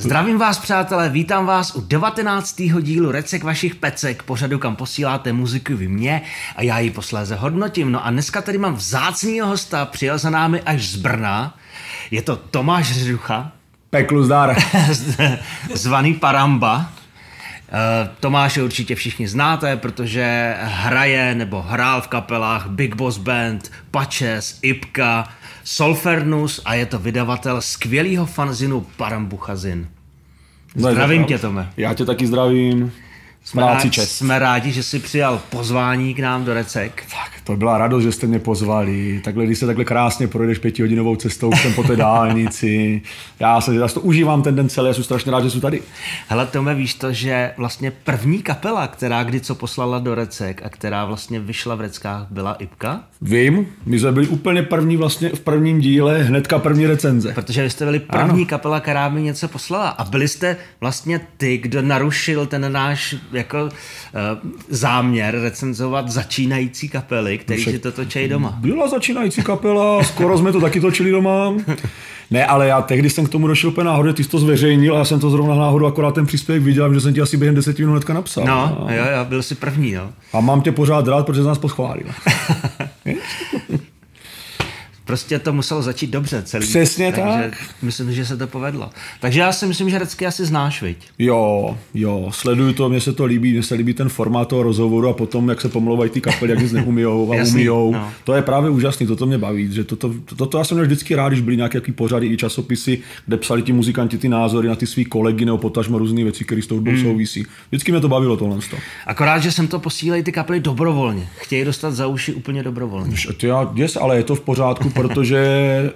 Zdravím vás, přátelé, vítám vás u 19. dílu Recek vašich pecek, pořadu, kam posíláte muziku vy mě a já ji posléze hodnotím. No a dneska tady mám vzácnýho hosta, přijel za námi až z Brna. Je to Tomáš Řežucha. Peklu zdar. zvaný Paramba. Eh, Tomáše určitě všichni znáte, protože hraje nebo hrál v kapelách Big Boss Band, Paches, Ipka, Solfernus a je to vydavatel skvělého fanzinu Parambuchazin. Zdravím tě, Tome. Já tě taky zdravím. Jsme, rádi, jsme rádi, že jsi přijal pozvání k nám do Recek. Tak, to byla radost, že jste mě pozvali. Takhle, když se takhle krásně projdeš pětihodinovou cestou jsem po té dálnici. Já se já to užívám ten den celý, já jsem strašně rád, že jsi tady. Hele, Tome, víš to, že vlastně první kapela, která kdy co poslala do Recek a která vlastně vyšla v Reckách, byla Ipka? Vím, my jsme byli úplně první vlastně v prvním díle, hnedka první recenze. Protože vy jste byli první ano. kapela, která mi něco poslala a byli jste vlastně ty, kdo narušil ten náš jako uh, záměr recenzovat začínající kapely, který si to točí doma. Byla začínající kapela, skoro jsme to taky točili doma. Ne, ale já tehdy jsem k tomu došel úplně náhodou, ty jsi to zveřejnil a já jsem to zrovna náhodou akorát ten příspěvek viděl, že jsem ti asi během deseti minut napsal. No, a... jo, jo, byl jsi první, jo. A mám tě pořád rád, protože nás poschválil. prostě to muselo začít dobře celý. Přesně Takže tak. Myslím, že se to povedlo. Takže já si myslím, že Recky asi znáš, viď? Jo, jo, sleduju to, mně se to líbí, mně se líbí ten formát toho rozhovoru a potom, jak se pomlouvají ty kapely, jak nic neumijou a Jasný, umijou. No. To je právě úžasný, toto mě baví, že toto, to, to, to já jsem měl vždycky rád, když byly nějaké pořady i časopisy, kde psali ti muzikanti ty názory na ty svý kolegy nebo potažmo různé věci, které s tou hudbou hmm. souvisí. Vždycky mě to bavilo tohle. Akorát, že jsem to posílají ty kapely dobrovolně. Chtějí dostat za uši úplně dobrovolně. Yes, ale je to v pořádku, protože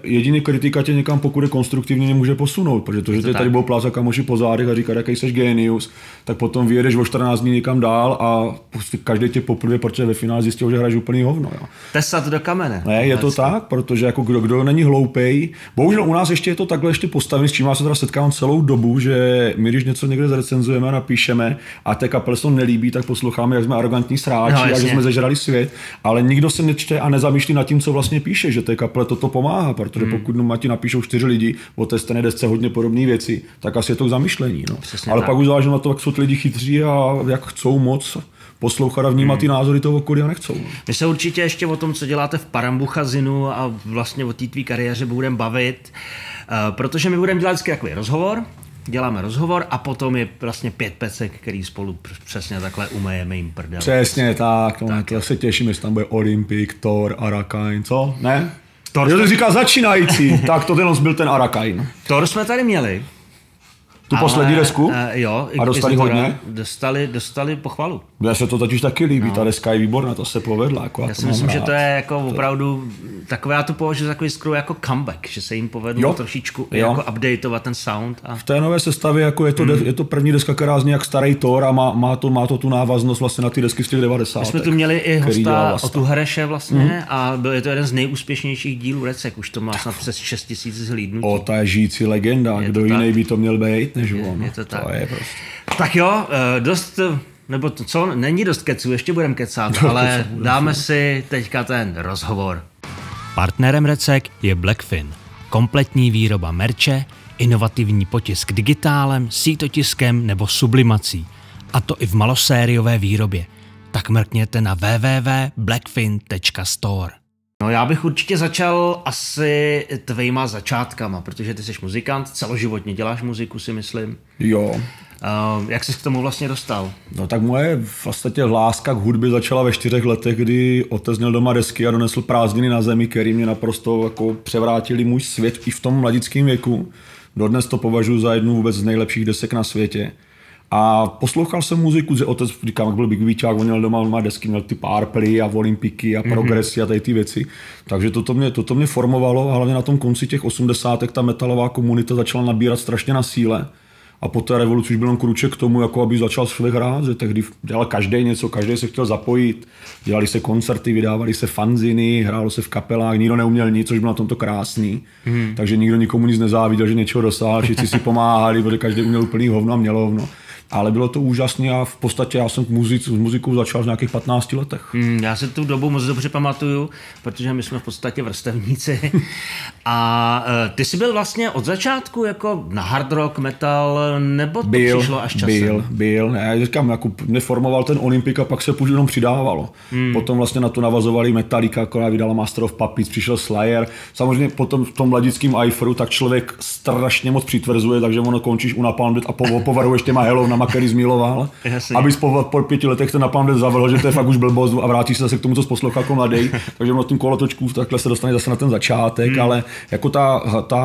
jediný kritika tě někam, pokud je konstruktivně, nemůže posunout. Protože to, že tě tady budou plázat kamoši po zádech a říkat, jaký jsi genius, tak potom vyjedeš o 14 dní někam dál a prostě každý tě poprvé, protože ve finále zjistil, že hraješ úplný hovno. Jo. Tesat do kamene. Ne, je to tak, protože jako kdo, kdo není hloupej. Bohužel u nás ještě je to takhle ještě postavené, s čím já se teda setkám celou dobu, že my, když něco někde zrecenzujeme a napíšeme a té kapele se to nelíbí, tak posloucháme, jak jsme arrogantní sráči no, že jsme zežrali svět, ale nikdo se nečte a nezamýšlí nad tím, co vlastně píše, že té kapele toto pomáhá, protože hmm. pokud no, ti napíšou čtyři lidi o té stejné desce hodně podobné věci, tak asi je to k zamyšlení. No. Ale tak. pak už záleží na to, jak jsou ty lidi chytří a jak chcou moc poslouchat a vnímat hmm. ty názory toho okolí a nechcou. My se určitě ještě o tom, co děláte v Parambuchazinu a vlastně o té tvý kariéře budeme bavit, uh, protože my budeme dělat vždycky takový rozhovor, děláme rozhovor a potom je vlastně pět pecek, který spolu přesně takhle umejeme jim prdel. Přesně tak, no, tak. já se těším, jestli tam bude Olympic, Thor, Arakain, co? Ne? Thor jo, říká začínající, tak to ten byl ten Arakain. Thor jsme tady měli. Tu poslední desku? Uh, jo. A dostali hodně? Dostali, dostali pochvalu. Mně se to totiž taky líbí, no. ta deska je výborná, to se povedla. Jako já, si myslím, rád. že to je jako opravdu, takové já to považuji za takový skoro jako comeback, že se jim povedlo jo. trošičku jo. jako updateovat ten sound. A... V té nové sestavě jako je to, de, je to první deska, která zní jak starý Thor a má, má, to, má to tu návaznost vlastně na ty desky z těch 90. My jsme tu měli i hosta vlastně. o tu Hereše vlastně hmm. a byl je to jeden z nejúspěšnějších dílů Recek, už to má snad přes 6 tisíc zhlídnutí. O, ta je žijící legenda, je kdo jiný by to měl být než on. Je to tak. To je prostě. Tak jo, eh, dost, nebo to, co, není dost keců, ještě budeme kecat, no, ale dáme si teďka ten rozhovor. Partnerem Recek je Blackfin. Kompletní výroba merče, inovativní potisk digitálem, sítotiskem nebo sublimací. A to i v malosériové výrobě. Tak mrkněte na www.blackfin.store. No já bych určitě začal asi tvýma začátkama, protože ty jsi muzikant, celoživotně děláš muziku si myslím. Jo. Uh, jak jsi k tomu vlastně dostal? No tak moje v podstatě láska k hudbě začala ve čtyřech letech, kdy otec měl doma desky a donesl prázdniny na zemi, který mě naprosto jako převrátili můj svět i v tom mladickém věku. Dodnes to považuji za jednu vůbec z nejlepších desek na světě. A poslouchal jsem muziku, že otec, říkám, jak byl Big Víčák, on měl doma on má desky, měl ty Purpley a Olympiky a mhm. Progresy mm-hmm. a tady ty věci. Takže toto mě, toto mě formovalo a hlavně na tom konci těch 80. ta metalová komunita začala nabírat strašně na síle. A po té revoluci už byl kruček k tomu, jako aby začal člověk hrát, že tehdy dělal každý něco, každý se chtěl zapojit, dělali se koncerty, vydávali se fanziny, hrálo se v kapelách, nikdo neuměl nic, což bylo na tomto krásný. Hmm. Takže nikdo nikomu nic nezáviděl, že něčeho dosáhl, všichni si pomáhali, protože každý uměl úplný hovno a měl hovno. Ale bylo to úžasné a v podstatě já jsem muzic, s muzikou začal v nějakých 15 letech. Mm, já si tu dobu moc dobře pamatuju, protože my jsme v podstatě vrstevníci. a uh, ty jsi byl vlastně od začátku jako na hard rock, metal, nebo to byl, přišlo až časem? Byl, byl. Já říkám, jako neformoval ten Olympik a pak se půjdu jenom přidávalo. Mm. Potom vlastně na to navazovali Metallica, která vydala Master of Puppets, přišel Slayer. Samozřejmě potom v tom mladickém iFru tak člověk strašně moc přitvrzuje, takže ono končíš u Napalm a po, povaru ještě má Hello na který zmiloval. Aby po, po, pěti letech ten Napalm zavrhl, že to je fakt už blbost a vrátíš se zase k tomu, co poslouchal jako mladý. takže ono tím kolotočku takhle se dostane zase na ten začátek, mm. ale jako ta, ta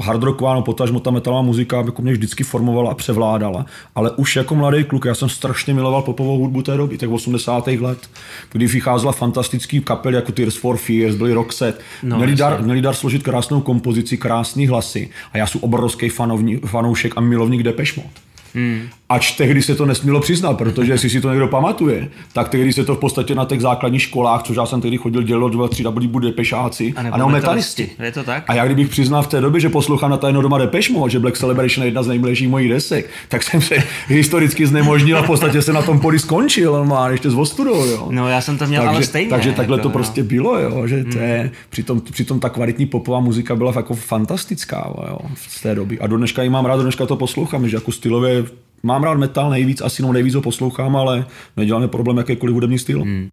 hard rocková, no potažmo ta metalová muzika jako mě vždycky formovala a převládala. Ale už jako mladý kluk, já jsem strašně miloval popovou hudbu té doby, těch 80. let, kdy vycházela fantastický kapely jako Tears for Fears, byly Roxette. No, měli, dar, měli dar složit krásnou kompozici, krásný hlasy a já jsem obrovský fanovní, fanoušek a milovník Depeche Mode. Hmm. Ač tehdy se to nesmělo přiznat, protože jestli si to někdo pamatuje, tak tehdy se to v podstatě na těch základních školách, což já jsem tehdy chodil, dělalo dva, tři byli bude pešáci a, nebo metalisti. Je to tak? A já kdybych přiznal v té době, že poslouchám na tajno doma Depeche Mode, že Black Celebration je jedna z nejmilejších mojich desek, tak jsem se historicky znemožnil a v podstatě se na tom poli skončil, on má ještě z Vostudou, jo. No já jsem to měl takže, ale stejně. Takže takhle jako, to no. prostě bylo, jo, že to je, hmm. přitom, přitom ta kvalitní popová muzika byla jako fantastická, jo, z té doby. A do dneška ji mám rád, do dneška to poslouchám, že jako stylově mám rád metal nejvíc, asi no nejvíc ho poslouchám, ale neděláme problém jakýkoliv hudební styl. Hmm.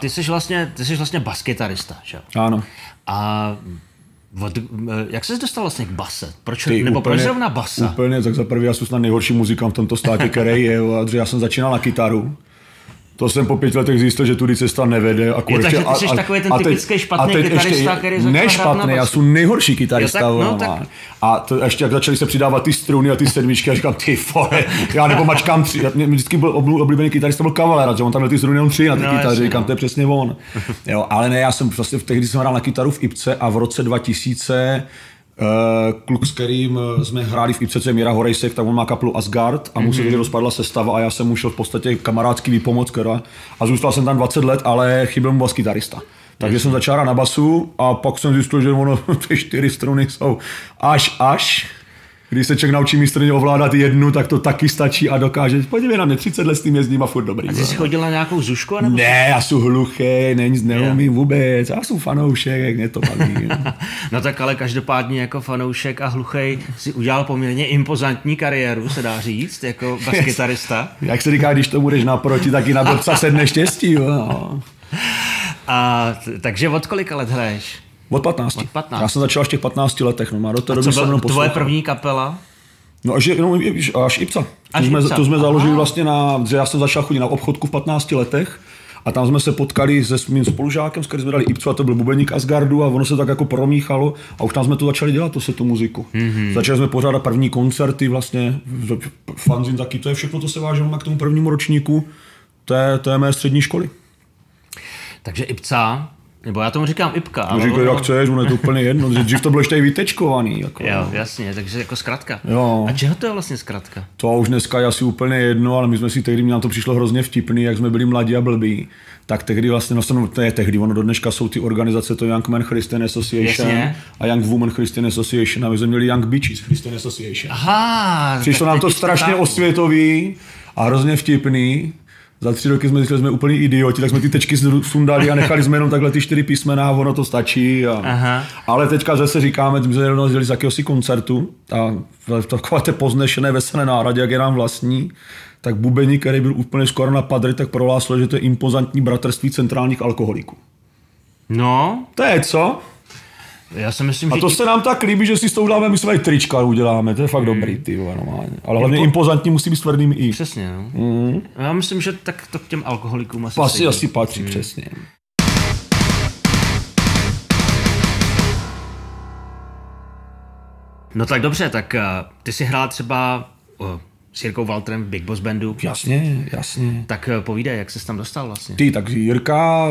Ty jsi vlastně, ty jsi vlastně baskytarista, že? Ano. A od, jak jsi dostal vlastně k base? Proč, Ty, nebo úplně, proč zrovna basa? Úplně, tak za prvý já jsem snad nejhorší muzikant v tomto státě, který je. A já jsem začínal na kytaru to jsem po pěti letech zjistil, že tudy cesta nevede. A je, takže ty jsi a, takový ten typický špatný a kytarista, ještě, který Ne špatný, já jsem nejhorší kytarista. Jo, tak, no, tak... A to, ještě jak začali se přidávat ty struny a ty sedmičky, a říkám, ty vole, já nebo mačkám tři. Já, mě vždycky byl oblíbený kytarista, byl Cavalera, že on tam měl ty struny jenom tři na ty no, kytaře, říkám, no. to je přesně on. jo, ale ne, já jsem prostě, tehdy jsem hrál na kytaru v Ipce a v roce 2000 Eh, kluk, s kterým eh, jsme hráli v IPCC Míra Horejsek, tak on má kapelu Asgard a musel, mm-hmm. že rozpadla sestava a já jsem mu šel v podstatě kamarádský výpomoc, která, a zůstal jsem tam 20 let, ale chyběl mu baskytarista. Takže jsem začal na basu a pak jsem zjistil, že ono, ty čtyři struny jsou až až když se člověk naučí mistrně ovládat jednu, tak to taky stačí a dokáže. Podívej na mě, 30 let s tím jezdím a furt dobrý. A jsi jsi chodil na nějakou zušku? Nebo ne, já jsem hluchý, ne, nic neumím yeah. vůbec. Já jsem fanoušek, mě to baví. no tak ale každopádně jako fanoušek a hluchý si udělal poměrně impozantní kariéru, se dá říct, jako baskytarista. Jak se říká, když to budeš naproti, tak i na blbca sedne štěstí. Jo. A takže od kolika let hraješ? Od 15. Od 15. Já jsem začal až v těch 15 letech. No, do té doby jsem jenom Tvoje první kapela? No až, no, až Ipsa. Až to, jsme, Ipsa. to jsme založili Aha. vlastně na, že já jsem začal chodit na obchodku v 15 letech a tam jsme se potkali se mým spolužákem, s kterým jsme dali Ipsu a to byl bubeník Asgardu a ono se tak jako promíchalo a už tam jsme to začali dělat, to se tu muziku. Mm-hmm. Začali jsme pořádat první koncerty vlastně, fanzin taky, to je všechno, to se vážíme k tomu prvnímu ročníku, to je, to je mé střední školy. Takže Ipca nebo já tomu říkám Ipka. No říkej, jak chceš, ono je to úplně jedno. Dřív to bylo ještě vytečkovaný. Jako, jo, no. jasně, takže jako zkratka. Jo. A čeho to je vlastně zkratka? To už dneska je asi úplně jedno, ale my jsme si tehdy, nám to přišlo hrozně vtipný, jak jsme byli mladí a blbí. Tak tehdy vlastně, no to je tehdy, ono do dneška jsou ty organizace, to Young Men Christian Association jasně. a Young Women Christian Association a my jsme měli Young Beaches Christian Association. Aha. Přišlo nám to strašně osvětový a hrozně vtipný za tři roky jsme zjistili, že jsme úplný idioti, tak jsme ty tečky sundali a nechali jsme jenom takhle ty čtyři písmena a ono to stačí. A... Aha. Ale teďka zase říkáme, jsme jenom z jakéhosi koncertu a v takové té poznešené veselé náradě, jak je nám vlastní, tak Bubení, který byl úplně skoro na padry, tak prohlásl, že to je impozantní bratrství centrálních alkoholiků. No. To je co? Já si myslím, a to že... se nám tak líbí, že si s tou dáme, my své trička uděláme, to je fakt hmm. dobrý, ty normálně. Ale hlavně Impo... impozantní musí být s tvrdým i. Přesně, no. Hmm. Já myslím, že tak to k těm alkoholikům asi Asi, asi patří, hmm. přesně. No tak dobře, tak uh, ty si hrál třeba uh, s Jirkou Walterem v Big Boss Bandu. Jasně, jasně. Tak eh, povídej, jak se tam dostal vlastně. Ty, tak Jirka,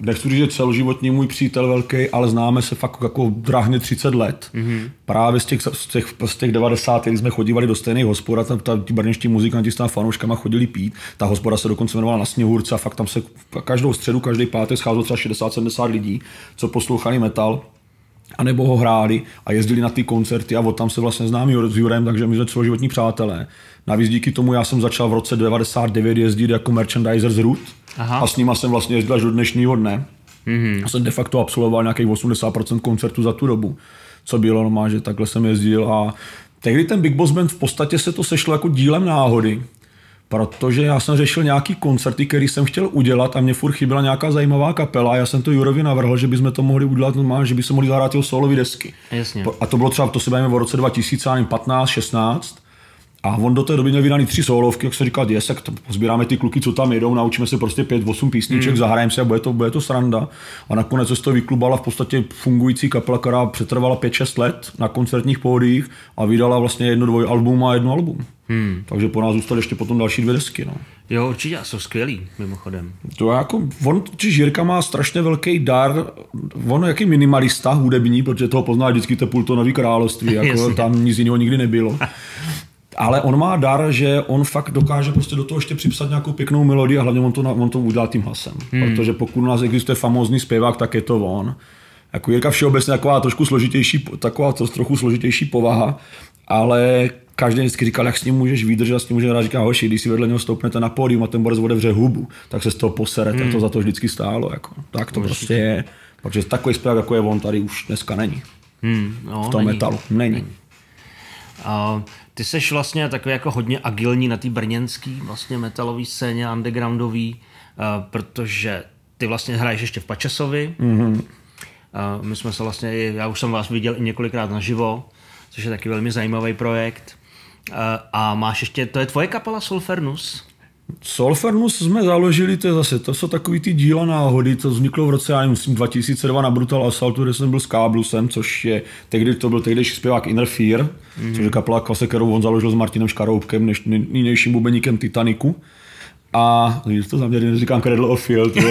nechci říct, že celoživotní můj přítel velký, ale známe se fakt jako drahně 30 let. Mm-hmm. Právě z těch, z těch, z těch 90. kdy jsme chodívali do stejných hospod a tam ta, ti brněští muzikanti s tam fanouškama chodili pít. Ta hospoda se dokonce jmenovala na Sněhurce a fakt tam se každou středu, každý pátek scházelo třeba 60-70 lidí, co poslouchali metal anebo ho hráli a jezdili na ty koncerty a od tam se vlastně známí s Jurem, takže my jsme celoživotní přátelé. Navíc díky tomu já jsem začal v roce 99 jezdit jako merchandiser z Rut Aha. a s nima jsem vlastně jezdil až do dnešního dne. Mm-hmm. Já jsem de facto absolvoval nějakých 80% koncertů za tu dobu, co bylo normálně, že takhle jsem jezdil a tehdy ten Big Boss Band v podstatě se to sešlo jako dílem náhody, protože já jsem řešil nějaký koncerty, který jsem chtěl udělat a mě furt chyběla nějaká zajímavá kapela a já jsem to Jurovi navrhl, že bychom to mohli udělat normálně, že by se mohli zahrát jeho solové desky. Jasně. A to bylo třeba, to se bavíme v roce 2015, 16 a on do té doby měl vydaný tři solovky, jak se říkal, tak pozbíráme ty kluky, co tam jedou, naučíme se prostě pět, osm písniček, mm. zahrajeme se a bude to, bude to sranda. A nakonec se to vyklubala v podstatě fungující kapela, která přetrvala 5-6 let na koncertních pódiích a vydala vlastně jedno dvoj album a jedno album. Hmm. Takže po nás zůstaly ještě potom další dvě desky. No. Jo, určitě, jsou skvělý, mimochodem. To jako, on, či Žírka má strašně velký dar, on jaký minimalista hudební, protože toho pozná vždycky to Pultonový království, jako tam nic jiného nikdy nebylo. Ale on má dar, že on fakt dokáže prostě do toho ještě připsat nějakou pěknou melodii a hlavně on to, on to udělá tím hlasem. Hmm. Protože pokud u nás existuje famózní zpěvák, tak je to on. Jako Jirka všeobecně taková trošku složitější, taková trochu složitější povaha, ale každý vždycky říkal, jak s ním můžeš vydržet, a s ním můžeš hrát, říká, hoši, když si vedle něho stoupnete na pódium a ten borec otevře hubu, tak se z toho poserete, hmm. to za to vždycky stálo. Jako. Tak to Určitě. prostě je, protože takový zpěvák, jako je on, tady už dneska není. Hmm, no, v tom není. metalu. Není. není. A ty seš vlastně takový jako hodně agilní na té brněnský vlastně metalový scéně, undergroundový, uh, protože ty vlastně hraješ ještě v Pačesovi. Mm-hmm. My jsme se vlastně, já už jsem vás viděl i několikrát naživo, což je taky velmi zajímavý projekt. Uh, a máš ještě, to je tvoje kapela Solfernus? Solfernus jsme založili, to je zase, to jsou takový ty díla náhody, to vzniklo v roce, já nevím, 2002 na Brutal Assaultu, kde jsem byl s Káblusem, což je, tehdy to byl tehdejší zpěvák Inner Fear, mm-hmm. což je kapela, kterou on založil s Martinem Škaroubkem, než, nynějším bubeníkem Titaniku. A to za mě říkám Cradle of Field.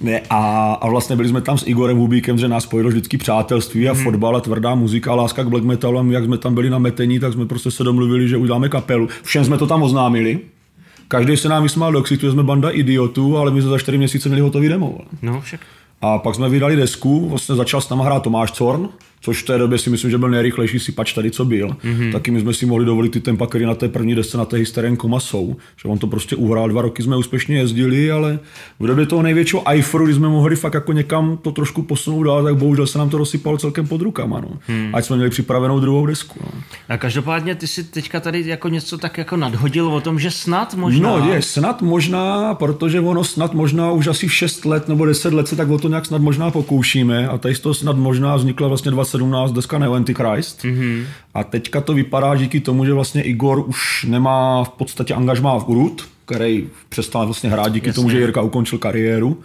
ne, a, a, vlastně byli jsme tam s Igorem Hubíkem, že nás spojilo vždycky přátelství a mm. fotbal a tvrdá muzika, láska k black metalu a my, jak jsme tam byli na metení, tak jsme prostě se domluvili, že uděláme kapelu. Všem jsme to tam oznámili. Každý se nám vysmál do ksitu, jsme banda idiotů, ale my jsme za čtyři měsíce měli hotový demo. No, však. A pak jsme vydali desku, vlastně začal s náma hrát Tomáš Corn, což v té době si myslím, že byl nejrychlejší sypač tady, co byl. Mm-hmm. Taky my jsme si mohli dovolit ty tempa, které na té první desce na té Hysterien Koma jsou. Že on to prostě uhrál, dva roky jsme úspěšně jezdili, ale v době toho největšího iForu, kdy jsme mohli fakt jako někam to trošku posunout dál, tak bohužel se nám to rozsypalo celkem pod rukama. No. Hmm. Ať jsme měli připravenou druhou desku. No. A každopádně ty si teďka tady jako něco tak jako nadhodil o tom, že snad možná. No je, snad možná, protože ono snad možná už asi v 6 let nebo 10 let se tak o to nějak snad možná pokoušíme a tady z toho snad možná vznikla vlastně 2017 deska Neo Antichrist. Mm-hmm. A teďka to vypadá díky tomu, že vlastně Igor už nemá v podstatě angažmá v Urut, který přestal vlastně hrát díky Jasně. tomu, že Jirka ukončil kariéru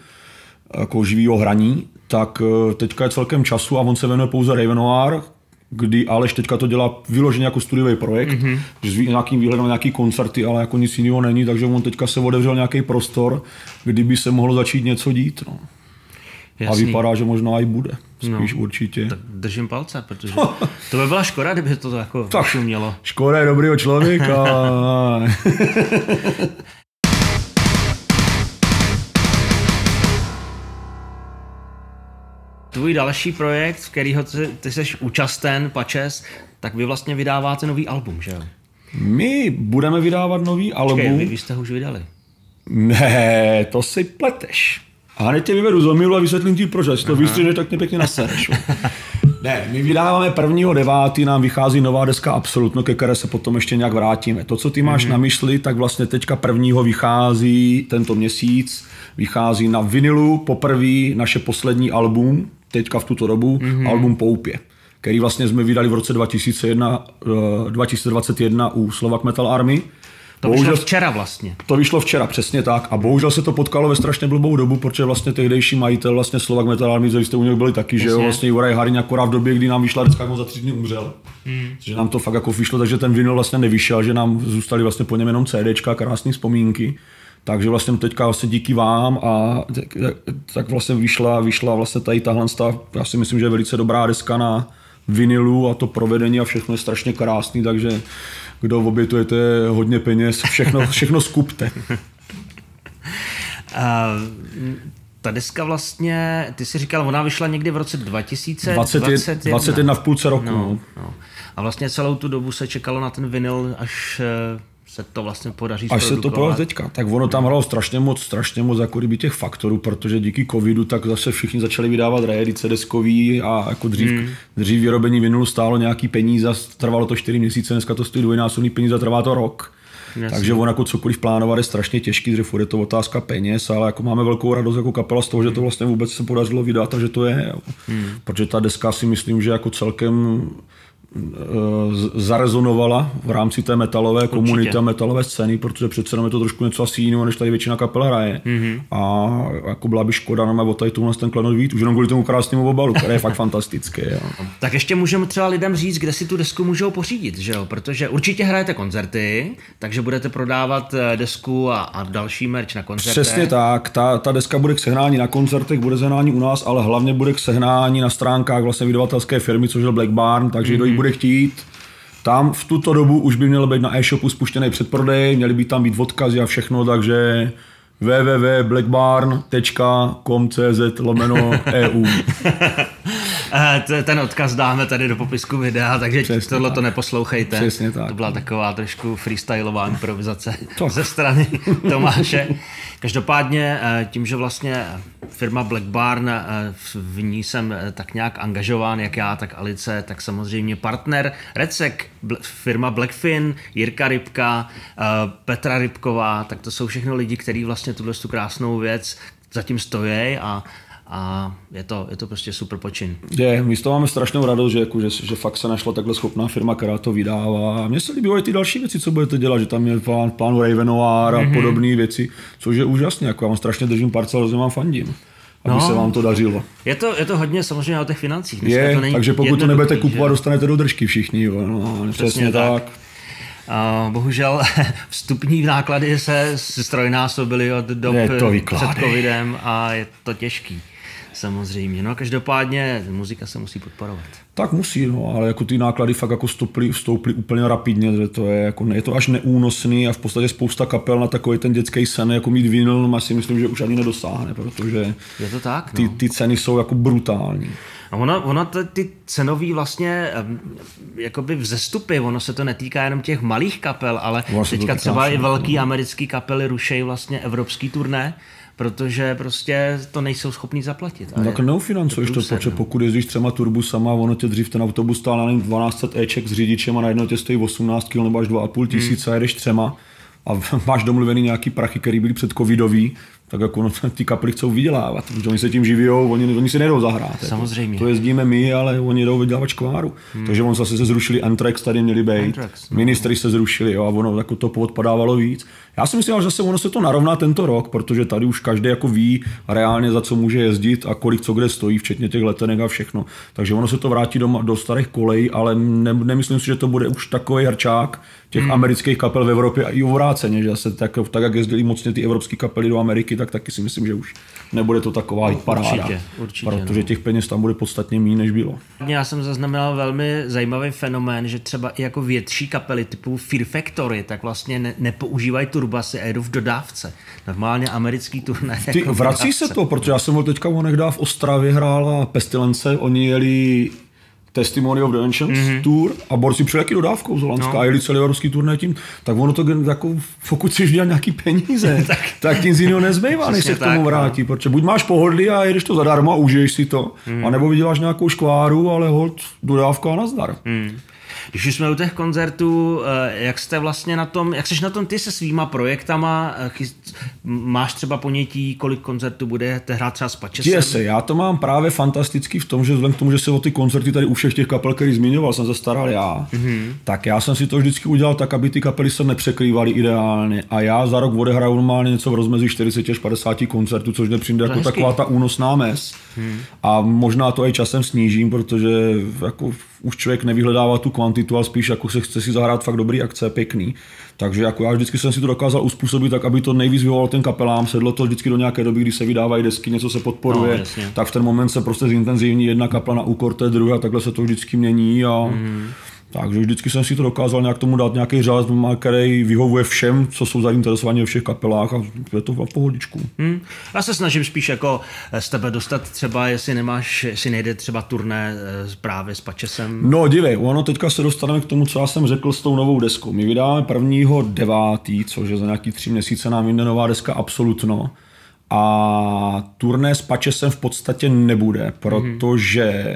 jako živýho hraní, tak eh, teďka je celkem času a on se věnuje pouze Ravenoir, kdy Aleš teďka to dělá vyloženě jako studiový projekt, mm-hmm. s nějakým výhledem na nějaký koncerty, ale jako nic jiného není, takže on teďka se otevřel nějaký prostor, kdyby se mohlo začít něco dít. No. Jasný. A vypadá, že možná i bude. Spíš no, určitě. Tak držím palce, protože to by byla škoda, kdyby to jako tak, mělo. Škoda je dobrýho člověka. Tvůj další projekt, v kterého ty, ty jsi účasten, Pačes, tak vy vlastně vydáváte nový album, že jo? My budeme vydávat nový album. Počkej, vy, vy jste ho už vydali. Ne, to si pleteš. A hned tě vyvedu z omilu a vysvětlím ti proč. To vystřihneš, tak mě pěkně nasereš. ne, my vydáváme prvního devátý, nám vychází nová deska Absolutno, ke které se potom ještě nějak vrátíme. To, co ty máš mm-hmm. na mysli, tak vlastně teďka prvního vychází tento měsíc, vychází na vinilu poprvé naše poslední album, teďka v tuto dobu, mm-hmm. album Poupě který vlastně jsme vydali v roce 2001, 2021 eh, u Slovak Metal Army. To bohužel, vyšlo včera vlastně. To vyšlo včera, přesně tak. A bohužel se to potkalo ve strašně blbou dobu, protože vlastně tehdejší majitel vlastně Slovak Metal Army, vy jste u něj byli taky, Jasně. že jo, vlastně Juraj Hariň akorát v době, kdy nám vyšla deska, on za tři dny umřel. Hmm. Že nám to fakt jako vyšlo, takže ten vinyl vlastně nevyšel, že nám zůstali vlastně po něm jenom CDčka, krásné vzpomínky. Takže vlastně teďka vlastně díky vám a tak, tak vlastně vyšla, vyšla vlastně tady tahle stav, já si myslím, že je velice dobrá deska na vinilu a to provedení a všechno je strašně krásný, takže kdo obětujete hodně peněz, všechno, všechno skupte. Uh, ta deska vlastně, ty si říkal, ona vyšla někdy v roce 2021. 21, 21 v půlce roku. No, no. A vlastně celou tu dobu se čekalo na ten vinyl, až eh, se to vlastně podaří Až se to podaří teďka. Tak ono tam hralo strašně moc, strašně moc jako kdyby těch faktorů, protože díky covidu tak zase všichni začali vydávat reedice deskový a jako dřív, hmm. dřív vyrobení vinylu stálo nějaký peníze, trvalo to 4 měsíce, dneska to stojí dvojnásobný peníze, trvá to rok. Jasně. Takže on jako cokoliv plánovat je strašně těžký, že je to otázka peněz, ale jako máme velkou radost jako kapela z toho, že to vlastně vůbec se podařilo vydat a že to je. Hmm. Protože ta deska si myslím, že jako celkem zarezonovala v rámci té metalové komunity a metalové scény, protože přece je to trošku něco asi jiného, než tady většina kapel hraje. Mm-hmm. A jako byla by škoda na o tady tuhle ten klenot vít, už jenom kvůli tomu krásnému obalu, který je fakt fantastický. Jo. Tak ještě můžeme třeba lidem říct, kde si tu desku můžou pořídit, že jo? protože určitě hrajete koncerty, takže budete prodávat eh, desku a, a další merch na koncertech. Přesně tak, ta, ta deska bude k sehnání na koncertech, bude sehnání u nás, ale hlavně bude k sehnání na stránkách vlastně vydavatelské firmy, což je Black Barn, takže mm-hmm. Bude chtít, tam v tuto dobu už by měl být na e-shopu spuštěný předprodej, měly by tam být odkazy a všechno, takže www.blackbarn.com.cz lomeno EU. Eh, ten odkaz dáme tady do popisku videa, takže Přesně tohle to neposlouchejte. Přesně tak. To byla taková trošku freestyleová improvizace to. ze strany Tomáše. Každopádně eh, tím, že vlastně firma Black Barn, eh, v ní jsem tak nějak angažován, jak já, tak Alice, tak samozřejmě partner Recek, firma Blackfin, Jirka Rybka, Petra Rybková, tak to jsou všechno lidi, kteří vlastně tuhle tu krásnou věc zatím stojí a a je to, je to prostě super počin. Je, my z toho máme strašnou radost, že, jako, že, že fakt se našla takhle schopná firma, která to vydává. A mně se líbí i ty další věci, co budete dělat, že tam je plán, plánu Ravenoir a mm-hmm. podobné věci, což je úžasné. Jako já vám strašně držím parcel, hrozně vám fandím. Aby no, se vám to dařilo. Je to, je to hodně samozřejmě o těch financích. Dneska je, to není takže pokud to nebudete kupovat, že? dostanete do držky všichni. Jo. No, přesně, přesně tak. tak. Uh, bohužel vstupní náklady se strojnásobily od dob před covidem a je to těžký. Samozřejmě, no a každopádně muzika se musí podporovat. Tak musí, no, ale jako ty náklady fakt jako stouply, stouply úplně rapidně, že to je, jako, je to až neúnosný a v podstatě spousta kapel na takový ten dětský sen, jako mít vinyl, já si myslím, že už ani nedosáhne, protože je to tak, no. ty, ty ceny jsou jako brutální. A ono, ono ty, ty cenový vlastně jakoby vzestupy, ono se to netýká jenom těch malých kapel, ale ono teďka třeba i velký americký kapely rušejí vlastně evropský turné, protože prostě to nejsou schopní zaplatit. No, tak neufinancuješ to, protože no. pokud jezdíš třema turbusama, ono tě dřív ten autobus stál na 1200 Eček s řidičem a najednou tě stojí 18 kg nebo až 2,5 tisíce hmm. a jedeš třema a máš domluvený nějaký prachy, který byly před covidový, tak jako no, ty kapely chcou vydělávat, protože oni se tím živí, oni, oni si nejdou zahrát. Jako. Samozřejmě. Jako. To jezdíme my, ale oni jdou vydělávat škváru. Hmm. Takže on zase se zrušili Antrax, tady měli být, Antrax, no. ministry se zrušili jo, a ono jako to odpadávalo víc. Já si myslím, že zase ono se to narovná tento rok, protože tady už každý jako ví reálně, za co může jezdit a kolik co kde stojí, včetně těch letenek a všechno. Takže ono se to vrátí do, do starých kolejí, ale ne, nemyslím si, že to bude už takový harčák těch hmm. amerických kapel v Evropě a i obráceně, že zase tak, tak jak jezdili mocně ty evropské kapely do Ameriky, tak taky si myslím, že už nebude to taková hit paráda. Určitě, určitě, protože no. těch peněz tam bude podstatně méně, než bylo. Já jsem zaznamenal velmi zajímavý fenomén, že třeba i jako větší kapely typu Fear Factory, tak vlastně ne, nepoužívají turbasy a jedou v dodávce. Normálně americký turné. Ty, jako vrací se to, protože já jsem byl teďka onehdy v Ostravě hrála Pestilence, oni jeli Testimony of the Ancients mm-hmm. tour a borci přijeli dodávkou z Holandska no. a jeli celý evropský turné tím, tak ono to jako, pokud si dělat nějaký peníze, tak, tak tím z jiného nezbývá, než se k tomu tak, vrátí, no. protože buď máš pohodlí a jedeš to zadarmo a užiješ si to, mm. anebo vyděláš nějakou škváru, ale hold dodávka a nazdar. Mm. Když už jsme u těch koncertů, eh, jak jste vlastně na tom, jak jsi na tom ty se svýma projektama, eh, máš třeba ponětí, kolik koncertů bude hrát třeba s Pačesem? se, já to mám právě fantastický v tom, že vzhledem k tomu, že se o ty koncerty tady u všech těch kapel, který zmiňoval, jsem se staral já, mm-hmm. tak já jsem si to vždycky udělal tak, aby ty kapely se nepřekrývaly ideálně a já za rok odehraju normálně něco v rozmezí 40 až 50 koncertů, což nepřijde jako hezký. taková ta únosná mes. Hmm. A možná to i časem snížím, protože jako už člověk nevyhledává tu kvantitu, ale spíš jako se chce si zahrát fakt dobrý akce, pěkný. Takže jako já vždycky jsem si to dokázal uspůsobit tak, aby to nejvíc vyvolalo ten kapelám, sedlo to vždycky do nějaké doby, kdy se vydávají desky, něco se podporuje, no, tak v ten moment se prostě zintenzivní jedna kapela na úkor té druhé a takhle se to vždycky mění a mm. Takže vždycky jsem si to dokázal nějak tomu dát nějaký řád, který vyhovuje všem, co jsou zainteresovaní ve všech kapelách a je to v pohodičku. Hmm. Já se snažím spíš jako z tebe dostat třeba, jestli nemáš, jestli nejde třeba turné eh, právě s Pačesem. No dívej, ono teďka se dostaneme k tomu, co já jsem řekl s tou novou deskou. My vydáme prvního devátý, což je za nějaký tři měsíce nám jde nová deska Absolutno. A turné s Pačesem v podstatě nebude, protože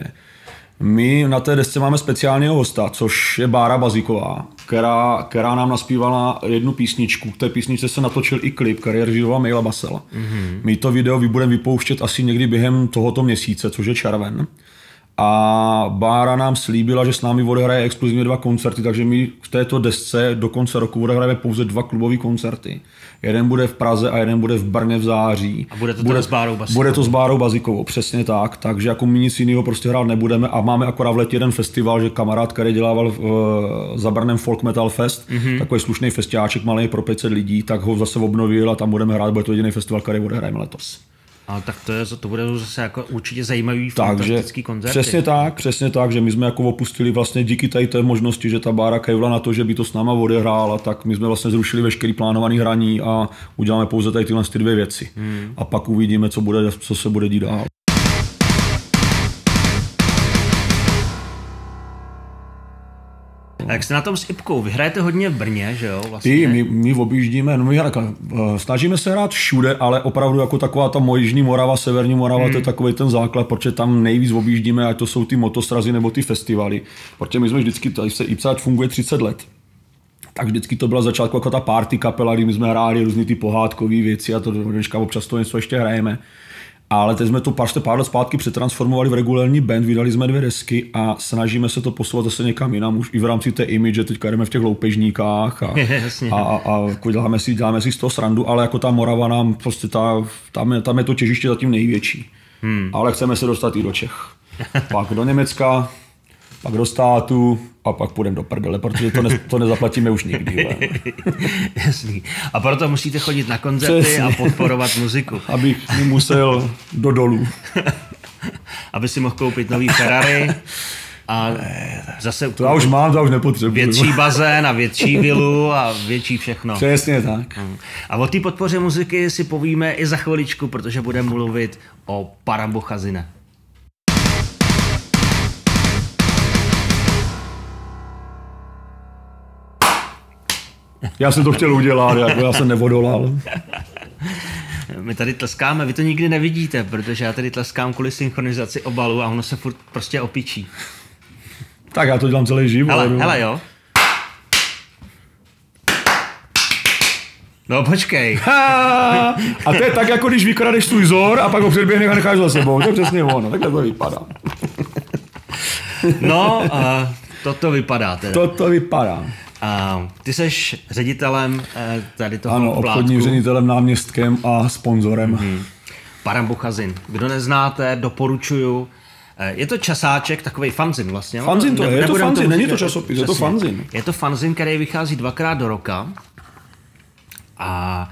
my na té desce máme speciálního hosta, což je Bára Bazíková, která, která nám naspívala jednu písničku. K té písničce se natočil i klip, který režíroval Mejla Basel. Mm-hmm. My to video budeme vypouštět asi někdy během tohoto měsíce, což je červen. A Bára nám slíbila, že s námi odehraje exkluzivně dva koncerty, takže my v této desce do konce roku odehrajeme pouze dva klubové koncerty. Jeden bude v Praze a jeden bude v Brně v září. A bude to bude, s Bárou Bazikovou. Bude to s Bárou Bazikovou, přesně tak. Takže jako my nic jiného prostě hrát nebudeme a máme akorát v letě jeden festival, že kamarád, který dělával v, za Brnem Folk Metal Fest, mm-hmm. takový slušný festiáček malý pro 500 lidí, tak ho zase obnovil a tam budeme hrát, bude to jediný festival, který odehrajeme letos. Ale tak to, je, to bude zase jako určitě zajímavý fantastický koncert. Přesně tak, přesně tak, že my jsme jako opustili vlastně díky tady té možnosti, že ta Bára kejvla na to, že by to s náma odehrála, tak my jsme vlastně zrušili veškerý plánovaný hraní a uděláme pouze tady tyhle ty dvě věci. Hmm. A pak uvidíme, co, bude, co se bude dít dál. A jak jste na tom s Ipkou? Vy hrajete hodně v Brně, že jo? Vlastně? Ty, my, my objíždíme, no my eh, snažíme se hrát všude, ale opravdu jako taková ta Jižní Morava, Severní Morava, hmm. to je takový ten základ, protože tam nejvíc objíždíme, ať to jsou ty motostrazy nebo ty festivaly. Protože my jsme vždycky, tady se IPSA funguje 30 let tak vždycky to byla začátku jako ta party kapela, kdy my jsme hráli různé ty pohádkové věci a to dneška občas to něco ještě hrajeme. Ale teď jsme to pár, pár let zpátky přetransformovali v regulární band, vydali jsme dvě desky a snažíme se to posouvat zase někam jinam, už i v rámci té image, že teďka jdeme v těch loupežníkách a, a, a, a jako děláme, si, děláme si z toho srandu, ale jako ta Morava nám prostě ta, tam, je, tam je to těžiště zatím největší. Hmm. Ale chceme se dostat i do Čech. Pak do Německa, pak do státu a pak půjdeme do prdele, protože to, ne, to nezaplatíme už nikdy. Jasný. A proto musíte chodit na koncerty Přesně. a podporovat muziku. Abych musel do dolů. Aby si mohl koupit nový Ferrari a zase to já už mám, to já už nepotřebuji. Větší bazén a větší vilu a větší všechno. Přesně tak. Hmm. A o té podpoře muziky si povíme i za chviličku, protože budeme mluvit o Parambo Chazine. Já jsem to chtěl udělat, jako já jsem nevodolal. My tady tleskáme, vy to nikdy nevidíte, protože já tady tleskám kvůli synchronizaci obalu a ono se furt prostě opičí. Tak já to dělám celý život. Hele, hele jo. No počkej. a to je tak, jako když vykradeš svůj zor a pak ho předběhneš a necháš za sebou. To je přesně ono, takhle to vypadá. no, uh, toto vypadá teda. Toto vypadá. Uh, ty jsi ředitelem uh, tady toho Ano, obchodním ředitelem, náměstkem a sponzorem. Mm-hmm. Parambuchazin. Kdo neznáte, doporučuju. Eh, je to časáček, takový fanzin vlastně. Fanzin to je, je to fanzin, není to časopis, je to fanzin. Je to fanzin, který vychází dvakrát do roka. A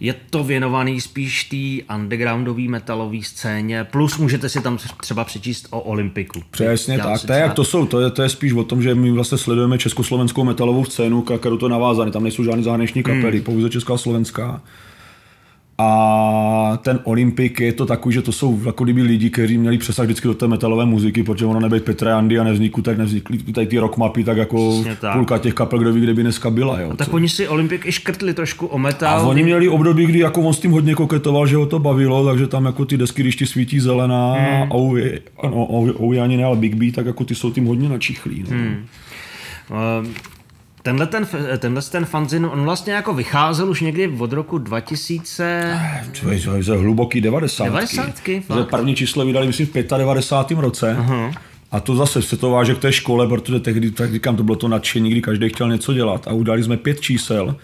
je to věnovaný spíš té undergroundové metalové scéně, plus můžete si tam třeba přečíst o Olympiku. Přesně tak, to je, jak to jsou, to je, to je spíš o tom, že my vlastně sledujeme československou metalovou scénu, kterou to navázané, tam nejsou žádné zahraniční kapely, hmm. pouze česká a slovenská. A ten Olympik je to takový, že to jsou jako kdyby lidi, kteří měli přesah vždycky do té metalové muziky, protože ono nebyt Petra Andy a nevznikl, tak nevznikly tady ty rock mapy, tak jako tak. půlka těch kapel, kdo ví, kde by dneska byla. Jo, a tak co? oni si Olympik i škrtli trošku o metal. A oni měli období, kdy jako on s tím hodně koketoval, že ho to bavilo, takže tam jako ty desky, když ti svítí zelená, hmm. ou, no, ou, ou, ani ne, ale Big B, tak jako ty jsou tím hodně načichlí. No. Hmm. Um tenhle ten, tenhle ten fanzin, on vlastně jako vycházel už někdy od roku 2000... To je, to je hluboký 90. 90. První číslo vydali, myslím, v 95. roce. Uh-huh. A to zase se to váže k té škole, protože tehdy, tak říkám, to bylo to nadšení, kdy každý chtěl něco dělat. A udali jsme pět čísel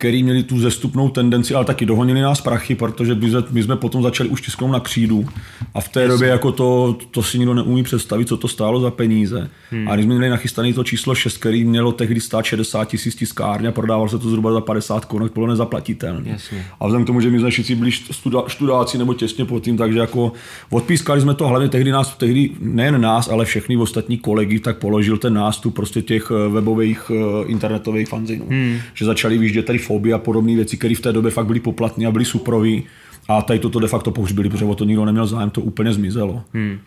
který měli tu zestupnou tendenci, ale taky dohonili nás prachy, protože my jsme, my jsme potom začali už tisknout na křídu a v té době jako to, to si nikdo neumí představit, co to stálo za peníze. Hmm. A když jsme měli nachystané to číslo 6, který mělo tehdy stát 60 tisíc tiskárně a prodával se to zhruba za 50 korun, bylo nezaplatitelné. A vzhledem k tomu, že my jsme všichni byli študáci nebo těsně pod tím, takže jako odpískali jsme to, hlavně tehdy nás, tehdy nejen nás, ale všechny ostatní kolegy, tak položil ten nástup prostě těch eh, webových eh, internetových fanzinů. Hmm. Že začali vyjíždět tady foby a podobné věci, které v té době fakt byly poplatné a byly suprový. A tady toto de facto pohřbili, protože o to nikdo neměl zájem, to úplně zmizelo. Hmm.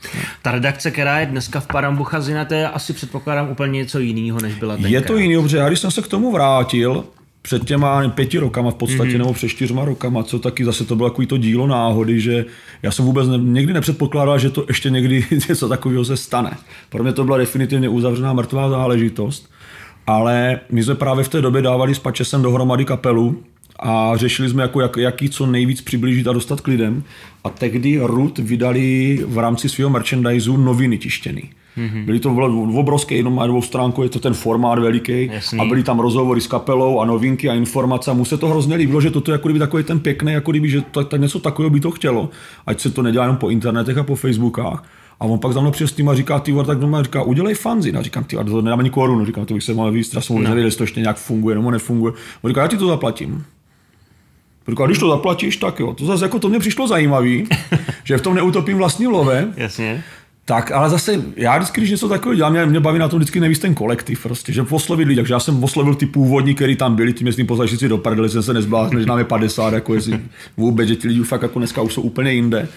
Ta redakce, která je dneska v Parambuchazina, to je asi předpokládám úplně něco jiného, než byla tenkrát. Je to jiný, protože já když jsem se k tomu vrátil, před těma pěti rokama v podstatě, mm-hmm. nebo před čtyřma rokama, co taky zase to bylo takový to dílo náhody, že já jsem vůbec ne, někdy nepředpokládal, že to ještě někdy něco takového se stane. Pro mě to byla definitivně uzavřená mrtvá záležitost, ale my jsme právě v té době dávali s Pačesem dohromady kapelu a řešili jsme, jako jak, jaký co nejvíc přiblížit a dostat k lidem. A tehdy Rut vydali v rámci svého merchandiseu noviny tištěný. Mm-hmm. Byly to obrovské, jenom má dvou stránku, je to ten formát veliký Jasný. a byly tam rozhovory s kapelou a novinky a informace a mu se to hrozně líbilo, že toto je jako kdyby takový ten pěkný, jako kdyby, že to, to něco takového by to chtělo, ať se to nedělá jenom po internetech a po Facebookách. A on pak za mnou přijel s tím a říká, ty tak doma říká, udělej fanzin. A říkám, ty to nedám ani korunu. Říkám, to bych se mohl víc, já jsem no. nevěděl, jestli to ještě nějak funguje nebo nefunguje. On říká, já ti to zaplatím. Říkal, když to zaplatíš, tak jo. To zase jako to mě přišlo zajímavý, že v tom neutopím vlastní love. Jasně. Tak, ale zase, já vždycky, když něco takového dělám, mě, mě baví na tom vždycky nevíc ten kolektiv, prostě, že oslovit lidi, takže já jsem oslovil ty původní, který tam byli, tím jestli poslali si do prdele, jsem se nezbláznil, že nám je 50, jako jestli vůbec, že ti lidi fakt jako dneska už jsou úplně jinde.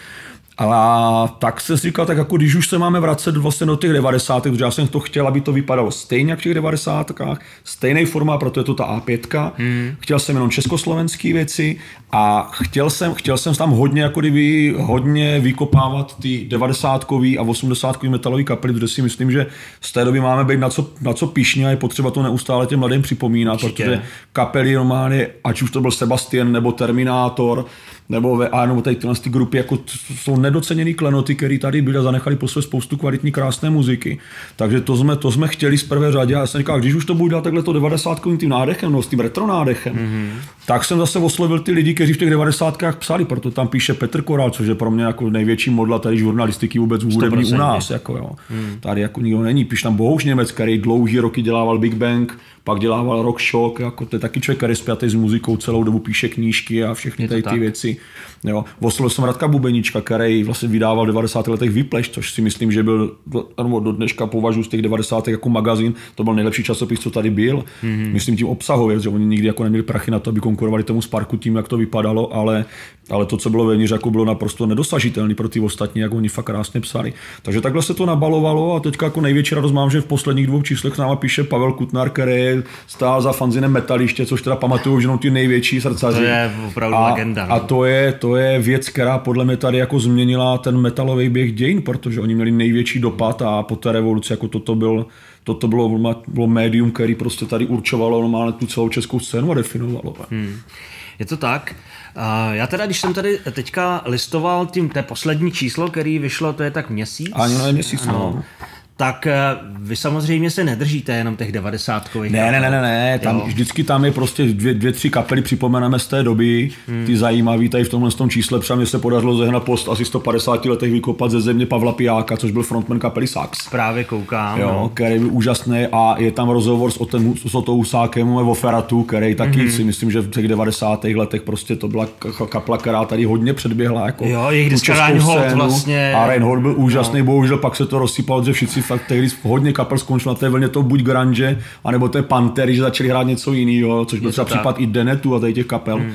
A tak se říkal, tak jako když už se máme vracet vlastně do těch 90. protože já jsem to chtěl, aby to vypadalo stejně jak v těch 90. stejný forma, proto je to ta A5. Hmm. Chtěl jsem jenom československé věci a chtěl jsem, chtěl jsem tam hodně, jako kdyby hodně vykopávat ty 90 a 80 metalové kapely, protože si myslím, že z té doby máme být na co, na co pišně a je potřeba to neustále těm mladým připomínat, Určitě. protože kapely normálně, ať už to byl Sebastian nebo Terminátor, nebo ve, a nebo tady tyhle ty grupy jako jsou nedoceněný klenoty, které tady byly a zanechali po své spoustu kvalitní krásné muziky. Takže to jsme, to jsme chtěli z prvé řadě a já jsem říkal, když už to bude dělat takhle to 90 tím nádechem, no, s tím retro nádechem, mm-hmm. tak jsem zase oslovil ty lidi, kteří v těch 90 psali, proto tam píše Petr Koral, což je pro mě jako největší modla tady žurnalistiky vůbec hudební u nás. Jako, jo. Mm. Tady jako nikdo není. Píš tam Bohuž Němec, který dlouhý roky dělával Big Bang, pak dělával rock shock, jako to je taky člověk, který spjatý s muzikou celou dobu píše knížky a všechny tady ty věci. Jo. Oslovil jsem Radka Bubenička, který vlastně vydával v 90. letech Vypleš, což si myslím, že byl, nebo do dneška považuji z těch 90. jako magazín, to byl nejlepší časopis, co tady byl. Mm-hmm. Myslím tím obsahově, že oni nikdy jako neměli prachy na to, aby konkurovali tomu Sparku tím, jak to vypadalo, ale, ale to, co bylo ve jako bylo naprosto nedosažitelné pro ty ostatní, jak oni fakt krásně psali. Takže takhle se to nabalovalo a teďka jako největší radost mám, že v posledních dvou číslech nám píše Pavel Kutnar, který stál za fanzinem Metaliště, což teda pamatuju, že jenom ty největší srdcaři. To je opravdu a, legenda. A to je, to je věc, která podle mě tady jako změnila ten metalový běh dějin, protože oni měli největší dopad a po té revoluci jako toto byl toto bylo, bylo médium, který prostě tady určovalo normálně tu celou českou scénu a definovalo. Hmm. Je to tak. Já teda, když jsem tady teďka listoval tím, té poslední číslo, který vyšlo, to je tak měsíc. Ani ne měsíc, no. no tak eh, vy samozřejmě se nedržíte jenom těch 90 Ne, ne, ne, ne, ne. Tam, vždycky tam je prostě dvě, dvě, tři kapely, připomeneme z té doby, hmm. ty zajímavý, tady v tomhle tom čísle, třeba se podařilo zehnat post asi 150 letech vykopat ze země Pavla Pijáka, což byl frontman kapely Sax. Právě koukám. Jo, no. který byl úžasný a je tam rozhovor s, Otem, s Otou Husákem o Feratu, který taky hmm. si myslím, že v těch 90. letech prostě to byla kapela, která tady hodně předběhla. Jako jo, jejich vlastně. A Reinhold byl úžasný, no. bohužel pak se to rozsypalo, že všichni fakt tehdy hodně kapel skončilo na té vlně to buď grunge, anebo té Pantery, že začali hrát něco jiného, což byl třeba tak. případ i Denetu a tady těch kapel. Hmm.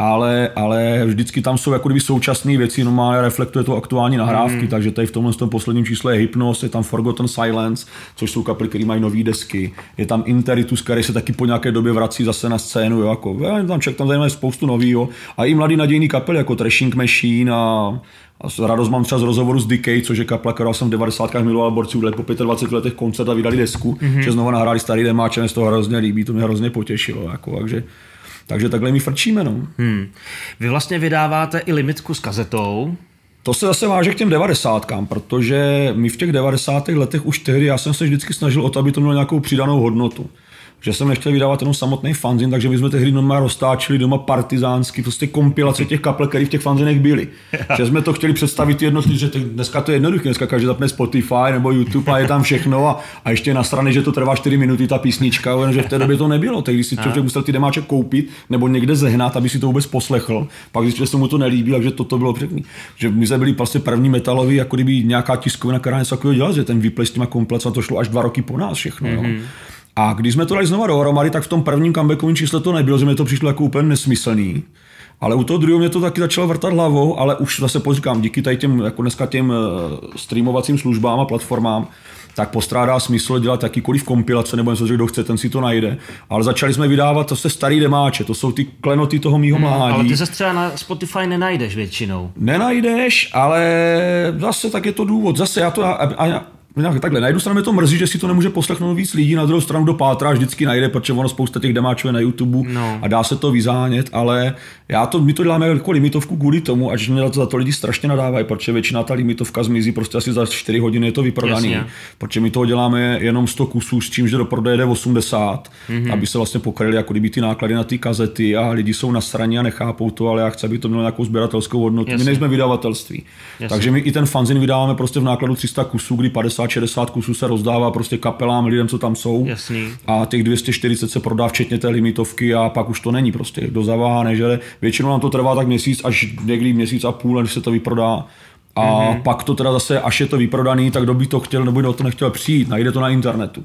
Ale, ale vždycky tam jsou jako kdyby současné věci, normálně reflektuje to aktuální nahrávky, hmm. takže tady v tomhle tom posledním čísle je Hypnos, je tam Forgotten Silence, což jsou kapely, které mají nové desky, je tam Interitus, který se taky po nějaké době vrací zase na scénu, jo, jako, tam ček, tam zajímavé spoustu nového, a i mladý nadějný kapely, jako Trashing Machine a a radost mám třeba z rozhovoru s Decay, což je kapla, kterou jsem v 90. miloval borci udělali po 25 letech koncert a vydali desku, mm-hmm. že znovu nahráli starý demáč a mě z toho hrozně líbí, to mě hrozně potěšilo. Jako, takže, takže takhle mi frčíme. No. Hmm. Vy vlastně vydáváte i limitku s kazetou. To se zase váže k těm 90. protože my v těch 90. letech už tehdy, já jsem se vždycky snažil o to, aby to mělo nějakou přidanou hodnotu. Že jsem nechtěl vydávat jenom samotný fanzin, takže my jsme tehdy doma roztáčeli doma partizánsky, prostě kompilace těch kapel, které v těch fanzinech byly. že jsme to chtěli představit jednotlivě, že dneska to je jednoduché, dneska každý zapne Spotify nebo YouTube a je tam všechno a, a ještě na straně, že to trvá 4 minuty ta písnička, že v té době to nebylo. Tehdy si člověk musel ty demáče koupit nebo někde zehnat, aby si to vůbec poslechl. Pak zjistil, že se mu to nelíbí, takže toto bylo přední. Že my jsme byli prostě první metalový, jako kdyby nějaká tiskovina, která něco takového dělala, že ten výplej s těma komplec, to šlo až dva roky po nás všechno. Mm-hmm. No. A když jsme to dali znova dohromady, tak v tom prvním comebackovém čísle to nebylo, že mi to přišlo jako úplně nesmyslný. Ale u toho druhého mě to taky začalo vrtat hlavou, ale už zase říkám, díky tady těm, jako dneska těm eh, streamovacím službám a platformám, tak postrádá smysl dělat jakýkoliv kompilace nebo něco, že kdo chce, ten si to najde. Ale začali jsme vydávat, to se starý demáče, to jsou ty klenoty toho mýho hmm, mládí. Ale ty se třeba na Spotify nenajdeš většinou. Nenajdeš, ale zase tak je to důvod. Zase já to, a, a, nějak takhle, na jednu stranu mě to mrzí, že si to nemůže poslechnout víc lidí, na druhou stranu do pátra vždycky najde, protože ono spousta těch demáčů je na YouTube no. a dá se to vyzánět, ale já to, my to děláme jako limitovku kvůli tomu, až mě za to lidi strašně nadávají, protože většina ta limitovka zmizí prostě asi za 4 hodiny je to vyprodaný, Jasně. protože my toho děláme jenom 100 kusů, s tím, že do prodeje jde 80, mm-hmm. aby se vlastně pokryly jako kdyby ty náklady na ty kazety a lidi jsou na straně a nechápou to, ale já chci, aby to mělo nějakou sběratelskou hodnotu. Jasně. My nejsme vydavatelství. Jasně. Takže my i ten fanzin vydáváme prostě v nákladu 300 kusů, kdy 50 60 kusů se rozdává prostě kapelám, lidem, co tam jsou. Jasný. A těch 240 se prodá včetně té limitovky a pak už to není prostě. Kdo zaváhá, nežere. Většinou nám to trvá tak měsíc až někdy měsíc a půl, než se to vyprodá. A mm-hmm. pak to teda zase, až je to vyprodaný, tak kdo by to chtěl nebo kdo to nechtěl přijít, najde to na internetu.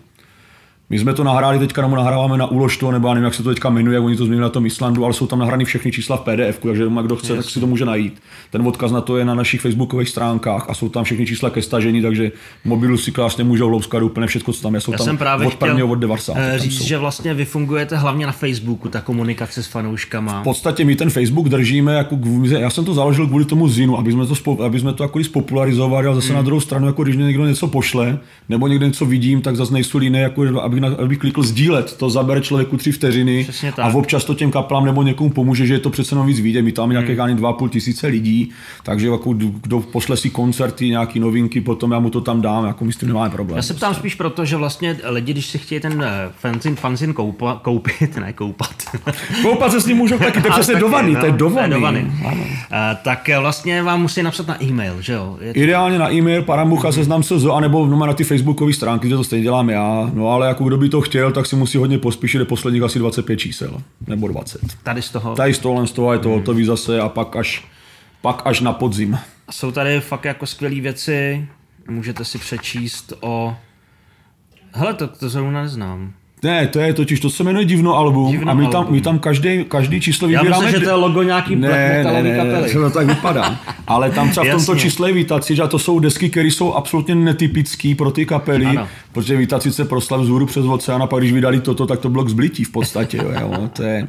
My jsme to nahráli teďka, nebo nahráváme na úložtu, nebo já nevím, jak se to teďka jmenuje, jak oni to změnili na tom Islandu, ale jsou tam nahrány všechny čísla v PDF, takže kdo chce, Jasně. tak si to může najít. Ten odkaz na to je na našich facebookových stránkách a jsou tam všechny čísla ke stažení, takže mobilu si krásně můžou louskat úplně všechno, co tam je. Jsou já tam jsem právě od prvního od 90. Eh, říct, že vlastně vy fungujete hlavně na Facebooku, ta komunikace s fanouškama. V podstatě my ten Facebook držíme, jako já jsem to založil kvůli tomu Zinu, aby jsme to, aby jsme to jako spopularizovali, a zase hmm. na druhou stranu, jako když mě někdo něco pošle, nebo někde něco vidím, tak zase nejsou jiné, jako aby, aby klikl sdílet, to zabere člověku tři vteřiny a občas to těm kaplám nebo někomu pomůže, že je to přece jenom víc vidět. My tam nějaké hmm. ani dva půl tisíce lidí, takže jako kdo pošle si koncerty, nějaké novinky, potom já mu to tam dám, jako my s tím nemáme problém. Já se ptám spíš proto, že vlastně lidi, když si chtějí ten eh, fanzin, fanzin koupa, koupit, ne koupat. koupat se s ním můžou taky, to je přesně dovaný, no, to je dovaný. Dovaný. Uh, tak eh, vlastně vám musí napsat na e-mail, že jo? Je to... Ideálně na e-mail, paramucha, seznam se, anebo na ty facebookové stránky, že to stejně dělám já, no ale jako kdo by to chtěl, tak si musí hodně pospíšit do posledních asi 25 čísel, nebo 20. Tady z toho? Tady z tohle, z toho je to hotový hmm. zase a pak až, pak až na podzim. Jsou tady fakt jako skvělé věci, můžete si přečíst o... Hele, to, to zrovna neznám. Ne, to je totiž, to se jmenuje Divno album Divno a my tam, album. my tam každý, každý číslo vybíráme. Já myslím, že to je logo nějaký ne, ne, ne, kapely. to tak vypadá. Ale tam třeba v tomto čísle je Vítaci, že to jsou desky, které jsou absolutně netypické pro ty kapely, ano. protože Vítaci se proslav vzhůru přes oceán a pak když vydali toto, tak to bylo k zblití v podstatě. Jo, jo, to je...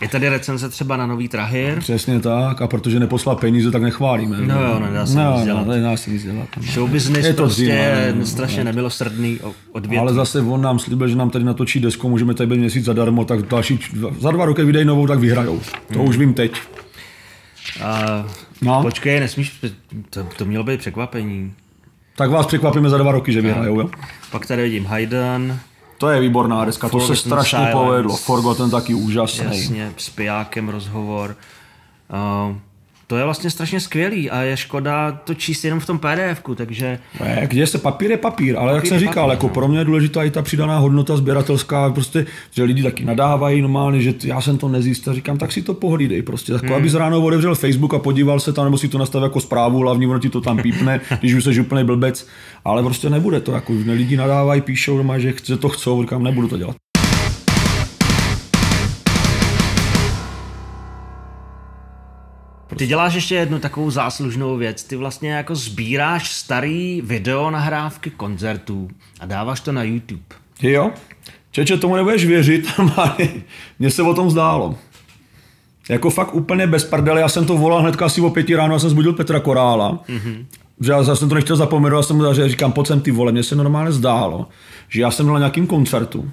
Je tady recenze třeba na nový Trahir? Přesně tak, a protože neposlal peníze, tak nechválíme. No jo, nedá se no, nic dělat. No, nedá se nic dělat. Show business je to prostě je no, strašně no. nemilosrdný odvětví. Ale zase on nám slíbil, že nám tady natočí desku, můžeme tady být měsíc zadarmo, tak další, za dva roky vydej novou, tak vyhrajou. To hmm. už vím teď. A, no. Počkej, nesmíš, to, to mělo být překvapení. Tak vás překvapíme za dva roky, že vyhrajou, jo? Pak tady vidím Hayden, to je výborná deska, to se strašně Silence, povedlo. Forgotten taky úžasný. Jasně, s pijákem rozhovor. Uh, to je vlastně strašně skvělý a je škoda to číst jenom v tom pdf takže... Ne, kde se papír je papír, ale papír jak jsem říkal, papír, jako no. pro mě je důležitá i ta přidaná hodnota sběratelská, prostě, že lidi taky nadávají normálně, že já jsem to nezjistil, říkám, tak si to pohlídej prostě. Tak, hmm. abys ráno otevřel Facebook a podíval se tam, nebo si to nastavil jako zprávu, hlavně ono ti to tam pípne, když už jsi úplný blbec, ale prostě nebude to, jako lidi nadávají, píšou doma, že to chcou, říkám, nebudu to dělat. Ty děláš ještě jednu takovou záslužnou věc. Ty vlastně jako sbíráš starý video nahrávky koncertů a dáváš to na YouTube. Jo. Čeče, tomu nebudeš věřit, mně se o tom zdálo. Jako fakt úplně bez prdele, já jsem to volal hnedka asi o pěti ráno, já jsem zbudil Petra Korála. Mm-hmm. Že já jsem to nechtěl zapomenout, já jsem mu říkám, pojď sem ty vole, mně se normálně zdálo, že já jsem byl na nějakým koncertu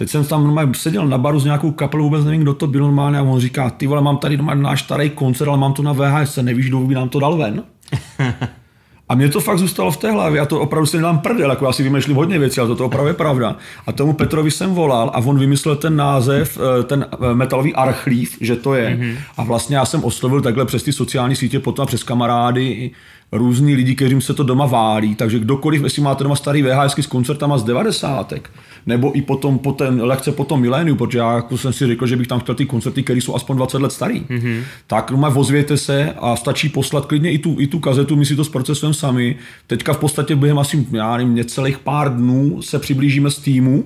Teď jsem tam normálně seděl na baru s nějakou kapelou, vůbec nevím, kdo to byl normálně a on říká, ty vole, mám tady doma náš starý koncert, ale mám to na VHS, nevíš, kdo by nám to dal ven? A mě to fakt zůstalo v té hlavě, já to opravdu si nedám prdel, jako já si vymýšlím hodně věcí, ale to, to opravdu je pravda. A tomu Petrovi jsem volal a on vymyslel ten název, eh, ten eh, metalový archlív, že to je. Mm-hmm. A vlastně já jsem oslovil takhle přes ty sociální sítě, potom přes kamarády, různý lidi, kterým se to doma válí. Takže kdokoliv, jestli máte doma starý VHS s koncertama z 90. nebo i potom po ten, lehce po tom miléniu, protože já jako jsem si řekl, že bych tam chtěl ty koncerty, které jsou aspoň 20 let starý, mm-hmm. tak no, ozvěte se a stačí poslat klidně i tu, i tu kazetu, my si to zprocesujeme sami. Teďka v podstatě během asi, já nevím, necelých pár dnů se přiblížíme s týmu,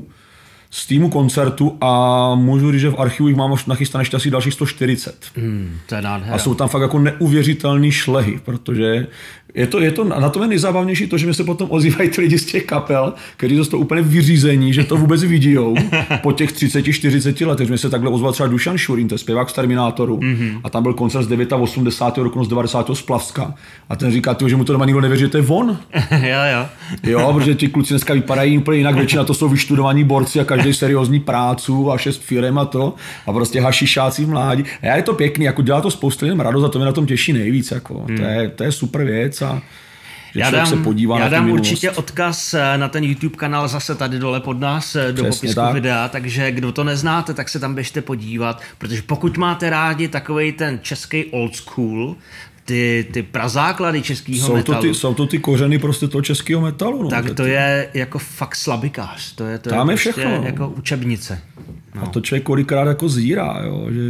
z týmu koncertu a můžu říct, že v archivu jich mám už nachystané asi dalších 140. Hmm, to je nádhera. A jsou tam fakt jako neuvěřitelné šlehy, protože je to, je to, na tom je nejzábavnější to, že mi se potom ozývají ty lidi z těch kapel, kteří jsou úplně vyřízení, že to vůbec vidí po těch 30-40 letech. Mě se takhle ozval třeba Dušan Šurín, to je zpěvák z Terminátoru, mm-hmm. a tam byl koncert z 89. roku z 90. z Plavska. A ten říká, tyjo, že mu to doma nikdo nevěří, že to je on. jo, jo. jo, protože ti kluci dneska vypadají úplně jinak, většina to jsou vyštudovaní borci a každý seriózní prácu a šest firem a to. A prostě hašišáci v mládí. A já je to pěkný, jako dělá to spoustu lidem radost a to mě na tom těší nejvíc. Jako. Mm. To, je, to je super věc a že já dám, se podívá já na dám určitě odkaz eh, na ten YouTube kanál zase tady dole pod nás eh, do Přesně popisku tak. videa, takže kdo to neznáte, tak se tam běžte podívat, protože pokud máte rádi takový ten český old school, ty, ty prazáklady českého jsou metalu. To ty, jsou to ty kořeny prostě toho českého metalu. No, tak to ty... je jako fakt slabikář. To je, to Tam je, je prostě všechno. No. jako učebnice. No. A to člověk kolikrát jako zírá, jo, že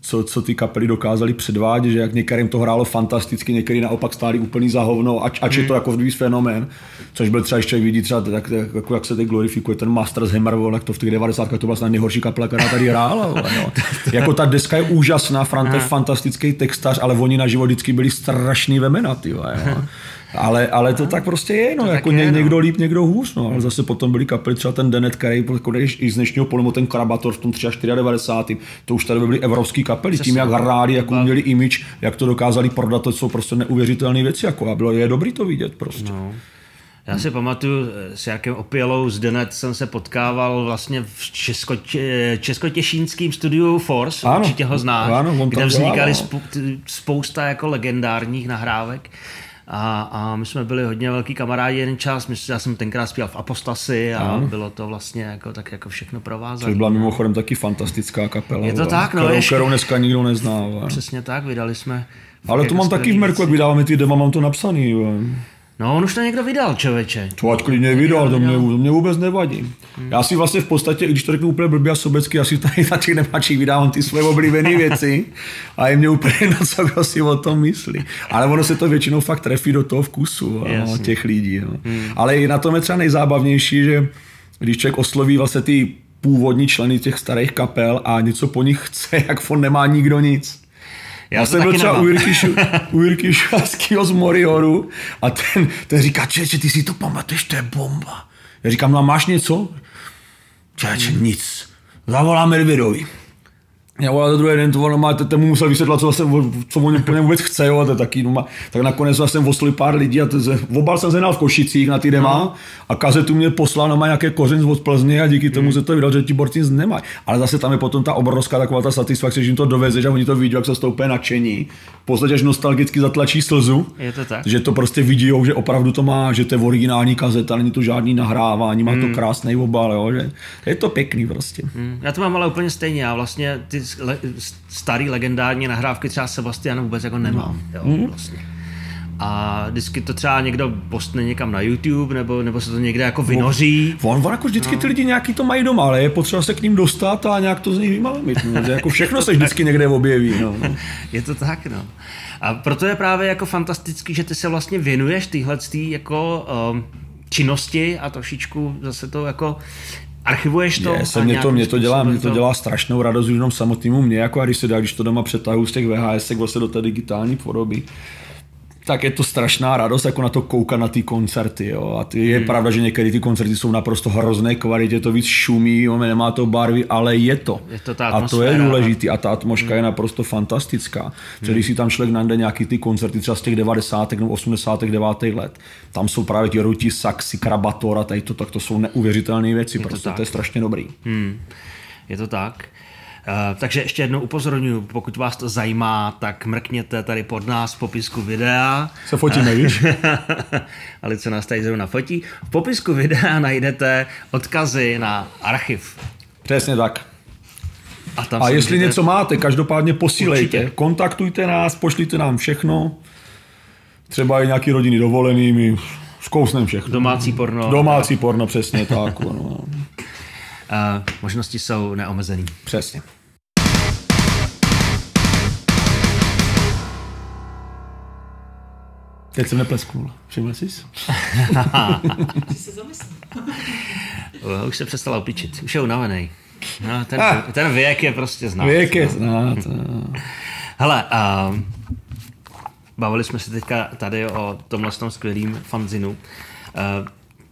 co, co ty kapely dokázali předvádět, že jak některým to hrálo fantasticky, některý naopak stáli úplný za hovno, ač, ač hmm. je to jako vždy fenomén, což byl třeba ještě vidí třeba tak, jako, jak se teď glorifikuje ten Master z Hammer, jak to v těch 90. to byla snad nejhorší kapela, která tady hrála. no. jako ta deska je úžasná, Frant je fantastický textař, ale oni na život vždycky byli strašný vemena, ty, jo. Ale, ale to tak prostě je, no, to jako ně, je, no. někdo líp, někdo hůř, no, ale zase potom byly kapely, třeba ten Denet, který jako i z dnešního polomu, ten Krabator v tom 94. to už tady byly evropský kapely, Přesně. tím jak hráli, jako měli image, jak to dokázali prodat, to jsou prostě neuvěřitelné věci, jako a bylo, je dobrý to vidět prostě. No. Já si pamatuju, s Jarkem Opělou z Denet jsem se potkával vlastně v Česko, českotěšínském studiu Force, ano, určitě ho znáš, ano, kde vznikaly no. spousta jako legendárních nahrávek. A, a my jsme byli hodně velký kamarádi jeden čas, myslím, já jsem tenkrát zpíval v Apostasy a ano. bylo to vlastně jako, tak jako všechno provázané. Což byla mimochodem taky fantastická kapela. Je to tak, no. Kterou, ještě... kterou dneska nikdo nezná. Přesně tak, vydali jsme. Ale to mám taky v Merku, jak vydáváme ty dema, mám to napsaný. No, on už to někdo vydal, člověče. To ať klidně vydal, to mě, to mě vůbec nevadí. Hmm. Já si vlastně v podstatě, když to řeknu úplně blbě a sobecky, asi tady na těch nepáčích vydávám ty své oblíbené věci a je mě úplně na co kdo si o tom myslí. Ale ono se to většinou fakt trefí do toho vkusu no, těch lidí. No. Hmm. Ale i na tom je třeba nejzábavnější, že když člověk osloví vlastně ty původní členy těch starých kapel a něco po nich chce, jak on nemá nikdo nic já, jsem byl třeba u Jirky, šu, u Jirky Šuáskýho z Morioru a ten, ten říká, čeče, ty si to pamatuješ, to je bomba. Já říkám, no a máš něco? Čeče, nic. Zavoláme Elvirovi. Já volal druhý den, to ono má, ten mu musel vysvětlit, co, vlastně, co on po něm vůbec chce, jo, a to taky, no, má, tak nakonec vlastně poslali pár lidí a to, obal jsem se v Košicích na ty dema no. a kazetu mě poslal, no má nějaké kořen z Plzně a díky tomu mm. se to vydal, že ti borci nic nemají. Ale zase tam je potom ta obrovská taková ta satisfakce, že jim to doveze, že oni to vidí, jak se stoupé nadšení. Posledně až nostalgicky zatlačí slzu. Je to tak. Že to prostě vidí, že opravdu to má, že to je originální kazeta, není to žádný nahrávání, má mm. to krásný obal, jo, že je to pěkný prostě. Mm. Já to mám ale úplně stejně, já vlastně ty le, starý legendární nahrávky třeba Sebastiana vůbec jako nemám. Jo, mm. vlastně. A vždycky to třeba někdo postne někam na YouTube, nebo, nebo se to někde jako vynoří. On, on jako vždycky no. ty lidi nějaký to mají doma, ale je potřeba se k ním dostat a nějak to z nich vymalamit. No. Jako všechno se vždycky někde objeví. No. Je to tak, no. A proto je právě jako fantastický, že ty se vlastně věnuješ tyhle jako um, činnosti a trošičku zase to jako Archivuješ to? Je, se mě, to, mě, to dělá, mě to dělá strašnou radost jenom samotnému mě, jako a když se dá, když to doma přetahu z těch VHS vlastně do té digitální podoby, tak je to strašná radost, jako na to koukat na ty koncerty. Jo. A ty, je hmm. pravda, že některé ty koncerty jsou naprosto hrozné kvalitě, to víc šumí, jo, nemá to barvy, ale je to. Je to ta a to je důležité a ta atmosféra hmm. je naprosto fantastická. Hmm. Když si tam člověk najde nějaký ty koncerty třeba z těch 90. nebo 89. let, tam jsou právě ti ruti, saxy, krabator a tady to, tak to jsou neuvěřitelné věci, je prostě to, to je strašně dobrý. Hmm. Je to tak. Takže ještě jednou upozorňuji, pokud vás to zajímá, tak mrkněte tady pod nás v popisku videa. Se fotíme, víš? co nás tady zrovna fotí. V popisku videa najdete odkazy na archiv. Přesně tak. A, tam a jestli můžete... něco máte, každopádně posílejte. Určitě. Kontaktujte nás, pošlíte nám všechno. Třeba i nějaký rodiny dovolený, my zkousneme všechno. Domácí porno. Domácí porno, přesně tak. No. Uh, možnosti jsou neomezený. Přesně. Teď jsem neplesknul. Všiml jsi? Už se přestala opičit. Už je unavený. No, ten, ah, ten věk je prostě znát. Věk je znát. Hele, uh, bavili jsme se teďka tady o tomhle tom skvělým fanzinu. Uh,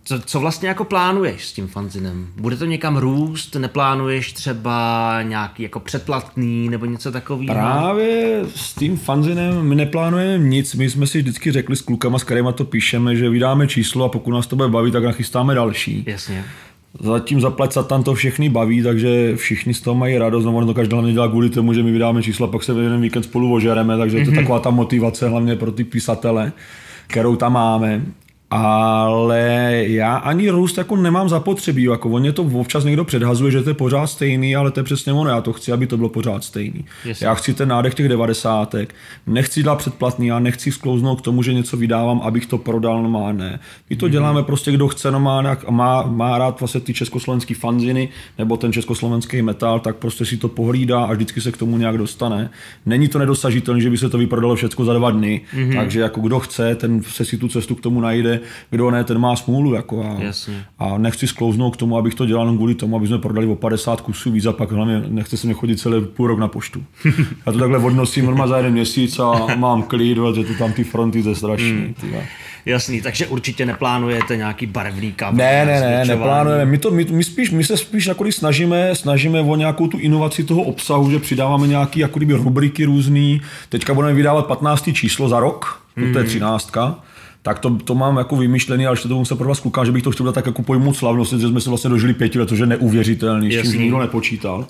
co, co vlastně jako plánuješ s tím fanzinem? Bude to někam růst? Neplánuješ třeba nějaký jako předplatný nebo něco takového? Právě s tím fanzinem my neplánujeme nic. My jsme si vždycky řekli s klukama, s kterými to píšeme, že vydáme číslo a pokud nás to bude bavit, tak nachystáme další. Jasně. Zatím zaplať tam to všechny baví, takže všichni z toho mají radost. No, to každý hlavně dělá kvůli tomu, že my vydáme čísla, pak se v jeden víkend spolu ožereme, takže mm-hmm. to je mhm. taková ta motivace hlavně pro ty písatele, kterou tam máme ale já ani růst jako nemám zapotřebí, jako on to občas někdo předhazuje, že to je pořád stejný, ale to je přesně ono, já to chci, aby to bylo pořád stejný. Yes. Já chci ten nádech těch devadesátek, nechci dělat předplatný, já nechci sklouznout k tomu, že něco vydávám, abych to prodal, no má ne. My to mm-hmm. děláme prostě, kdo chce, no má, má, má rád vlastně ty československý fanziny, nebo ten československý metal, tak prostě si to pohlídá a vždycky se k tomu nějak dostane. Není to nedosažitelné, že by se to vyprodalo všechno za dva dny, mm-hmm. takže jako kdo chce, ten se si tu cestu k tomu najde kdo ne, ten má smůlu. Jako a, a, nechci sklouznout k tomu, abych to dělal kvůli tomu, aby jsme prodali o 50 kusů víc a pak hlavně nechce se mi chodit celý půl rok na poštu. Já to takhle odnosím normálně za jeden měsíc a mám klid, že to tam ty fronty, je strašný. Hmm. Jasný, takže určitě neplánujete nějaký barevný kabel. Ne, ne, ne, neplánujeme. My, to, my, my, spíš, my se spíš snažíme, snažíme o nějakou tu inovaci toho obsahu, že přidáváme nějaký jako rubriky různý. Teďka budeme vydávat 15. číslo za rok, to, to je 13 tak to, to mám jako vymyšlený, ale ještě to musím provat s že bych to chtěl dát tak jako pojmout slavnost, že jsme se vlastně dožili pěti let, což je neuvěřitelný, s čím nikdo nepočítal.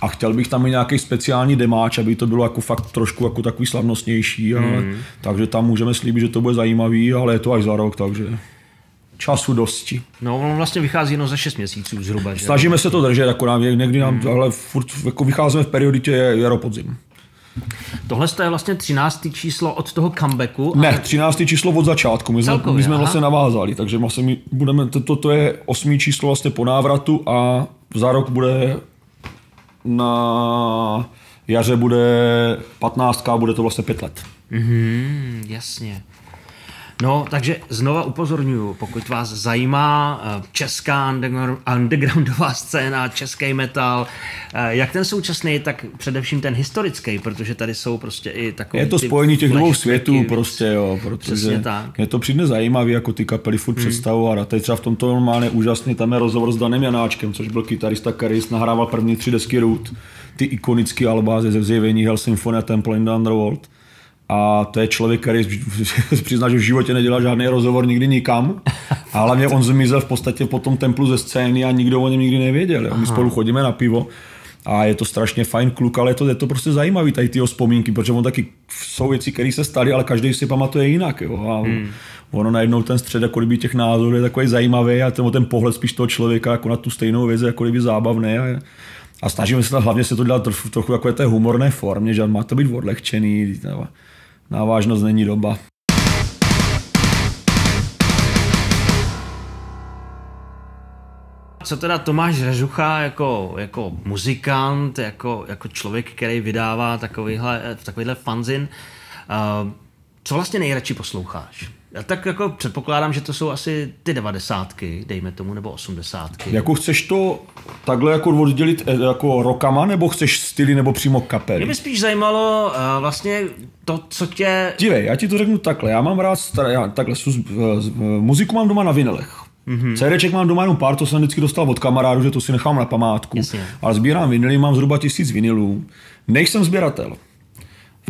A chtěl bych tam i nějaký speciální demáč, aby to bylo jako fakt trošku jako takový slavnostnější. Ale, mm. Takže tam můžeme slíbit, že to bude zajímavý, ale je to až za rok, takže času dosti. No, on vlastně vychází jenom za 6 měsíců zhruba. Že? Snažíme se to držet, akorát někdy nám, mm. ale furt jako vycházíme v perioditě jaro podzim. Tohle je vlastně 13. číslo od toho comebacku. Ne, 13. číslo od začátku. My jsme, Celkově, my jsme vlastně navázali, takže vlastně my budeme, to, to je 8. číslo vlastně po návratu a za rok bude na jaře bude 15. bude to vlastně 5 let. Mm, jasně. No, takže znova upozorňuji, pokud vás zajímá eh, česká undergroundová scéna, český metal, eh, jak ten současný, tak především ten historický, protože tady jsou prostě i takové. Je to spojení těch dvou světů prostě, jo, protože tak. mě to přijde zajímavý, jako ty kapely furt hmm. představovat. A teď třeba v tomto normálně úžasný, tam je rozhovor s Danem Janáčkem, což byl kytarista, který nahrával první tři desky Root, ty ikonické alba ze zjevení Hell Symphony a Temple in the Underworld a to je člověk, který přizná, že v životě nedělal žádný rozhovor nikdy nikam. A hlavně on zmizel v podstatě po tom templu ze scény a nikdo o něm nikdy nevěděl. Jo. My spolu chodíme na pivo a je to strašně fajn kluk, ale je to, je to prostě zajímavý, tady ty vzpomínky, protože on taky jsou věci, které se staly, ale každý si pamatuje jinak. Jo. A hmm. ono najednou ten střed jako kdyby těch názorů je takový zajímavý a ten, ten pohled spíš toho člověka jako na tu stejnou věc jako kdyby zábavný. A, a snažíme se to, hlavně se to dělat trochu, trochu jako té humorné formě, že má to být odlehčený. Nebo, na vážnost není doba. Co teda Tomáš Řežucha jako, jako muzikant, jako, jako člověk, který vydává takovýhle, takovýhle fanzin, uh, co vlastně nejradši posloucháš? Já tak jako předpokládám, že to jsou asi ty devadesátky, dejme tomu, nebo osmdesátky. Jako chceš to takhle jako oddělit eh, jako rokama, nebo chceš styly nebo přímo kapely? Mě by spíš zajímalo uh, vlastně to, co tě... Dívej, já ti to řeknu takhle. Já mám rád, staré, já, takhle, uh, muziku mám doma na vinilech. Mm-hmm. CDček mám doma jenom pár, to jsem vždycky dostal od kamarádu, že to si nechám na památku. Jasně. Ale sbírám vinily, mám zhruba tisíc vinilů. Nejsem sběratel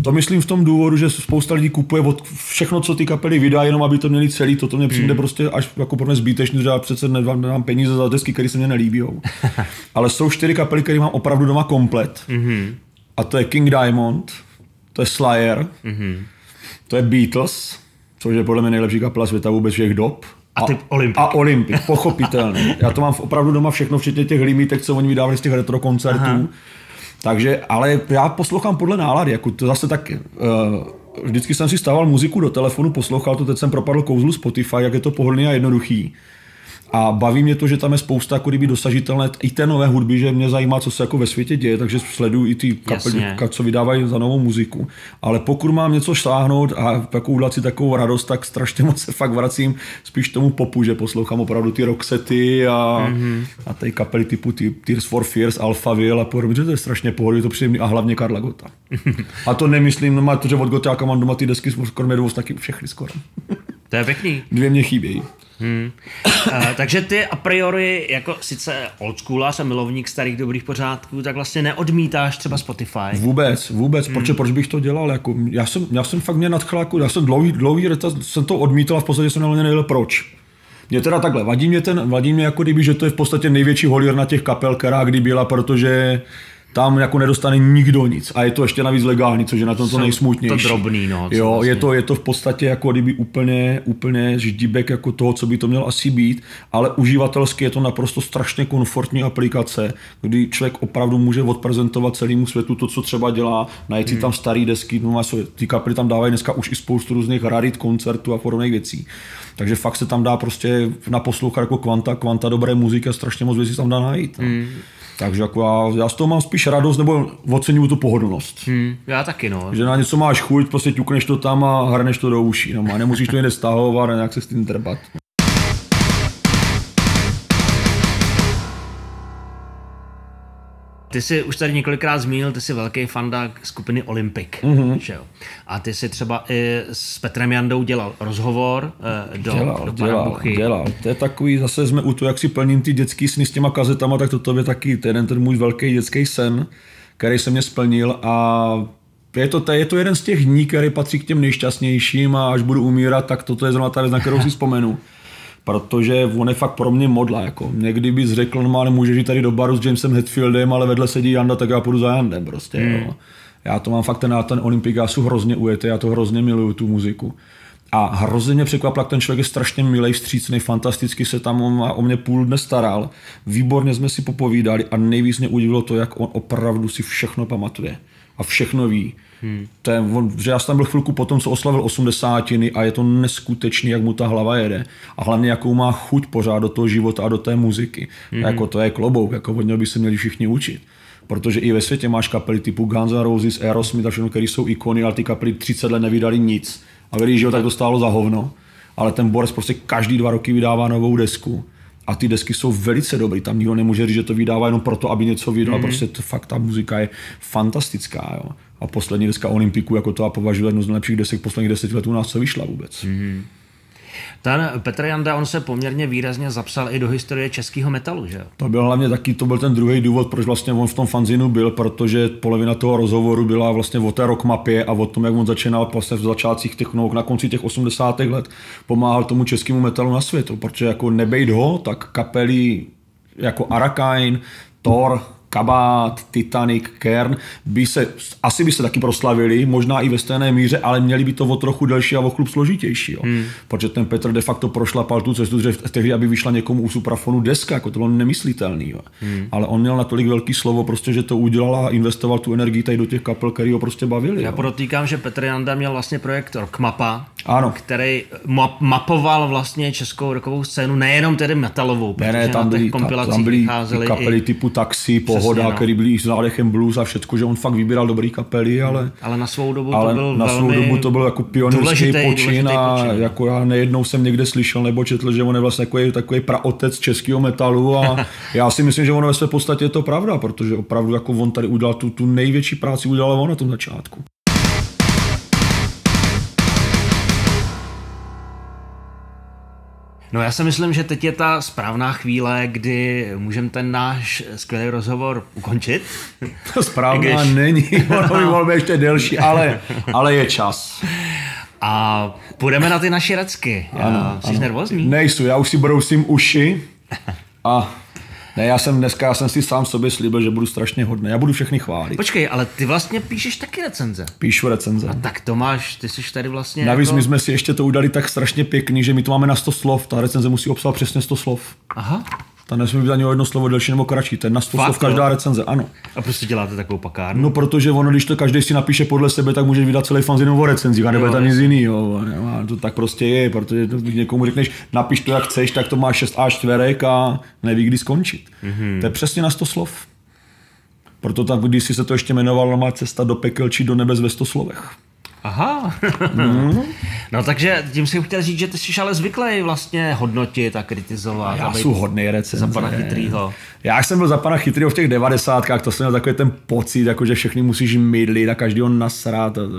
To myslím v tom důvodu, že spousta lidí kupuje od všechno, co ty kapely vydá, jenom aby to měli celý, to, to mě přijde hmm. prostě až jako pro mě zbytečný, že já přece nemám peníze za desky, které se mně nelíbí. Ale jsou čtyři kapely, které mám opravdu doma komplet. Mm-hmm. A to je King Diamond, to je Slayer, mm-hmm. to je Beatles, což je podle mě nejlepší kapela světa vůbec všech dob. A, ty Olympic. A Olympic, pochopitelně. Já to mám opravdu doma všechno, včetně těch limitek, co oni vydávali z těch retro koncertů. Aha. Takže, ale já poslouchám podle nálady, jako to zase tak, uh, vždycky jsem si stával muziku do telefonu, poslouchal to, teď jsem propadl kouzlu Spotify, jak je to pohodlný a jednoduchý. A baví mě to, že tam je spousta jako kdyby dosažitelné i té nové hudby, že mě zajímá, co se jako ve světě děje, takže sleduju i ty kapely, co vydávají za novou muziku. Ale pokud mám něco šláhnout a jako udělat si takovou radost, tak strašně moc se fakt vracím spíš tomu popu, že poslouchám opravdu ty roxety a, mm-hmm. a ty kapely typu ty, Tears for Fears, Alphaville a podobně, že to je strašně pohodlný, to příjemný a hlavně Karla Gota. a to nemyslím, no má to, že od Gotáka mám doma ty desky, kromě dvou taky všechny skoro. to je pěkný. Dvě mě chybějí. Hmm. Uh, takže ty a priori, jako sice oldschoolář a milovník starých dobrých pořádků, tak vlastně neodmítáš třeba Spotify. Vůbec, vůbec. Hmm. Proč, proč bych to dělal? Jako, já, jsem, já jsem fakt mě nadchl, jako, já jsem dlouhý, dlouhý jsem to odmítal a v podstatě jsem na nevěděl proč. Mě teda takhle, vadí mě, ten, vadí mě jako kdyby, že to je v podstatě největší holír na těch kapel, která kdy byla, protože tam jako nedostane nikdo nic. A je to ještě navíc legální, což je na tom to nejsmutnější. To drobný, no. Jo, vlastně. je, to, je to v podstatě jako kdyby úplně, úplně ždíbek jako toho, co by to mělo asi být, ale uživatelsky je to naprosto strašně komfortní aplikace, kdy člověk opravdu může odprezentovat celému světu to, co třeba dělá, najít si hmm. tam starý desky, no a ty kapely tam dávají dneska už i spoustu různých rarit, koncertů a podobných věcí. Takže fakt se tam dá prostě naposlouchat jako kvanta, kvanta dobré muziky a strašně moc věcí tam dá najít. No. Hmm. Takže jako já, já z toho mám spíš radost, nebo oceňuju tu pohodlnost. Hmm, já taky, no. Že na něco máš chuť, prostě ťukneš to tam a hrneš to do uší. No, a nemusíš to někde stahovat a nějak se s tím trbat. Ty jsi už tady několikrát zmínil, ty jsi velký fanda skupiny Olympic. Mm-hmm. Že jo? A ty jsi třeba i s Petrem Jandou dělal rozhovor eh, do, dělal, do dělal, dělal. To je takový, zase jsme u toho, jak si plním ty dětský sny s těma kazetama, tak to je taky ten, ten můj velký dětský sen, který se mě splnil a je to, je to jeden z těch dní, který patří k těm nejšťastnějším a až budu umírat, tak toto je zrovna ta věc, na kterou si vzpomenu protože on je fakt pro mě modla. Jako. Někdy bys řekl, no ale můžeš jít tady do baru s Jamesem Hetfieldem, ale vedle sedí Janda, tak já půjdu za Jandem prostě. Hmm. Jo. Já to mám fakt ten, ten Olympik, já jsem hrozně ujetý, já to hrozně miluju, tu muziku. A hrozně mě překvapil, jak ten člověk je strašně milý, vstřícný, fantasticky se tam o, o mě půl dne staral. Výborně jsme si popovídali a nejvíc mě udivilo to, jak on opravdu si všechno pamatuje a všechno ví. Hmm. To je, on, že já jsem tam byl chvilku potom, co oslavil osmdesátiny a je to neskutečný, jak mu ta hlava jede. A hlavně, jakou má chuť pořád do toho života a do té muziky. Hmm. Jako to je klobouk, jako od něho by se měli všichni učit. Protože i ve světě máš kapely typu Guns N' Roses, Aerosmith a všechno, které jsou ikony, ale ty kapely 30 let nevydali nic. A když jo, tak to stálo za hovno. Ale ten Boris prostě každý dva roky vydává novou desku. A ty desky jsou velice dobré. Tam nikdo nemůže říct, že to vydává jenom proto, aby něco vydal. Mm. Prostě to, fakt ta muzika je fantastická. Jo a poslední deska Olympiku jako to a považuji jednu z nejlepších desek posledních deseti let u nás, co vyšla vůbec. Mm-hmm. Ten Petr Janda, on se poměrně výrazně zapsal i do historie českého metalu, že To byl hlavně taky, to byl ten druhý důvod, proč vlastně on v tom fanzinu byl, protože polovina toho rozhovoru byla vlastně o té rock mapě a o tom, jak on začínal vlastně v začátcích těch, no, na konci těch 80. let pomáhal tomu českému metalu na světu, protože jako nebejt ho, tak kapely jako Arakain, Thor, Kabát, Titanic, Kern by se, asi by se taky proslavili, možná i ve stejné míře, ale měli by to o trochu delší a o klub složitější. Jo. Hmm. Protože ten Petr de facto prošlapal tu cestu, že tehdy, aby vyšla někomu u suprafonu deska, jako to bylo nemyslitelný. Jo. Hmm. Ale on měl natolik velký slovo, prostě, že to udělal a investoval tu energii tady do těch kapel, který ho prostě bavili. Já jo. podotýkám, že Petr Janda měl vlastně projekt Rockmapa, ano. který map, mapoval vlastně českou rokovou scénu, nejenom tedy metalovou, ne, ne, tam byly, tam byly kapely i... typu Taxi, Pohoda, no. který byli s nádechem blues a všechno, že on fakt vybíral dobrý kapely, ale, ale na svou dobu ale to byl na svou dobu to byl jako pionýrský počin a počin. jako já nejednou jsem někde slyšel nebo četl, že on je vlastně takový, takový praotec českého metalu a já si myslím, že ono ve své podstatě je to pravda, protože opravdu jako on tady udělal tu, tu největší práci, udělal on na tom začátku. No já si myslím, že teď je ta správná chvíle, kdy můžeme ten náš skvělý rozhovor ukončit. To správná Když... není, ono by být ještě delší, ale, ale je čas. A půjdeme na ty naše recky. Ano, Jsi ano. nervózní? Nejsou, já už si brousím uši a ne, já jsem dneska, já jsem si sám sobě slíbil, že budu strašně hodný. Já budu všechny chválit. Počkej, ale ty vlastně píšeš taky recenze. Píšu recenze. A tak to máš, ty jsi tady vlastně Navíc jako... my jsme si ještě to udali tak strašně pěkný, že my to máme na 100 slov. Ta recenze musí obsahovat přesně 100 slov. Aha. Ta nesmí být ani o jedno slovo delší nebo kratší, to je na 100 Fakt, slov každá recenze, ano. A prostě děláte takovou pakárnu? No, protože ono, když to každý si napíše podle sebe, tak může vydat celý fanzin o recenzích a nebude tam nic jiného. To tak prostě je, protože to, když někomu řekneš, napiš to, jak chceš, tak to má 6 a čtverek a neví, kdy skončit. Mm-hmm. To je přesně na 100 slov. Proto tak, když si se to ještě jmenovalo, má cesta do pekel či do nebes ve 100 slovech. Aha. Mm. no takže tím si chtěl říct, že ty jsi ale zvyklý vlastně hodnotit a kritizovat. Já jsem hodný recenze. Za pana chytrýho. Já jsem byl za pana chytrýho v těch devadesátkách, to jsem měl takový ten pocit, jako že všechny musíš mydlit a každý on nasrát. A to.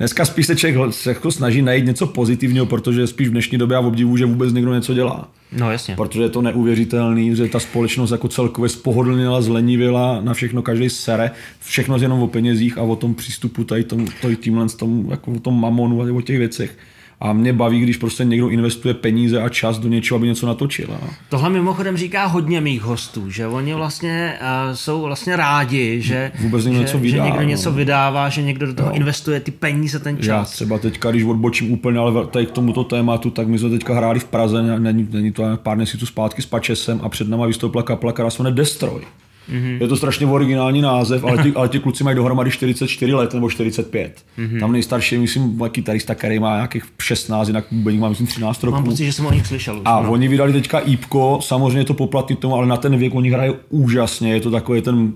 Dneska spíš se člověk se jako snaží najít něco pozitivního, protože spíš v dnešní době já obdivuju, že vůbec někdo něco dělá. No jasně. Protože je to neuvěřitelný, že ta společnost jako celkově spohodlnila, zlenivěla, na všechno každý sere, všechno jenom o penězích a o tom přístupu tady, tom, tady tímhle, tom, jako o tom mamonu a o těch věcech. A mě baví, když prostě někdo investuje peníze a čas do něčeho, aby něco natočil. No. Tohle mimochodem říká hodně mých hostů, že oni vlastně uh, jsou vlastně rádi, že, Vůbec že, něco vydá, že někdo no. něco vydává, že někdo do toho jo. investuje ty peníze, ten čas. Já třeba teďka, když odbočím úplně, ale tady k tomuto tématu, tak my jsme teďka hráli v Praze, není, není to pár měsíců zpátky s Pačesem a před náma vystoupila kapela, která se jmenuje Destroy. Mm-hmm. Je to strašně originální název, ale ti, ale ti kluci mají dohromady 44 let nebo 45. Mm-hmm. Tam nejstarší, myslím, kytarista, který má nějakých 16, jinak bubeník má myslím 13 roků. Mám pocit, že jsem o nich slyšel. Už, a no. oni vydali teďka IPko, samozřejmě to poplatný tomu, ale na ten věk oni hrají úžasně. Je to takový ten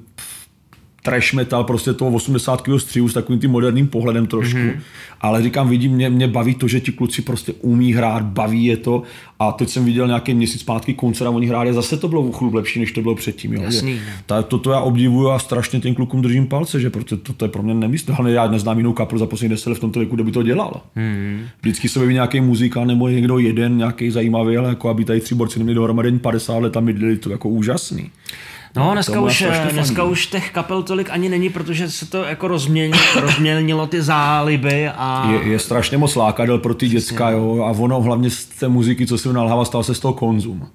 trash metal, prostě toho 80 kg střihu s takovým tím moderním pohledem trošku. Mm-hmm. Ale říkám, vidím, mě, mě baví to, že ti kluci prostě umí hrát, baví je to. A teď jsem viděl nějaký měsíc zpátky koncert a oni hráli zase to bylo chlup lepší, než to bylo předtím. Jo. Jasný. Ta, toto já obdivuju a strašně těm klukům držím palce, že protože to, to je pro mě nemyslitelné. Já neznám jinou kapelu za poslední deset let v tomto věku, kde by to dělal. Mm-hmm. Vždycky se objeví nějaký muzika nebo někdo jeden, nějaký zajímavý, ale jako aby tady tři borci neměli dohromady 50 let a bydleli, to jako úžasný. No, dneska, už, dneska už těch kapel tolik ani není, protože se to jako rozměnilo, rozměnilo ty záliby a... Je, je strašně moc lákadel pro ty děcka, jo, a ono hlavně z té muziky, co si nalhává, stal se z toho konzum.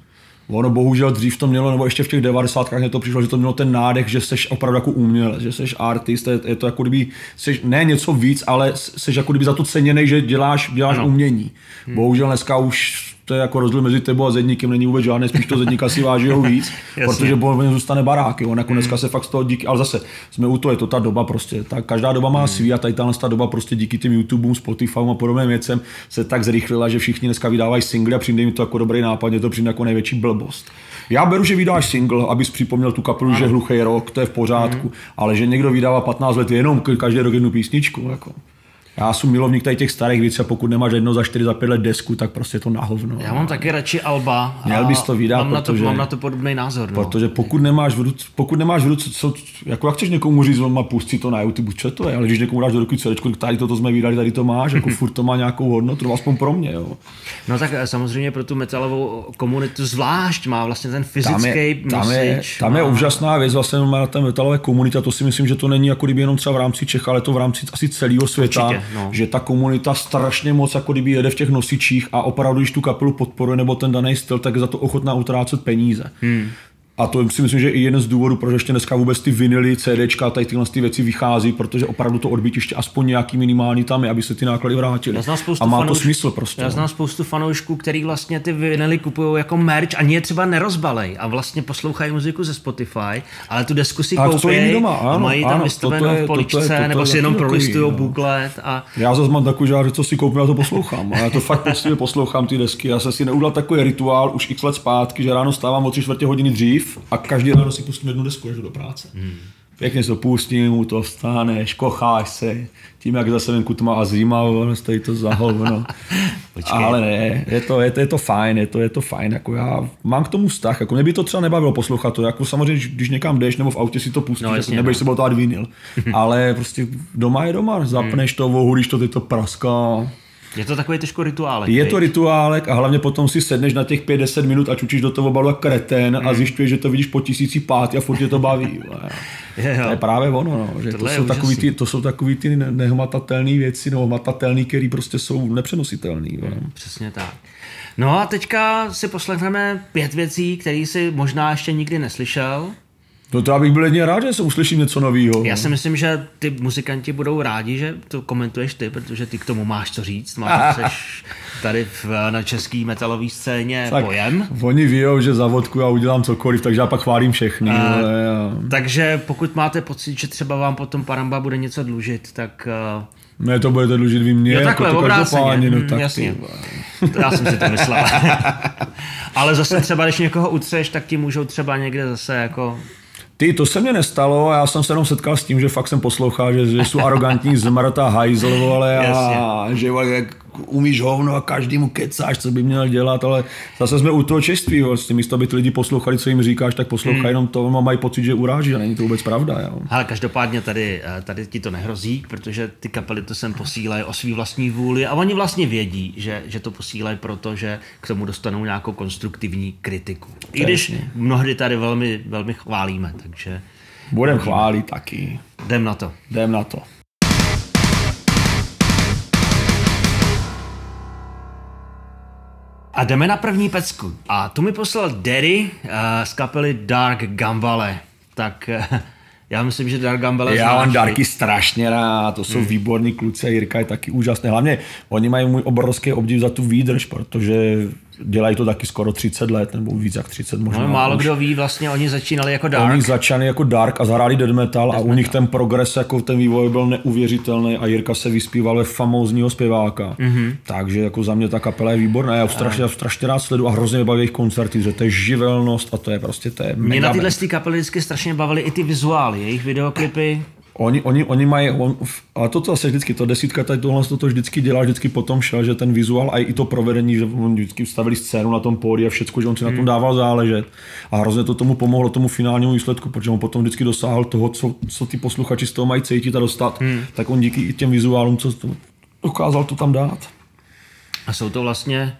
Ono bohužel dřív to mělo, nebo ještě v těch devadesátkách mě to přišlo, že to mělo ten nádech, že jsi opravdu jako uměl, že jsi artist, je, je to jako kdyby, jsi, ne něco víc, ale jsi jako kdyby za to ceněný, že děláš, děláš umění. Hmm. Bohužel dneska už to je jako rozdíl mezi tebou a zedníkem není vůbec žádný, spíš to zedníka si váží ho víc, protože po zůstane barák, jo, jako dneska se fakt z toho díky, ale zase jsme u toho, je to ta doba prostě, ta, každá doba má hmm. svý a tady ta doba prostě díky těm YouTubeům, Spotify a podobným věcem se tak zrychlila, že všichni dneska vydávají single a přijde mi to jako dobrý nápad, je to přijde jako největší blbost. Já beru, že vydáš single, abys připomněl tu kapelu, že hluchý rok, to je v pořádku, mm. ale že někdo vydává 15 let jenom každý rok jednu písničku, jako. Já jsem milovník tady těch starých věcí a pokud nemáš jedno za 4 za 5 let desku, tak prostě to na hovno. Já mám taky radši Alba. Měl bys to vydat, mám, protože, na to, mám na to podobný názor. No. Protože pokud nemáš v ruce, pokud nemáš v ruce, co, jako jak chceš někomu říct, on má pustit to na YouTube, co to je, ale když někomu dáš do ruky CD, tady to, to jsme vydali, tady to máš, jako furt to má nějakou hodnotu, no aspoň pro mě. Jo. No tak eh, samozřejmě pro tu metalovou komunitu zvlášť má vlastně ten fyzický tam je, tam je, tam je úžasná věc vlastně na té metalové komunitě, to si myslím, že to není jako kdyby jenom třeba v rámci Čech, ale to v rámci asi celého světa, Určitě, no. že ta komunita strašně moc jako kdyby jede v těch nosičích a opravdu, když tu kapelu podporuje nebo ten daný styl, tak je za to ochotná utrácet peníze. Hmm. A to si myslím, že i jeden z důvodů, proč ještě dneska vůbec ty vinily, CDčka a tady tyhle ty věci vychází, protože opravdu to ještě aspoň nějaký minimální tam je, aby se ty náklady vrátily. Já znám a má fanouš... to smysl prostě. Já no. znám spoustu fanoušků, který vlastně ty vinily kupují jako merch, ani je třeba nerozbalej a vlastně poslouchají muziku ze Spotify, ale tu desku si koupí doma, ano, a mají tam vystavenou v poličce, nebo si jenom prolistují buklet. A... Já zase mám takový že co si koupím, a to poslouchám. A já to fakt poctivě poslouchám ty desky. Já jsem si neudělal takový rituál už x let zpátky, že ráno stávám o tři čtvrtě hodiny dřív a každý ráno si pustím jednu desku, až do práce. Hmm. Pěkně se to pustím, u toho vstáneš, kocháš se, tím, jak zase venku tma a zima, stojí to za hovno. Ale ne, je to, je, to, je to fajn, je to, je to fajn, jako já mám k tomu vztah, jako mě by to třeba nebavilo poslouchat to, jako samozřejmě, když někam jdeš nebo v autě si to pustíš, no, jako nebudeš se to vinyl, ale prostě doma je doma, zapneš to, vohulíš to, ty to praská, Je to takový trošku rituálek. Je viď? to rituálek a hlavně potom si sedneš na těch 5-10 minut a čučíš do toho obalu jak kretén Hmm. a zjišťuješ, že to vidíš po tisíci pát a furt tě to baví. Je, jo. To je právě ono, no, že to Tohle jsou, takový ty, to jsou takový ty ne- nehmatatelné věci, nebo hmatatelné, které prostě jsou nepřenositelné. Hmm. Přesně tak. No a teďka si poslechneme pět věcí, které si možná ještě nikdy neslyšel. No to já bych byl jedině rád, že se uslyším něco nového. Já si myslím, že ty muzikanti budou rádi, že to komentuješ ty, protože ty k tomu máš co říct. Máš seš tady v, na český metalové scéně tak pojem. Oni ví, že za vodku já udělám cokoliv, takže já pak chválím všechny. A- vole, a... Takže pokud máte pocit, že třeba vám potom Paramba bude něco dlužit, tak uh, Ne, to budete dlužit vy mě, Jo, jako takhle, to obráceně. každopádně, no Mm, tak jasně. ty, to já jsem si to myslel. Ale zase třeba, když někoho utřeš, tak ti můžou třeba někde zase jako Ty, to se mně nestalo, já jsem se jenom setkal s tím, že fakt jsem poslouchal, že, že jsou arrogantní zmrta hajzl, vole, a že jak umíš hovno a každému kecáš, co by měl dělat, ale zase jsme u toho čeství, vlastně místo, aby ty lidi poslouchali, co jim říkáš, tak poslouchají Hmm. jenom to, a mají pocit, že uráží a není to vůbec pravda. Jo. Ale každopádně tady, eh, tady ti to nehrozí, protože ty kapely to sem posílají o svý vlastní vůli a oni vlastně vědí, že, že to posílají proto, že k tomu dostanou nějakou konstruktivní kritiku. I když mnohdy tady velmi, velmi chválíme, takže Budem chválit taky. jdem na to. Jdem na to. A jdeme na první pecku. A tu mi poslal Derry uh, z kapely Dark Gambale. Tak uh, já myslím, že Dark Gambale Já mám? Darky strašně rád, to jsou hmm. výborní kluci a Jirka je taky úžasný. Hlavně oni mají můj obrovský obdiv za tu výdrž, protože dělají to taky skoro 30 let, nebo víc jak 30 možná. No, málo už. kdo ví, vlastně oni začínali jako Dark. Oni začali jako dark a zahráli death metal a u nich ten progres, jako ten vývoj byl neuvěřitelný a Jirka se vyspíval ve famózního zpěváka. Mhm. Mm-hmm. Takže jako za mě ta kapela je výborná. Já strašně, strašně rád sledu a hrozně mě baví jejich koncerty, že to je živelnost a to je prostě to je Mě na tyhle kapely vždycky strašně bavily i ty vizuály, jejich videoklipy. Oni, oni, oni mají, on, ale to, to zase vždycky, to desítka tady tohle to vždycky dělá, vždycky potom šel, že ten vizuál a i to provedení, že on vždycky stavili scénu na tom pódiu a všechno, že on si na tom dával záležet. A hrozně to tomu pomohlo, tomu finálnímu výsledku, protože on potom vždycky dosáhl toho, co, co ty posluchači z toho mají cítit a dostat. Hmm. Tak on díky i těm vizuálům, co to, dokázal to tam dát. A jsou to vlastně,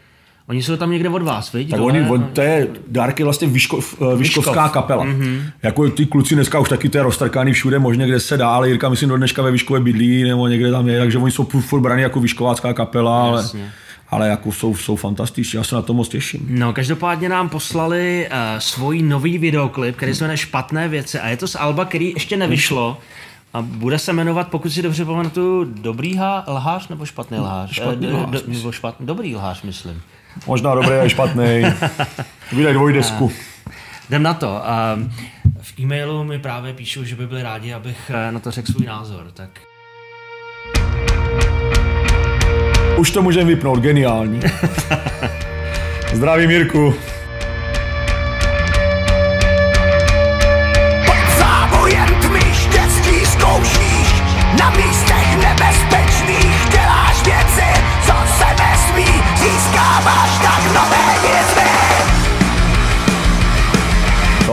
oni jsou tam někde od vás, viď? Tak oni, on, to je, Dark je vlastně Vyškov, eh, Vyškovská kapela. Mm-hmm. Jako ty kluci dneska už taky to je roztrkaný všude možně, kde se dá, ale Jirka myslím do dneška ve Vyškové bydlí, nebo někde tam je, takže oni jsou furt, braní jako Vyškovácká kapela, ale, Jasně. ale jako jsou, jsou fantastiční, já se na to moc těším. No, každopádně nám poslali uh, svůj nový videoklip, který se jmenuje Špatné věci a je to z Alba, který ještě nevyšlo. A bude se jmenovat, pokud si dobře pamatuju, Dobrý há, lhář nebo špatný lhář? Špatný lhář, do, nebo špatný, dobrý lhář, myslím. Možná dobrý a špatný. Vydej dvojdesku. Jdem na to. Um, v e-mailu mi právě píšou, že by byli rádi, abych eh, na to řekl svůj názor. Tak Už to můžeme vypnout, geniální. Zdravím Jirku. Pod závojem tmy štěstí zkoušíš Na místech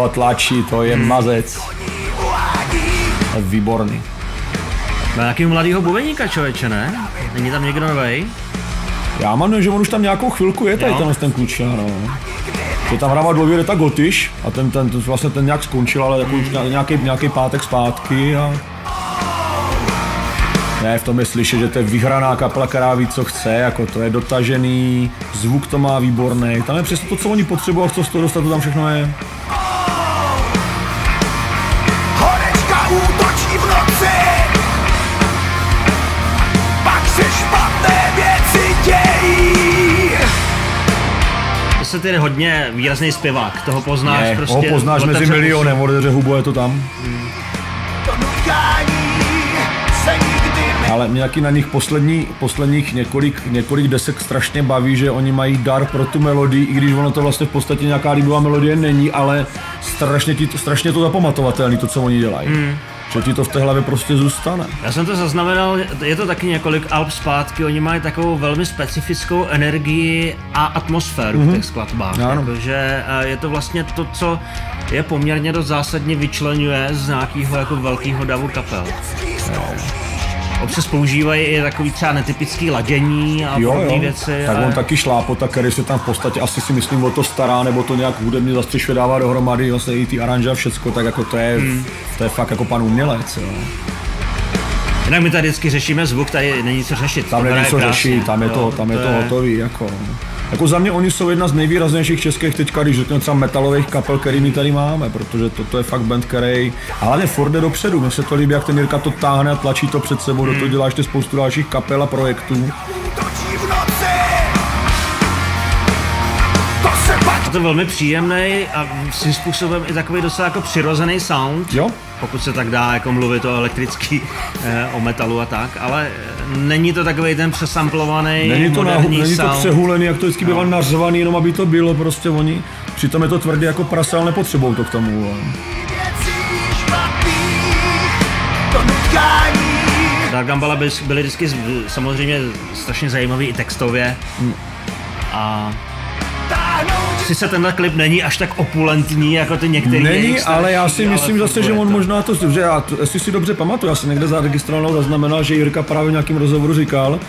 To tlačí, to je mazec. Uvádí Je výborný. má nějakého mladého bubeníka, člověče, ne? Není tam někdo novej? Já mám, že on už tam nějakou chvilku je tady Jo. ten, ten klučina, no. Že tam hrával dlouhě ta Gotyš a ten, ten, ten, vlastně ten nějak skončil, ale jako už nějaký, nějaký pátek zpátky a... Ne, v tom je slyšet, že to je vyhraná kapela, která ví, co chce, jako to je dotažený, zvuk to má výborný, tam je přesně to, co oni potřebují co z toho dostat, to tam všechno je. To se tedy hodně výrazný zpěvák, toho poznáš Ne, prostě. ho poznáš mezi milionem, otevře hubu, je to tam. Ne Ale mě taky na nich poslední, posledních několik, několik desek strašně baví, že oni mají dar pro tu melodii, i když ono to vlastně v podstatě nějaká líbivá melodie není, ale strašně, ti, to- strašně to zapamatovatelný, to, co oni dělají. Hmm. Že ti to v té hlavě prostě zůstane. Já jsem to zaznamenal, je to taky několik alb zpátky, oni mají takovou velmi specifickou energii a atmosféru mm-hmm. v těch skladbách. Ano. Jakože eh, je to vlastně to, co je poměrně dost zásadně vyčlenuje z nějakého jako velkého davu kapel. Občas používají i takový třeba netypický ladění a podobné věci. Tak ale- on taky šlápota, který se tam v podstatě asi si myslím o to stará, nebo to nějak hudebně zastřešuje, dává dohromady, vlastně i ty aranže a všecko, tak jako to je, Hmm. to je fakt jako pan umělec, jo. Jinak my tady vždycky řešíme zvuk, tady není co řešit. Tam to není co řešit, tam je to, Jo, tam je to hotový, jako. Jako za mě oni jsou jedna z nejvýraznějších českých teďka, když řekneme třeba metalových kapel, který my tady máme, protože toto je fakt band, který, a hlavně furt jde dopředu, mně se to líbí, jak ten Jirka to táhne a tlačí to před sebou, do toho dělá ještě spoustu dalších kapel a projektů. To velmi příjemný a svým způsobem i takový docela jako přirozený sound. Jo, Pokud se tak dá jako mluvit o elektrický, eh, o metalu a tak, ale eh, není to takový ten přesamplovaný, Není to, moderní není to sound. přehulený, jak to vždycky bývá nařvaný, jenom aby to bylo, prostě oni, přitom je to tvrdě jako prase, ale nepotřebují to k tomu. To nutkání Dark Gambala by- byly vždycky samozřejmě strašně zajímavý i textově. A táhnou sice tenhle klip není až tak opulentní jako ty některé Není, ale já si myslím zase, že on možná to, že já, to, jestli si dobře pamatuju, já si někde zaregistrovanou zaznamenal, že Jirka právě v nějakém rozhovoru říkal,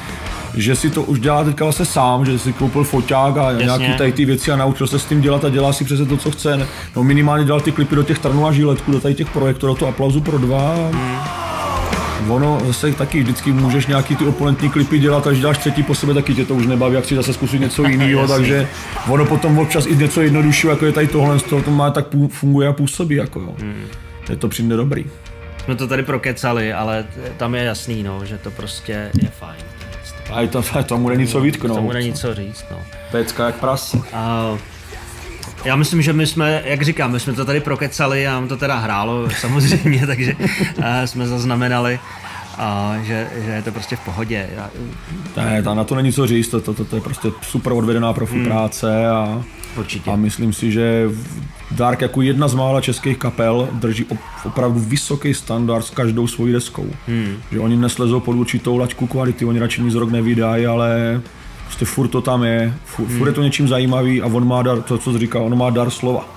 že si to už dělá teďka vlastně sám, že si koupil foťák a nějaký tady ty věci a naučil se s tím dělat a dělá si přesně to, co chce. No minimálně dělal ty klipy do těch trnů a žiletků, do tady těch projektů, do toho aplauzu pro dva. Ono zase taky vždycky můžeš nějaký ty opulentní klipy dělat, až dáš třetí po sebe, taky tě to už nebaví, jak si zase zkusit něco jiného, takže ono potom občas i něco jednoduššího, jako je tady tohle, z toho to má, tak funguje a působí, jako jo. Je to přijde dobrý. Jsme to tady prokecali, ale tam je jasný, no, že to prostě je fajn. A to, tomu není co výtknout. Tomu není co říct, no. Pecka jak prase. A já myslím, že my jsme, jak říkám, my jsme to tady prokecali a nám to teda hrálo samozřejmě, takže eh, jsme zaznamenali, a že, že je to prostě v pohodě. Já, Ne, tam na to není co říct, to, to, to, to je prostě super odvedená profi práce a, určitě. a myslím si, že Dark jako jedna z mála českých kapel drží op, opravdu vysoký standard s každou svojí deskou. Hmm. Že oni neslezou pod určitou laťku kvality, oni radši nic rok nevydají, ale prostě furt to tam je, furt, furt je to něčím zajímavý a on má dar, to co jsi říkal, on má dar slova.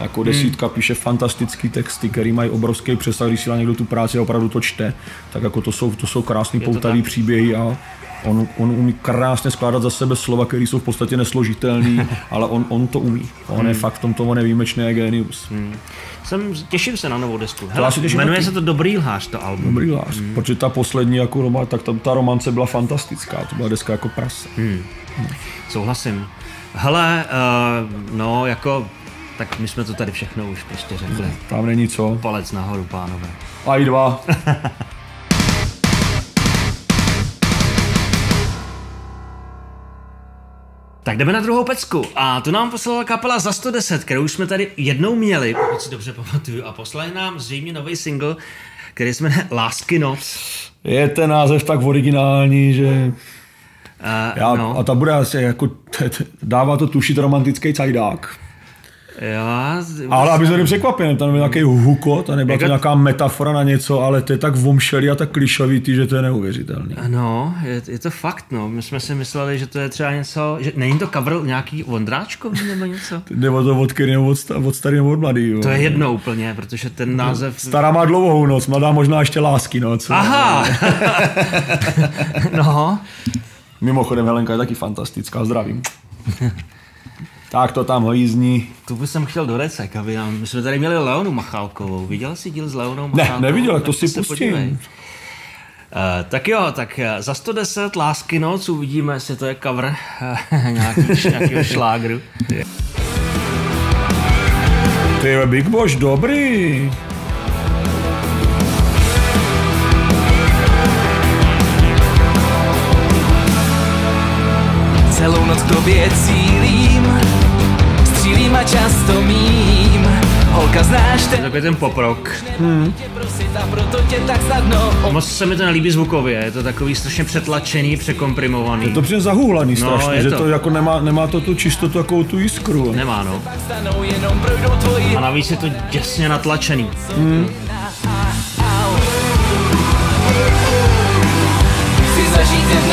Jako desítka píše fantastický texty, který mají obrovský přesah, když si dá někdo tu práci a opravdu to čte, tak jako to jsou, to jsou krásný to poutavý příběhy a on, on umí krásně skládat za sebe slova, které jsou v podstatě nesložitelné, ale on, on to umí. On je fakt v tomto on je výjimečný a genius. Jsem, těším se na novou desku. Hele, se jmenuje taky. se to Dobrý lhář, to album. Dobrý lás, protože ta poslední, jako roma, tak ta, ta romance byla fantastická, to byla deska jako prase. Souhlasím. Hele, uh, no jako, tak my jsme to tady všechno už prostě řekli. Tam není co. Palec nahoru, pánové. A i dva. Tak jdeme na druhou pecku. A tu nám poslala kapela za 110, kterou už jsme tady jednou měli, pokud si dobře pamatuju. A poslali nám zřejmě nový single, který se jmenuje Lásky noc. Je ten název tak originální, že Uh, já, no, a ta bude asi jako, t- t- dává to tušit romantický cajdák. Já, Ale aby se překvapen, tam je nějaký hukot, a nebyla to nějaká metafora na něco, ale to je tak vomšelý a tak klišovitý, že to je neuvěřitelný. No, je, je, to fakt, no. My jsme si mysleli, že to je třeba něco, že není to cover nějaký Vondráčkový nebo něco? Nebo to od Kyry, nebo od, od starý, nebo od mladý. Jo. To je jedno úplně, protože ten název... Stará má dlouhou noc, mladá možná ještě lásky noc. Aha! no, Mimochodem Helenka je taky fantastická, zdravím. tak to tam hojízní. tu bych jsem chtěl do Recek, aby nám... My jsme tady měli Leonu Machálkovou. Viděl jsi díl s Leonou Ne, Machálkovou? neviděl, Tak to si pustím. Uh, tak jo, tak uh, za 110 Lásky noc uvidíme, jestli to je cover uh, nějaký, nějakého šlágru. Ty je Big Boss, dobrý. Celou noc k tobě cílím Střílím a často mím Holka znáš ten Takový ten poprok. snadno Moc se mi to nelíbí zvukově, je to takový strašně přetlačený, překomprimovaný. To přijde zahuhlaný No, strašně, je že to. to jako nemá, nemá to tu čistotu, takovou tu jiskru. Nemá, no. A navíc je to děsně natlačený. Jen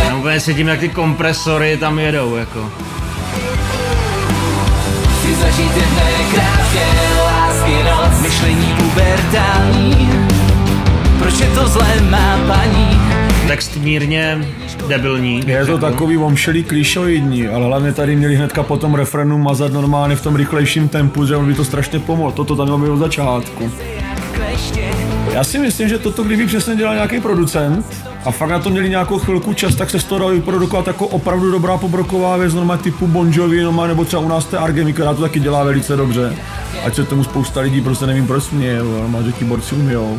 Já úplně sedím, jak ty kompresory tam jedou, jako. Zažít jedné krátké lásky noc Myšlení pubertální Proč je to zlé má paní text mírně debilní. Je to řeknu. takový omšelý klišoidní, ale hlavně tady měli hnedka po tom referendu mazat normálně v tom rychlejším tempu, že on by to strašně pomohlo. Toto tam být od začátku. Já si myslím, že toto kdyby přesně dělal nějaký producent a fakt na to měli nějakou chvilku čas, tak se z toho dalo vyprodukovat jako opravdu dobrá pobroková věc, normálně typu Bon Jovi, normálně, nebo třeba u nás té Argemy, která to taky dělá velice dobře. Ať se tomu spousta lidí prostě nevím proč směje, normálně, že ti borci umijou.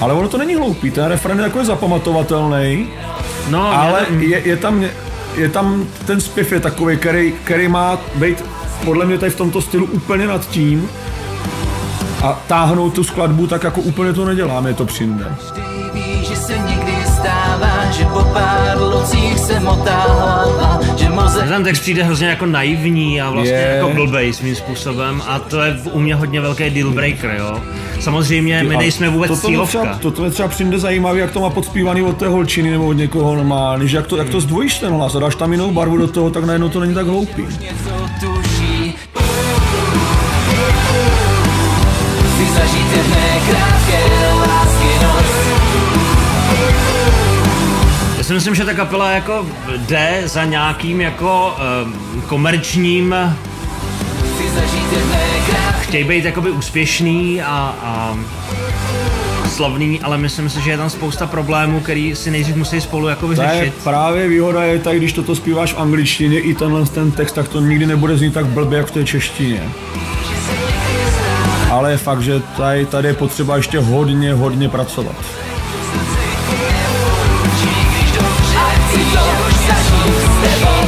Ale ono to není hloupý, ten referen je takový zapamatovatelný, No, ale mě- je, je, tam, je tam ten zpěv je takový, který, který má být podle mě tady v tomto stylu úplně nad tím a táhnout tu skladbu tak jako úplně to neděláme, je to přijde. Ví, že se někdy stává, že po pár locích se motá hlava, že mozek ten text přijde hrozně jako naivní a vlastně Je. jako blbej svým způsobem a to je v- u mě hodně velký deal breaker, jo. Samozřejmě my nejsme vůbec toto cílovka. Třeba, toto mě třeba přijde zajímavý, jak to má podspívaný od té holčiny nebo od někoho normálně, že jak to, jak to zdvojíš ten hlas a dáš tam jinou barvu do toho, tak najednou to není tak hloupý. něco zažít jedné krátké lásky noc. Já si myslím, že ta kapela jako jde za nějakým jako um, komerčním, chtějí být jakoby úspěšný a, a slavný, ale myslím si, že je tam spousta problémů, který si nejdřív musí spolu jako vyřešit. právě výhoda je tak, když toto zpíváš v angličtině, i tenhle ten text, tak to nikdy nebude znít tak blbě, jak v té češtině. Ale je fakt, že tady, tady je potřeba ještě hodně, hodně pracovat.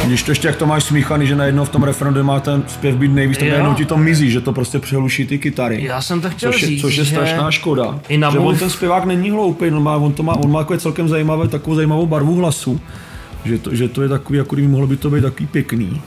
Když to ještě jak to máš smíchaný, že najednou v tom referendu má ten zpěv být nejvíc, tak najednou ti to mizí, že to prostě přeluší ty kytary. Já jsem to chtěl Což je, říct, což je že strašná škoda. i na že on ten zpěvák není hloupý, no má, on, to má, on má jako celkem zajímavé, takovou zajímavou barvu hlasu. Že to, že to je takový, jako kdyby mohlo by to být takový pěkný.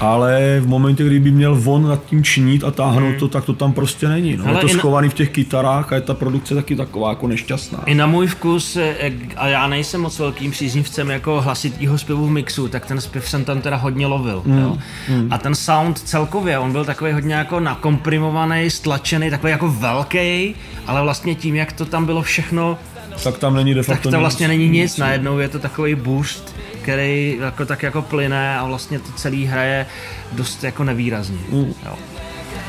Ale v momentě, kdyby měl on nad tím činit a táhnout to, tak to tam prostě není. No. Ale je to na- schovaný v těch kytarách a je ta produkce taky taková jako nešťastná. I na můj vkus, eh, a já nejsem moc velkým příznivcem jako hlasitýho zpěvu v mixu, tak ten zpěv jsem tam teda hodně lovil. Mm. Jo. A ten sound celkově, on byl takový hodně jako nakomprimovaný, stlačený, takový jako velký, ale vlastně tím, jak to tam bylo všechno, Tak tam není de tak facto to nic. vlastně není nic. Najednou je to takový boost, který jako tak jako plyne a vlastně to celý hraje dost jako nevýrazně. Mm. Jo.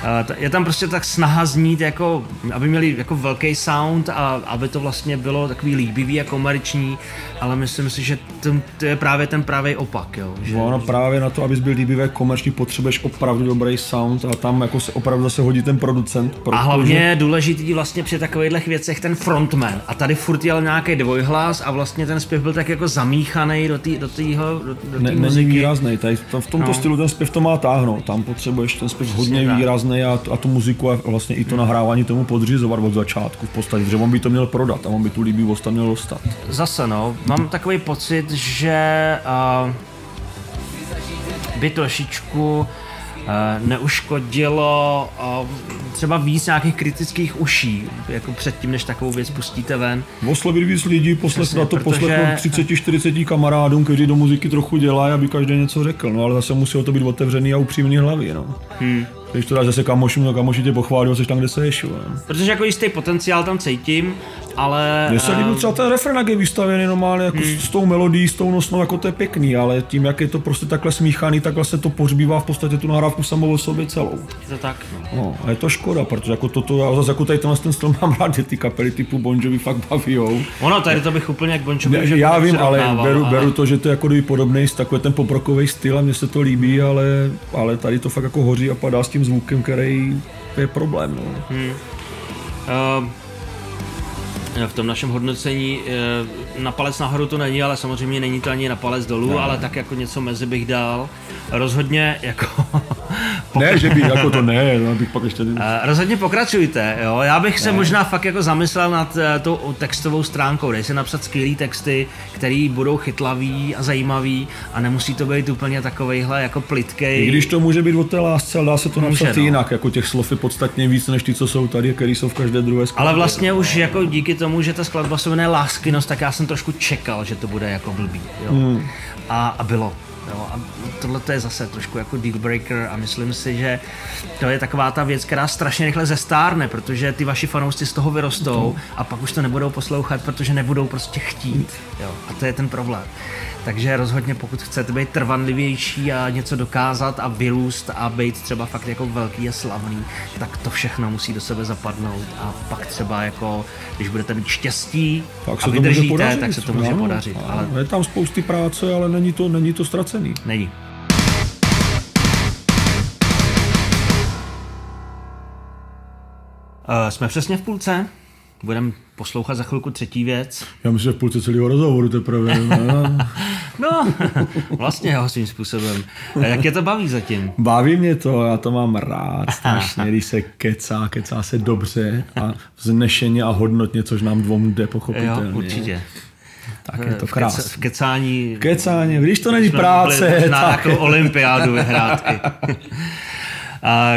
A Je tam prostě tak snaha znít, jako, aby měli jako velký sound a aby to vlastně bylo takový líbivý a komerční, ale myslím si, že to, to je právě ten pravý opak, jo. Že, No, ono právě na to, abys byl líbivý komerční, potřebuješ opravdu dobrý sound a tam jako se opravdu zase hodí ten producent. a protože- hlavně je důležitý vlastně při takovýchhle věcech ten frontman. A tady furt jel nějaký dvojhlas a vlastně ten zpěv byl tak jako zamíchaný do té do týho, do, do ne, tý není muziky. výrazný. Tady to, v tomto No. stylu ten zpěv to má táhnout. Tam potřebuješ ten zpěv hodně tak. výrazný a, tu- a tu muziku a vlastně i to nahrávání tomu podřizovat od začátku v podstatě, že on by to měl prodat a on by tu líbivost tam měl dostat. Zase no, mám takový pocit, že uh, by trošičku uh, neuškodilo uh, třeba víc nějakých kritických uší, jako předtím, než takovou věc pustíte ven. Oslovit víc lidí, poslechnout to protože- poslechnout 30-40 kamarádům, kteří do muziky trochu dělají, aby každý něco řekl. No ale zase musí to být otevřený a upřímný hlavy. No. Hmm. Když to dáš zase kamošům, no kamoši tě pochválí, jsi tam, kde seš. Protože jako jistý potenciál tam cítím, ale... Mně se líbil eh, třeba ten refren, jak je vystavený normálně jako Hmm. s, tou melodií, s tou nosnou, jako to je pěkný, ale tím, jak je to prostě takhle smíchaný, tak vlastně to pohřbívá v podstatě tu nahrávku samou o sobě celou. je to tak, no. No, a je to škoda, protože jako toto, já zase jako tady tenhle ten styl mám rád, že ty kapely typu Bon Jovi fakt baví. Ono tady to bych úplně jak Bon Jovi Ne, já jako vím, ale beru, ale- beru to, že to je jako kdyby podobný, takový ten poprokový styl a mně se to líbí, ale, ale tady to fakt jako hoří a padá s tím zvukem, který je problém. No. Hmm. Ehm, v tom našem hodnocení eh, na palec nahoru to není, ale samozřejmě není to ani na palec dolů, ale tak jako něco mezi bych dal. Rozhodně jako... Ne, že by jako to ne, no, bych pak ještě... Eh, Rozhodně pokračujte, jo. Já bych se možná fakt jako zamyslel nad eh, tou textovou stránkou. Dej si napsat skvělý texty, který budou chytlavý a zajímavý a nemusí to být úplně takovejhle jako plitkej. I když to může být o té lásce, ale dá se to Může, napsat no. jinak, jako těch slov je podstatně víc, než ty, co jsou tady, který jsou v každé druhé skladbě. Ale vlastně už jako díky tomu, že ta skladba se jmenuje Láskynost, tak já jsem trošku čekal, že to bude jako blbý. Jo. Hmm. A, a bylo. Jo, a tohle to je zase trošku jako deal breaker a myslím si, že to je taková ta věc, která strašně rychle zestárne, protože ty vaši fanoušci z toho vyrostou a pak už to nebudou poslouchat, protože nebudou prostě chtít. Jo, a to je ten problém. Takže rozhodně pokud chcete být trvanlivější a něco dokázat a vyrůst a být třeba fakt jako velký a slavný, tak to všechno musí do sebe zapadnout a pak třeba jako, když budete mít štěstí Tak a se to může vydržíte, podařit. tak se to může ano, podařit. ano. Ale Je tam spousty práce, ale není to, není to ztracený. není. Uh, jsme přesně v půlce. Budeme poslouchat za chvilku třetí věc. Já myslím, že v půlce celého rozhovoru teprve. no. No, vlastně jo, svým způsobem. A jak je to baví zatím? Baví mě to, já to mám rád strašně, když se kecá, kecá se dobře a vznešeně a hodnotně, což nám dvou jde Jo, pochopitelně. určitě. Tak je to V, kece, v krásné. kecání Kecání, když to není práce, na tak jako olympiádu vyhrátky.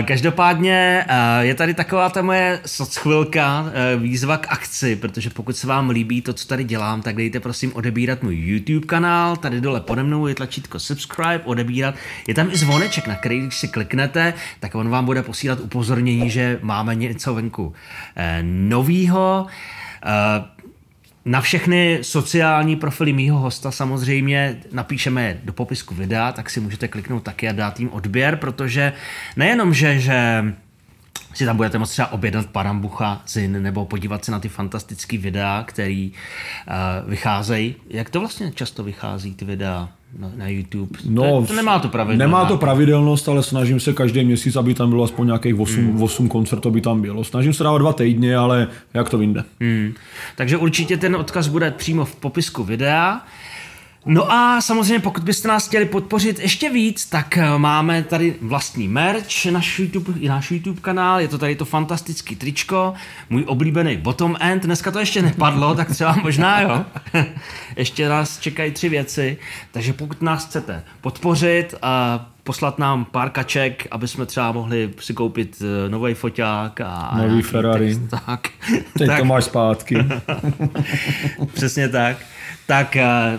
Každopádně uh, je tady taková ta moje socchvilka, uh, výzva k akci, protože pokud se vám líbí to, co tady dělám, tak dejte prosím odebírat můj YouTube kanál, tady dole pode mnou je tlačítko subscribe, odebírat, je tam i zvoneček, na který když si kliknete, tak on vám bude posílat upozornění, že máme něco venku uh, novýho. Uh, na všechny sociální profily mýho hosta samozřejmě napíšeme do popisku videa, tak si můžete kliknout taky a dát jim odběr, protože nejenom, že, že si tam budete moct třeba objednat parambucha, zin, nebo podívat se na ty fantastické videa, které uh, vycházejí. Jak to vlastně často vychází, ty videa na, na YouTube? No, to, to nemá to pravidlo. Nemá to pravidelnost, ale snažím se každý měsíc, aby tam bylo aspoň nějakých 8, hmm. 8 koncertů, aby tam bylo. Snažím se dávat dva týdny, ale jak to vyjde. Hmm. Takže určitě ten odkaz bude přímo v popisku videa. No a samozřejmě pokud byste nás chtěli podpořit ještě víc, tak eh, máme tady vlastní merch, náš YouTube, i náš YouTube kanál, je to tady to fantastický tričko, můj oblíbený bottom end, dneska to ještě nepadlo, tak třeba možná jo. ještě nás čekají tři věci, takže pokud nás chcete podpořit a poslat nám pár kaček, aby jsme třeba mohli si koupit nový foťák a Nový Ferrari. text, tak, Teď tak, to máš zpátky. Přesně tak. Tak eh,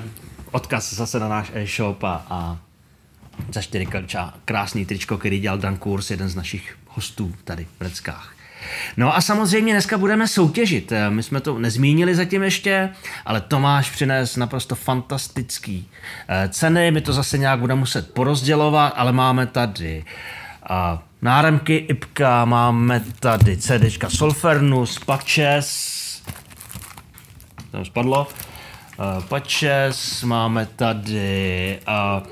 odkaz zase na náš e-shop a, a za 4 krča krásný tričko, který dělal Dan Kurs, jeden z našich hostů tady v Reckách. No a samozřejmě dneska budeme soutěžit. Eh, My jsme to nezmínili zatím ještě, ale Tomáš přines naprosto fantastický eh, ceny. My to zase nějak budeme muset porozdělovat, ale máme tady a náramky Ipka, máme tady CDčka Solfernus, Patches, tam spadlo. Uh, Patches, máme tady uh,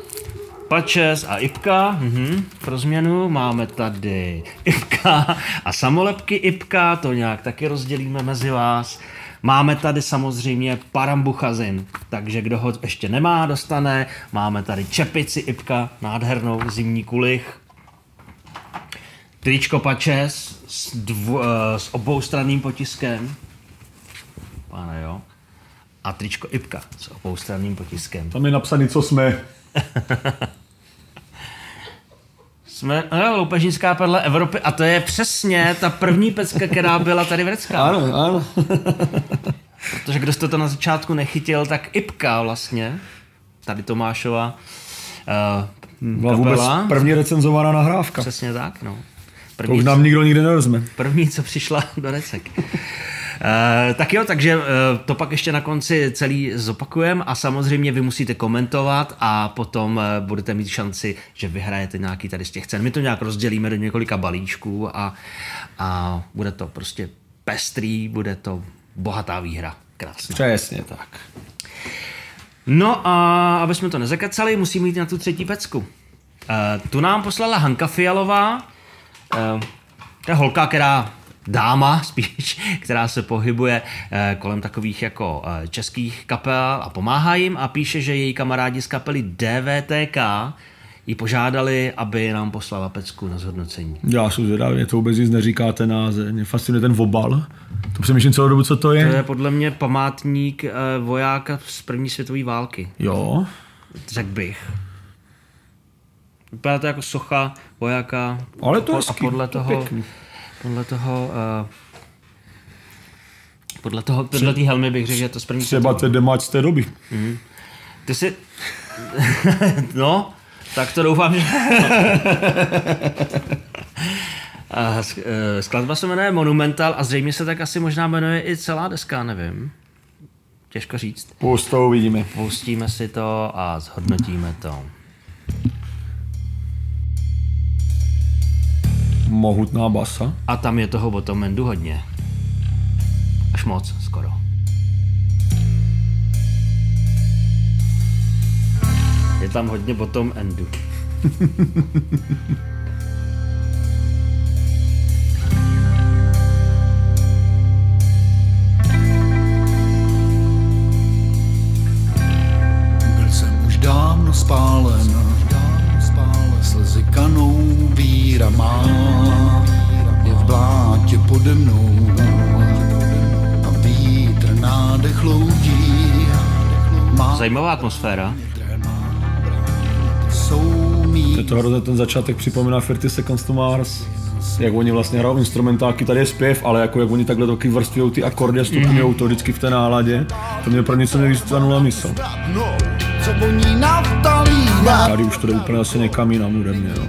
Patches a Ipka, mhm, pro změnu. Máme tady Ipka a samolepky Ipka, to nějak taky rozdělíme mezi vás. Máme tady samozřejmě parambuchazin, takže kdo ho ještě nemá, dostane. Máme tady čepici Ipka, nádhernou zimní kulich. Tričko Patches s, dvu, uh, s oboustranným potiskem. Pane jo. A tričko Ipka s oboustranným potiskem. Tam je napsaný, co jsme. Jsme no, loupežnická perle Evropy a to je přesně ta první pecka, která byla tady v Reckách. Ano, ano. Protože kdo jste to na začátku nechytil, tak Ipka vlastně, tady Tomášova uh, Byla vůbec první recenzovaná nahrávka. Přesně tak, no. To První, už nám nikdo nikdy nevezme. První, co přišla do Recek. Uh, tak jo, takže uh, to pak ještě na konci celý zopakujem a samozřejmě vy musíte komentovat a potom uh, budete mít šanci, že vyhrajete nějaký tady z těch cen. My to nějak rozdělíme do několika balíčků a, a bude to prostě pestrý, bude to bohatá výhra. Krásně. Přesně tak. No a aby jsme to nezakecali, musíme jít na tu třetí pecku. Uh, tu nám poslala Hanka Fialová, uh, to je holka, která dáma spíš, která se pohybuje eh, kolem takových jako eh, českých kapel a pomáhá jim a píše, že její kamarádi z kapely DVTK ji požádali, aby nám poslala pecku na zhodnocení. Já jsem zvědavý, mě to vůbec nic neříká ten název. Mě fascinuje ten obal. To přemýšlím celou dobu, co to je. To je podle mě památník eh, vojáka z první světové války, Jo. řekl bych. Vypadá to jako socha vojáka Ale to je a hezký, podle to toho, pěkný. Podle toho, uh, podle toho, podle té helmy bych řekl, že to z první Třeba ten demáč z té doby. Ty jsi... no, Tak to doufám, že... A eh, Skladba se jmenuje Monumental a zřejmě se tak asi možná jmenuje i celá deska, nevím. Těžko říct. Pustou vidíme. Pustíme si to a zhodnotíme to. Mohutná basa. A tam je toho o tom endu hodně. Až moc, skoro. Je tam hodně o tom endu. Byl jsem už dávno spálen, slzy kanou víra má, je v blátě pode mnou a vítr nádech loudí. Má Zajímavá atmosféra. Je to hrozně ten začátek připomíná 30 Seconds to Mars. Jak oni vlastně hrajou instrumentálky, tady je zpěv, ale jako jak oni takhle taky vrstvují ty akordy a stupňují to vždycky v té náladě. To mě pro něco nevystanula mysl. No, co voní naftalína. Tady už to jde úplně asi někam jinam ode mě. No.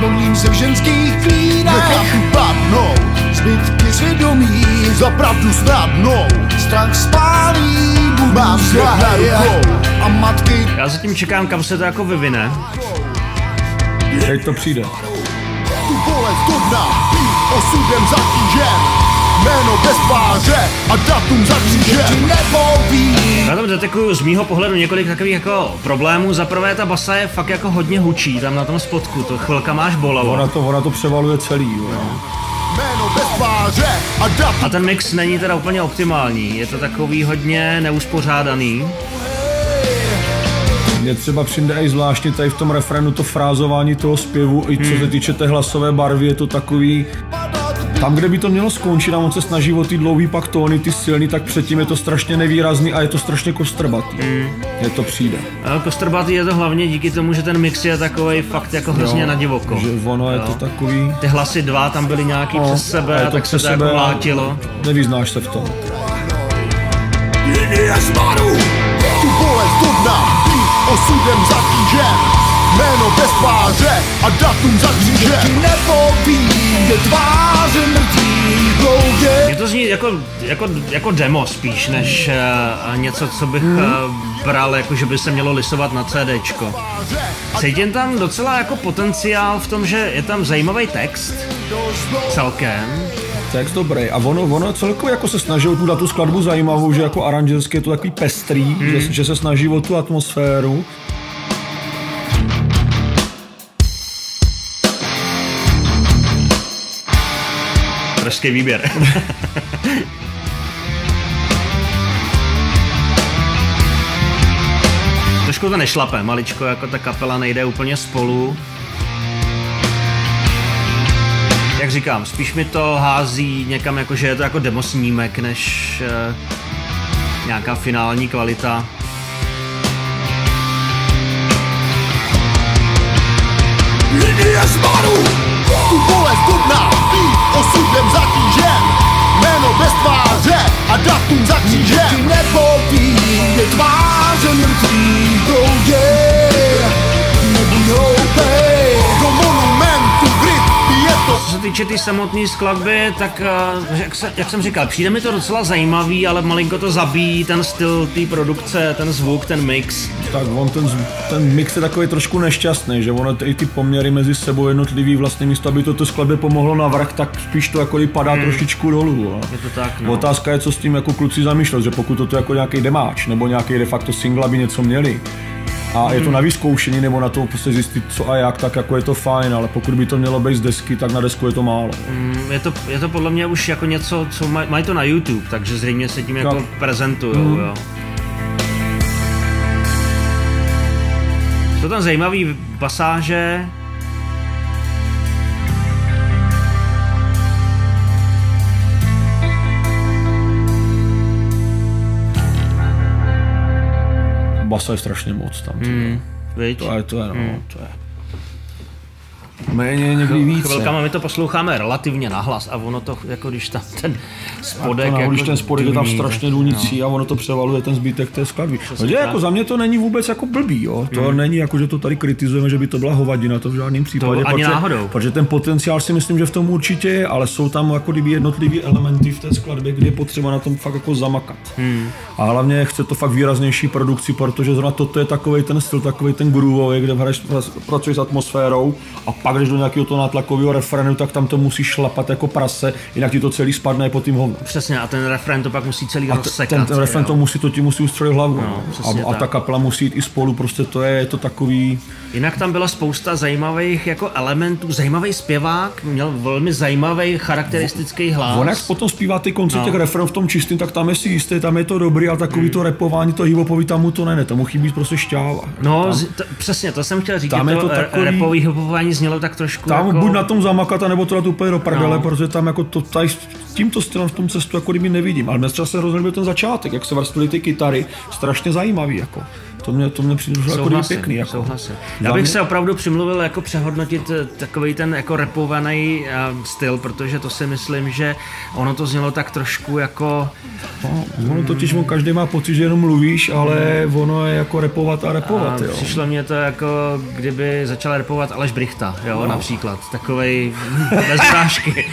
Modlím se v ženských klínách. Nechápu padnout, zbytky svědomí, za pravdu snadnou. Strach spálí, mám svět na rukou. A matky Já zatím čekám, kam se to jako vyvine. Teď to přijde. tu bolest do dna, být osudem zatížen. Jméno bez tváře a datum za křížem. nepoví, Já tam detekuju z mýho pohledu několik takových jako problémů. Za prvé ta basa je fakt jako hodně hučí tam na tom spodku, to chvilka máš bolelo. Ona to, ona to převaluje celý. Jo. a ten mix není teda úplně optimální, je to takový hodně neuspořádaný. Mě třeba přijde i zvláštně tady v tom refrénu to frázování toho zpěvu, i co se týče té hlasové barvy, je to takový... Tam, kde by to mělo skončit a on se snaží o ty dlouhý pak tóny, ty silný, tak předtím je to strašně nevýrazný a je to strašně kostrbatý. Mně to přijde. A Kostrbatý je to hlavně díky tomu, že ten mix je takový fakt jako hrozně na divoko. Že ono je to takový... Ty hlasy dva tam byly nějaký No, přes sebe je a tak se to jako sebe a mlátilo. Nevyznáš se v tom. linie zmaru Tu bolest být osudem zatížen Jméno bez tváře a datum za křížem Ti nepoví, je tváře Mně to zní jako, jako, jako demo spíš, než uh, něco, co bych uh, bral, jako že by se mělo lisovat na CDčko. Cítím tam docela jako potenciál v tom, že je tam zajímavý text celkem. Text dobrý. A ono, ono celkově jako se snaží o tu, tu skladbu zajímavou, že jako aranžersky je to takový pestrý, Hmm. že, že, se snaží o tu atmosféru. Pražský výběr. Trošku to nešlape, maličko, jako ta kapela nejde úplně spolu. Jak říkám, spíš mi to hází někam jako, že je to jako demo snímek, než uh, nějaká finální kvalita. Linie zmaru Tu bolest dna, být osudem zatížen Jméno bez tváře a datum za křížem. Ti nepoví, je tváře mrtvých bloudě se týče té samotné skladby, tak eh, jak, se, jak jsem říkal, přijde mi to docela zajímavý, ale malinko to zabíjí ten styl té produkce, ten zvuk, ten mix. Tak on ten, ten mix je takový trošku nešťastný, že ono i ty poměry mezi sebou jednotlivý vlastně místo, aby to té skladbě pomohlo na vrch, tak spíš to jako padá hmm. trošičku dolů. Je to tak, no. Otázka je, co s tím jako kluci zamýšlet, že pokud to jako nějaký demáč nebo nějaký de facto single, aby něco měli, a je to na vyzkoušení nebo na to prostě zjistit co a jak, tak jako je to fajn, ale pokud by to mělo být z desky, tak na desku je to málo. Mm, Je to, je to podle mě už jako něco, co maj, mají to na YouTube, takže zřejmě se tím jako Tak. prezentujou, jo. Jsou tam zajímavé pasáže, Basa je strašně moc tam. mm? To je, to je, no, to je. Méně, někdy více. Chvilkama my to posloucháme relativně nahlas a ono to, jako když tam ten spodek... To, jako když ten spodek je tam strašně tak- důnící a ono to převaluje ten zbytek té skladby. No, tak. jako za mě to není vůbec jako blbý, jo. To není jako, že to tady kritizujeme, že by to byla hovadina, to v žádném případě. ani protože, náhodou. Protože ten potenciál si myslím, že v tom určitě je, ale jsou tam jako kdyby jednotlivé elementy v té skladbě, kde je potřeba na tom fakt jako zamakat. Hmm. A hlavně chce to fakt výraznější produkci, protože zrovna toto je takový ten styl, takový ten grooveový, kde hraješ, pracuješ s atmosférou a pak když do nějakého toho nátlakového refrénu, tak tam to musíš šlapat jako prase, jinak ti to celý spadne pod tím hovnem. Přesně, a ten refrén to pak musí celý A rozsekat. ten, ten refren jo. to musí, to ti musí ustřelit hlavu. No, No, a, a ta kapela musí jít i spolu, prostě to je, je to takový... Jinak tam byla spousta zajímavých jako elementů, zajímavý zpěvák, měl velmi zajímavý charakteristický hlas. On jak potom zpívá ty konce No. těch refrenů v tom čistým, tak tam je si jistý, tam je to dobrý, ale takový to repování, to hiphopový, tam mu to ne, tam mu chybí prostě šťáva. No, tam, z, to, přesně, to jsem chtěl říct, tam je to, to takový- repový hypování znělo tak trošku tam jako... buď na tom zamakat, nebo to dát úplně do prdele, No. protože tam jako to, tady s tímto stylem v tom cestu jako kdyby nevidím. Ale dnes třeba se hrozně ten začátek, jak se vrstvily ty kytary, strašně zajímavý jako. To mě, to mě přijde jako Souhlasím, pěkný. Jako. souhlasím. Já bych se opravdu přimluvil jako přehodnotit eh, takový ten jako repovaný uh, styl, protože to si myslím, že ono to znělo tak trošku jako... No, ono totiž, on každý má pocit, že jenom mluvíš, ale ono je jako repovat a repovat, A jo. přišlo mě to jako, kdyby začal repovat Aleš Brichta, jo, No. například. Takovej bez urážky.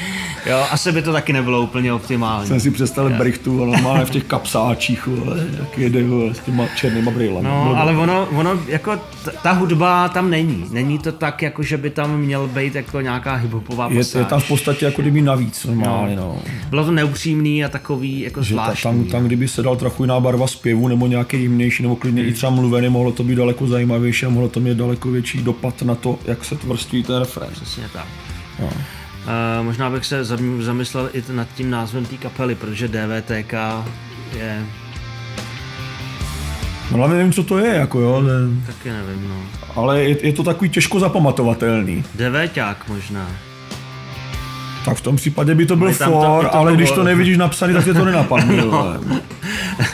Jo, asi by to taky nebylo úplně optimální. Jsem si představil Brichtu, ale normálně v těch kapsáčích, vole, jak jede vole, s těma černýma brýlemi. No, Blbě. ale ono, ono jako t- ta hudba tam není. Není to tak, jako že by tam měl být jako nějaká hiphopová je, pasáž. je tam v podstatě jako kdyby navíc normálně, no. Bylo to neupřímný a takový jako Že ta, zvláštní. tam, tam, kdyby se dal trochu jiná barva zpěvu nebo nějaký jemnější, nebo klidně i třeba mluvený, mohlo to být daleko zajímavější a mohlo to mít daleko větší dopad na to, jak se vrství ten refrén. Přesně tak. No. Uh, možná bych se zam- zamyslel i nad tím názvem té kapely, protože DVTK je... No hlavně nevím, co to je, jako jo, ne, Taky nevím, no. ale je, je, to takový těžko zapamatovatelný. DVťák možná. Tak v tom případě by to byl to- for, to ale když logo. to nevidíš napsaný, tak tě to nenapadne. No. no.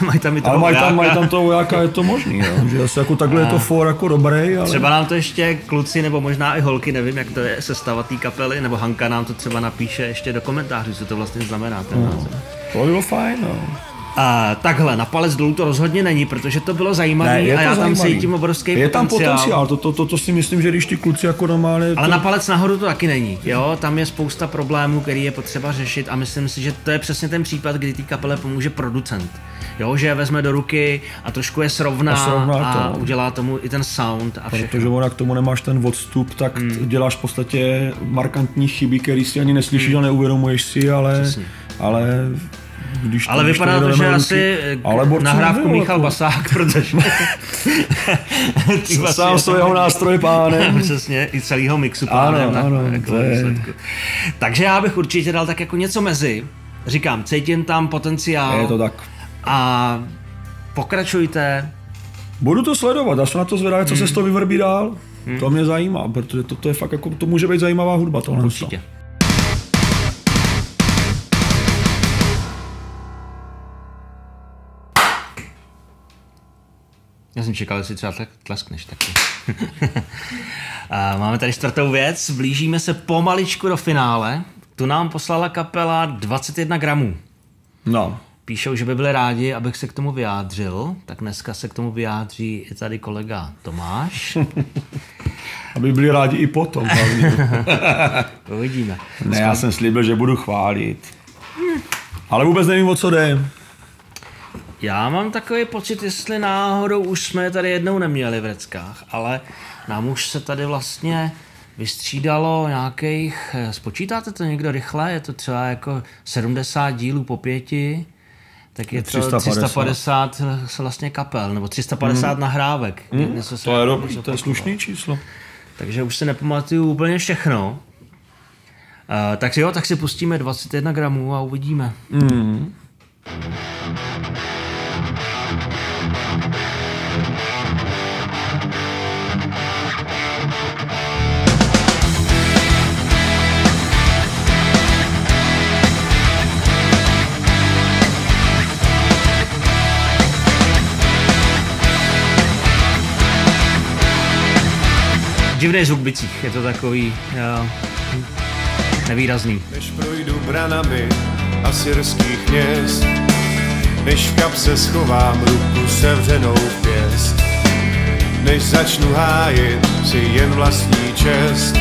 mají tam i toho Ale mají tam, mají tam toho vojáka, je to možný, jo. že asi jako takhle je to for jako dobrý, ale Třeba nám to ještě kluci, nebo možná i holky, nevím, jak to je sestava té kapely, nebo Hanka nám to třeba napíše ještě do komentářů, co to vlastně znamená ten název. to by bylo fajn. No. A takhle, na palec dolů to rozhodně není, protože to bylo zajímavé Ne, je a já tam zajímavý. cítím obrovský Je tam potenciál. potenciál, to, to, to, to, si myslím, že když ty kluci jako normálně... Ale to, na palec nahoru to taky není, jo, tam je spousta problémů, který je potřeba řešit a myslím si, že to je přesně ten případ, kdy té kapele pomůže producent. Jo, že je vezme do ruky a trošku je srovná A srovná a to. udělá tomu i ten sound a všechno. Protože ona k tomu nemáš ten odstup, tak hmm. děláš v podstatě markantní chyby, který si ani neslyšíš hmm. a neuvědomuješ si, ale, Přesně. ale když Ale když vypadá to, že asi ale nahrávku nebylo, Michal. Basák, protože Sám svého nástroje pánem. Přesně, i celého mixu Ano, pánem na, ano, jako to je-. Takže já bych určitě dal tak jako něco mezi. Říkám, cítím tam potenciál Je to tak. a pokračujte. Budu to sledovat, já jsem na to zvědavý, co se z toho vyvrbí dál. Hmm. To mě zajímá, protože to, to je fakt jako, to může být zajímavá hudba tohle. Určitě. Já jsem čekal, jestli třeba tle- tleskneš taky. A máme tady čtvrtou věc, blížíme se pomaličku do finále. Tu nám poslala kapela 21 gramů. No. Píšou, že by byli rádi, abych se k tomu vyjádřil, tak dneska se k tomu vyjádří i tady kolega Tomáš. Aby byli rádi i potom. Uvidíme. ne, já jsem slíbil, že budu chválit. Ale vůbec nevím, o co jde. Já mám takový pocit, jestli náhodou už jsme je tady jednou neměli v Reckách, ale nám už se tady vlastně vystřídalo nějakých, spočítáte to někdo rychle, je to třeba jako 70 dílů po pěti, tak je to 350. 350 se vlastně kapel, nebo 350 nahrávek. Něco se- To je, dobrý, to je slušný číslo. Takže už si nepamatuju úplně všechno. Uh, tak si jo, tak si pustíme 21 gramů a uvidíme. Divný zvuk bicích, je to takový jo, nevýrazný. Než projdu branami asyrských měst, než v kapse schovám ruku sevřenou v pěst, než začnu hájit si jen vlastní čest,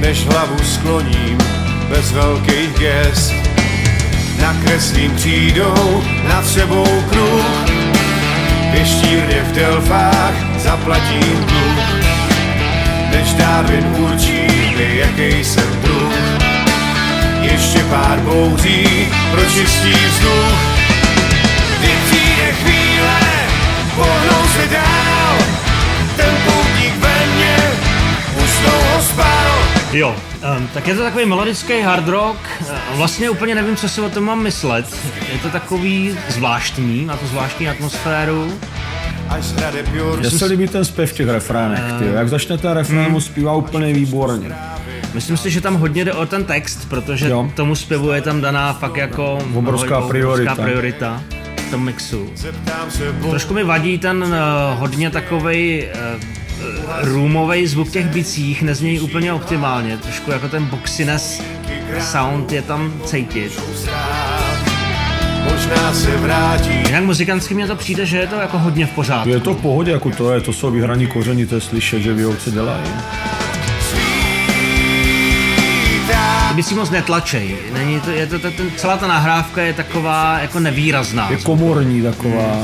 než hlavu skloním bez velkých gest, nakreslím přídou nad sebou kruh, věštírně v Delfách zaplatím dluh, než Dávid určí mi, jaký jsem druh. Ještě pár bouří pročistí vzduch, kdy přijde chvíle, pohnou se dál, ten poutník ve mně už dlouho spal. Jo, um, tak je to takový melodický hard rock, uh, vlastně úplně nevím, co si o tom mám myslet. Je to takový zvláštní, má to zvláštní atmosféru. Mně se líbí ten zpěv v těch refrénech, ty. Jak začne ten refrén, mu zpívá úplně výborně. Myslím si, že tam hodně jde o ten text, protože Jo. tomu zpěvu je tam daná fakt jako Obrovská priorita. obrovská priorita v tom mixu. Trošku mi vadí ten uh, hodně takovej uh, roomový zvuk těch bicích, neznějí úplně optimálně. Trošku jako ten boxiness sound je tam cítit. Možná se vrátí Jinak muzikantsky mně to přijde, že je to jako hodně v pořádku. Je to v pohodě, jako to je, to jsou vyhraní koření, to je slyšet, že ví, co dělají. Ty bicí moc netlačej. Není to, je to, to, ten, celá ta nahrávka je taková jako nevýrazná. Je komorní taková.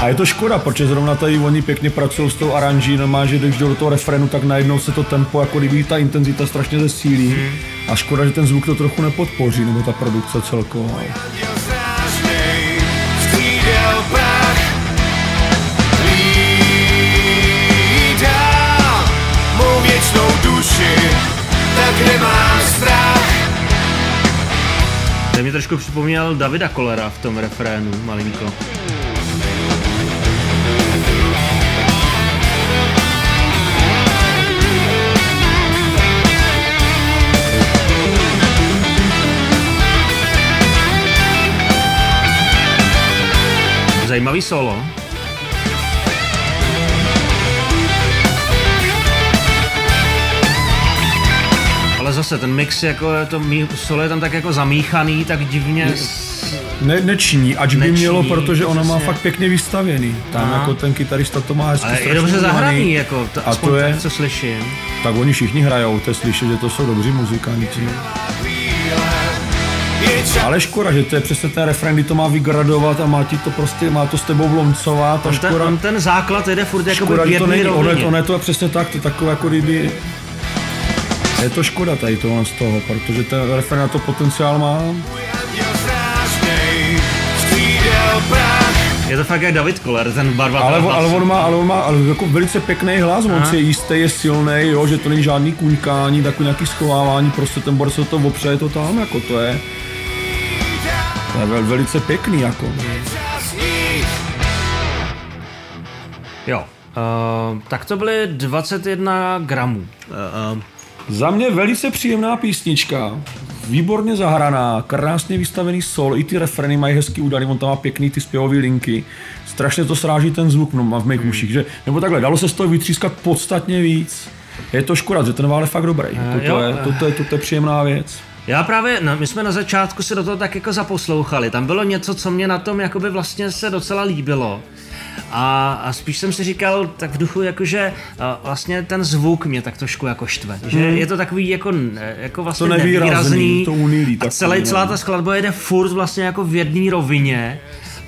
A je to škoda, protože zrovna tady oni pěkně pracují s tou aranží, no má, že když do toho refrénu, tak najednou se to tempo, jako kdyby ta intenzita strašně zesílí. A škoda, že ten zvuk to trochu nepodpoří, nebo ta produkce celková. To mě trošku připomněl Davida Kolera v tom refrénu, malinko. Zajímavý solo. Ale zase ten mix, jako je to solo je tam tak jako zamíchaný, tak divně Ne, nečiní, ač by Nečiní, mělo, protože ona má fakt pěkně vystavěný. Tam Aha. jako ten kytarista to má hezky Ale je dobře zahraný, jako, to, A to je, tak, co slyším. tak oni všichni hrajou, to je slyšet, že to jsou dobří muzikanti. Ale škoda, že to je přesně ten refrén, kdy to má vygradovat a má ti to prostě, má to s tebou vlomcovat a On ten, škoda, on ten základ jede furt jako škoda, to není, ono, ono je to přesně tak, to je takové jako kdyby, je to škoda tady tohle z toho, protože ten refrén na to potenciál má. Je to fakt jak David Koller, ten barvatel Ale, on- ale on má, ale on má ale jako velice pěkný hlas, on si je jistý, je silný, jo, že to není žádný kuňkání, takový nějaký schovávání, prostě ten bor se to opře, je to tam, jako to je, to je vel, velice pěkný, jako. Jo. Uh, tak to byly 21 gramů. Uh, uh, Za mě velice příjemná písnička, výborně zahraná, krásně vystavený sol, i ty refreny mají hezky udaný, on tam má pěkný ty zpěvové linky, strašně to sráží ten zvuk no, v mých uších, že, nebo takhle, dalo se z toho vytřískat podstatně víc. Je to škoda, že ten vál je fakt dobrý. Jako jo, to, je, to, to, je, to je příjemná věc. Já právě, no, my jsme na začátku se do toho tak jako zaposlouchali. Tam bylo něco, co mě na tom jakoby vlastně se docela líbilo. A, a spíš jsem si říkal tak v duchu, jakože a vlastně ten zvuk mě tak trošku jako štve. Že je to takový jako, jako vlastně Hmm. To nevýrazný, nevýrazný. to unilý a celý, no. celá ta skladba jede furt vlastně jako v jedné rovině.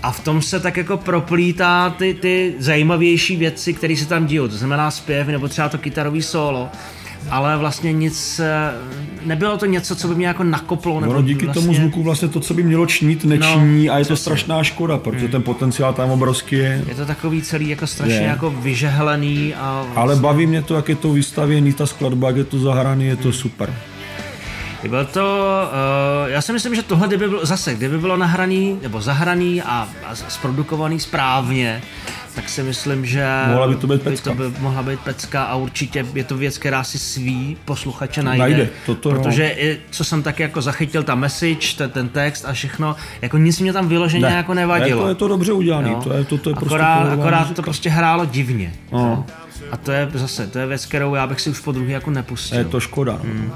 A v tom se tak jako proplítá ty, ty zajímavější věci, které se tam dějou. To znamená zpěv nebo třeba to kytarový solo. Ale vlastně nic, eh, nebylo to něco, co by mě jako nakoplo. Nebo Ono díky vlastně... tomu zvuku vlastně to, co by mělo činit, nečiní No, a je to přesně. strašná škoda, protože ten potenciál tam obrovský je. Je to takový celý jako strašně Je. jako vyžehlený a Ale baví mě to, jak je to vystavěný, ta skladba, jak je to zahraný, je to super. Bylo to, uh, já si myslím, že tohle kdyby bylo, zase, kdyby bylo nahraný, nebo zahraný a, a zprodukovaný správně, tak si myslím, že Mohla by to být by pecka. to by mohla být pecka a určitě je to věc, která si svý posluchače najde. Najde, toto no. protože i, co jsem taky jako zachytil, ta message, ten, ten text a všechno, jako nic mě tam vyloženě Ne, jako nevadilo. Je to, je to dobře udělaný, Jo. to je, to, to je prostě akorát, pohodová akorát to prostě hrálo divně. No. A to je zase, to je věc, kterou já bych si už po druhý jako nepustil. Je to škoda. No. Hmm.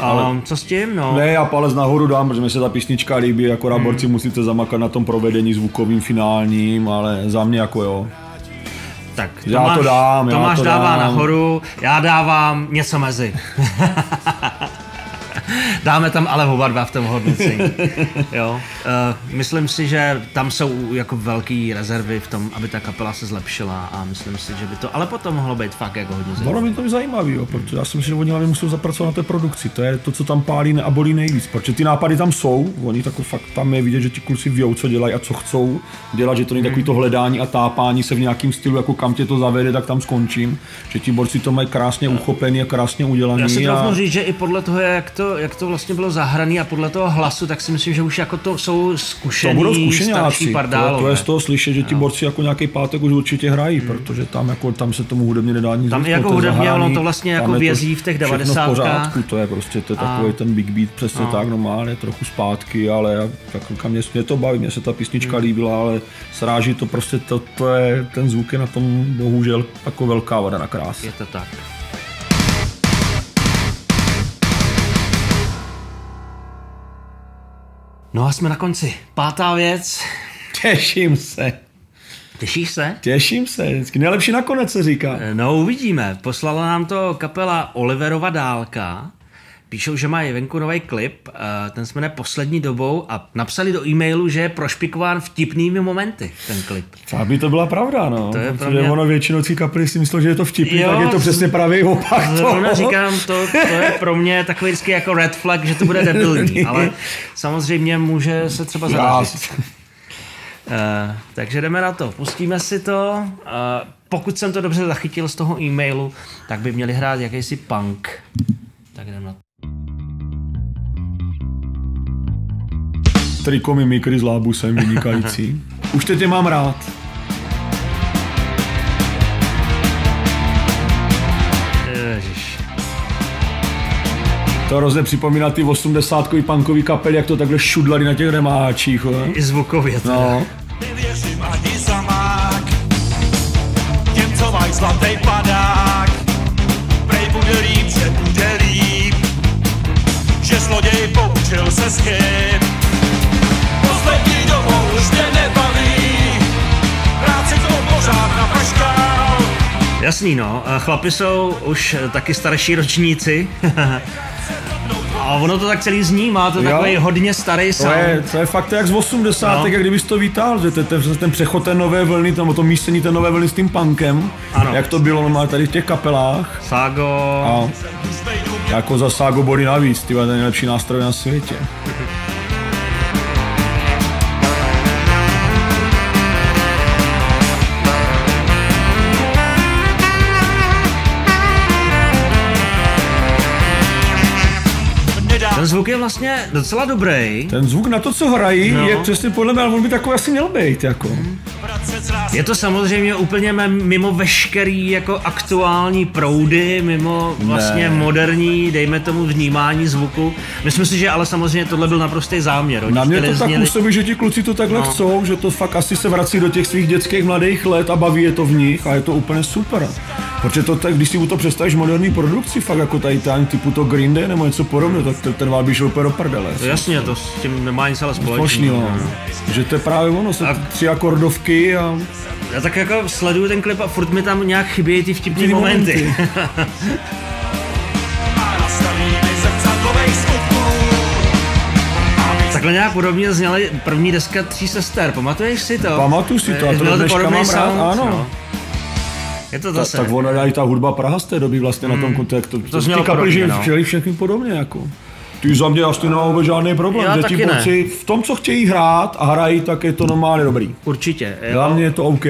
A co s tím, no? Ne, já palec nahoru dám, protože mi se ta písnička líbí, jako Hmm. borci musíte zamakat na tom provedení zvukovým finálním, ale za mě jako jo. Tak Já Tomáš, to dám, já Tomáš to dává dám. nahoru, já dávám něco mezi. Dáme tam ale oba dva v tom hodnocení. Jo. Uh, myslím si, že tam jsou jako velký rezervy v tom, aby ta kapela se zlepšila a myslím si, že by to ale potom mohlo být fakt jako hodně Ono zajímavé. by to je zajímavý, jo, protože já si myslím, že oni hlavně musí zapracovat na té produkci. To je to, co tam pálí a bolí nejvíc, protože ty nápady tam jsou, oni tako fakt tam je vidět, že ti kluci vědí, co dělají a co chcou dělat, že to není takový to hledání a tápání se v nějakým stylu, jako kam tě to zavede, tak tam skončím. Že ti borci to mají krásně uchopený a krásně udělaný. Já si a... říct, že i podle toho, jak to, jak to vlastně bylo zahraný a podle toho hlasu, tak si myslím, že už jako to jsou To zkušený, budou starší zkušenáci, to, to, je z toho slyšet, že ti borci jako nějaký pátek už určitě hrají, protože tam, jako, tam se tomu hudebně nedá nic Tam jako to hudebně ono to vlastně jako to vězí v těch všechno 90. v pořádku, to je prostě to je takový ten big beat, přesně No. tak normálně, trochu zpátky, ale tak, říkám, mě, mě to baví, mě se ta písnička líbila, ale sráží to prostě, to, to je, ten zvuk je na tom bohužel jako velká vada na krás. Je to tak. No a jsme na konci. Pátá věc. Těším se, Těšíš se? těším se, vždycky nejlepší nakonec se říká. No uvidíme. Poslala nám to kapela Oliverova dálka. Píšou, že mají venku nový klip, eh, ten se jmenuje Poslední dobou a napsali do e-mailu, že je prošpikován vtipnými momenty, ten klip. Aby to byla pravda, no. To je protože mě- ono většinou ty kapely si myslí, že je to vtipný, Jo, tak je to přesně pravý opak. Zrovna říkám, to, to je pro mě takový vždycky jako red flag, že to bude debilní, ale samozřejmě může se třeba zadařit. Uh, takže jdeme na to. Pustíme si to. Uh, pokud jsem to dobře zachytil z toho e-mailu, tak by měli hrát jakýsi punk. Tak jdeme na to. Triko mimikry s lábusem vynikající. Už teď tě mám rád. Ježiš. To hrozně připomíná ty 80 punkový kapely, jak to takhle šudlali na těch remáčích. jo. I zvukově teda. No, Nevěřím ani zamák Těm, co mají zlatý padák Prej bude líp, že bude líp Že zloděj poučil se z chyb Poslední dobou už mě nebaví Rád si to pořád na paškál Jasný no, chlapi jsou už taky starší ročníci. A ono to tak celý zní, má to Jo. takový hodně starý to sound. je, to je fakt jak z 80. No. jak kdybys to vítal, že ten, ten, ten přechod té nové vlny, tam, to místění té nové vlny s tím punkem, Ano. jak to bylo normálně tady v těch kapelách. Sago, A jako za Sago body navíc, ty ten nejlepší nástroj na světě. Ten zvuk je vlastně docela dobrý. Ten zvuk na to, co hrají, No. je přesně podle mě, ale on by takový asi měl být, jako. Je to samozřejmě úplně mimo veškerý jako aktuální proudy, mimo vlastně Ne. moderní, dejme tomu vnímání zvuku. Myslím si, že ale samozřejmě tohle byl naprostý záměr. Oni Na mě to tak působí, že ti kluci to takhle No. chcou, že to fakt asi se vrací do těch svých dětských mladých let a baví je to v nich a je to úplně super. Protože to tak, když si u to představíš moderní produkci, fakt jako tady ten typu to Green Day nebo něco podobného, tak ten, ten by šel úplně do prdele. To jasně, to s tím nemá nic ale Společný, společného. no. Že to je právě ono, A- tři akordovky a Já tak jako sleduju ten klip a furt mi tam nějak chybějí ty vtipné Ty momenty. momenty. Takhle nějak podobně zněly první deska Tří sester, pamatuješ si to? Pamatuju si to, a to dneška mám rád, ano. no. Je to ta, zase. tak ona i ta hudba Praha z té doby vlastně na tom kontaktu. To, znělo ty kapely podobně, že no. všeli všechny podobně jako. Ty za mě asi nemá vůbec žádný problém, Já ti borci v tom, co chtějí hrát a hrají, tak je to normálně dobrý. Určitě. jo. Za mě je to OK.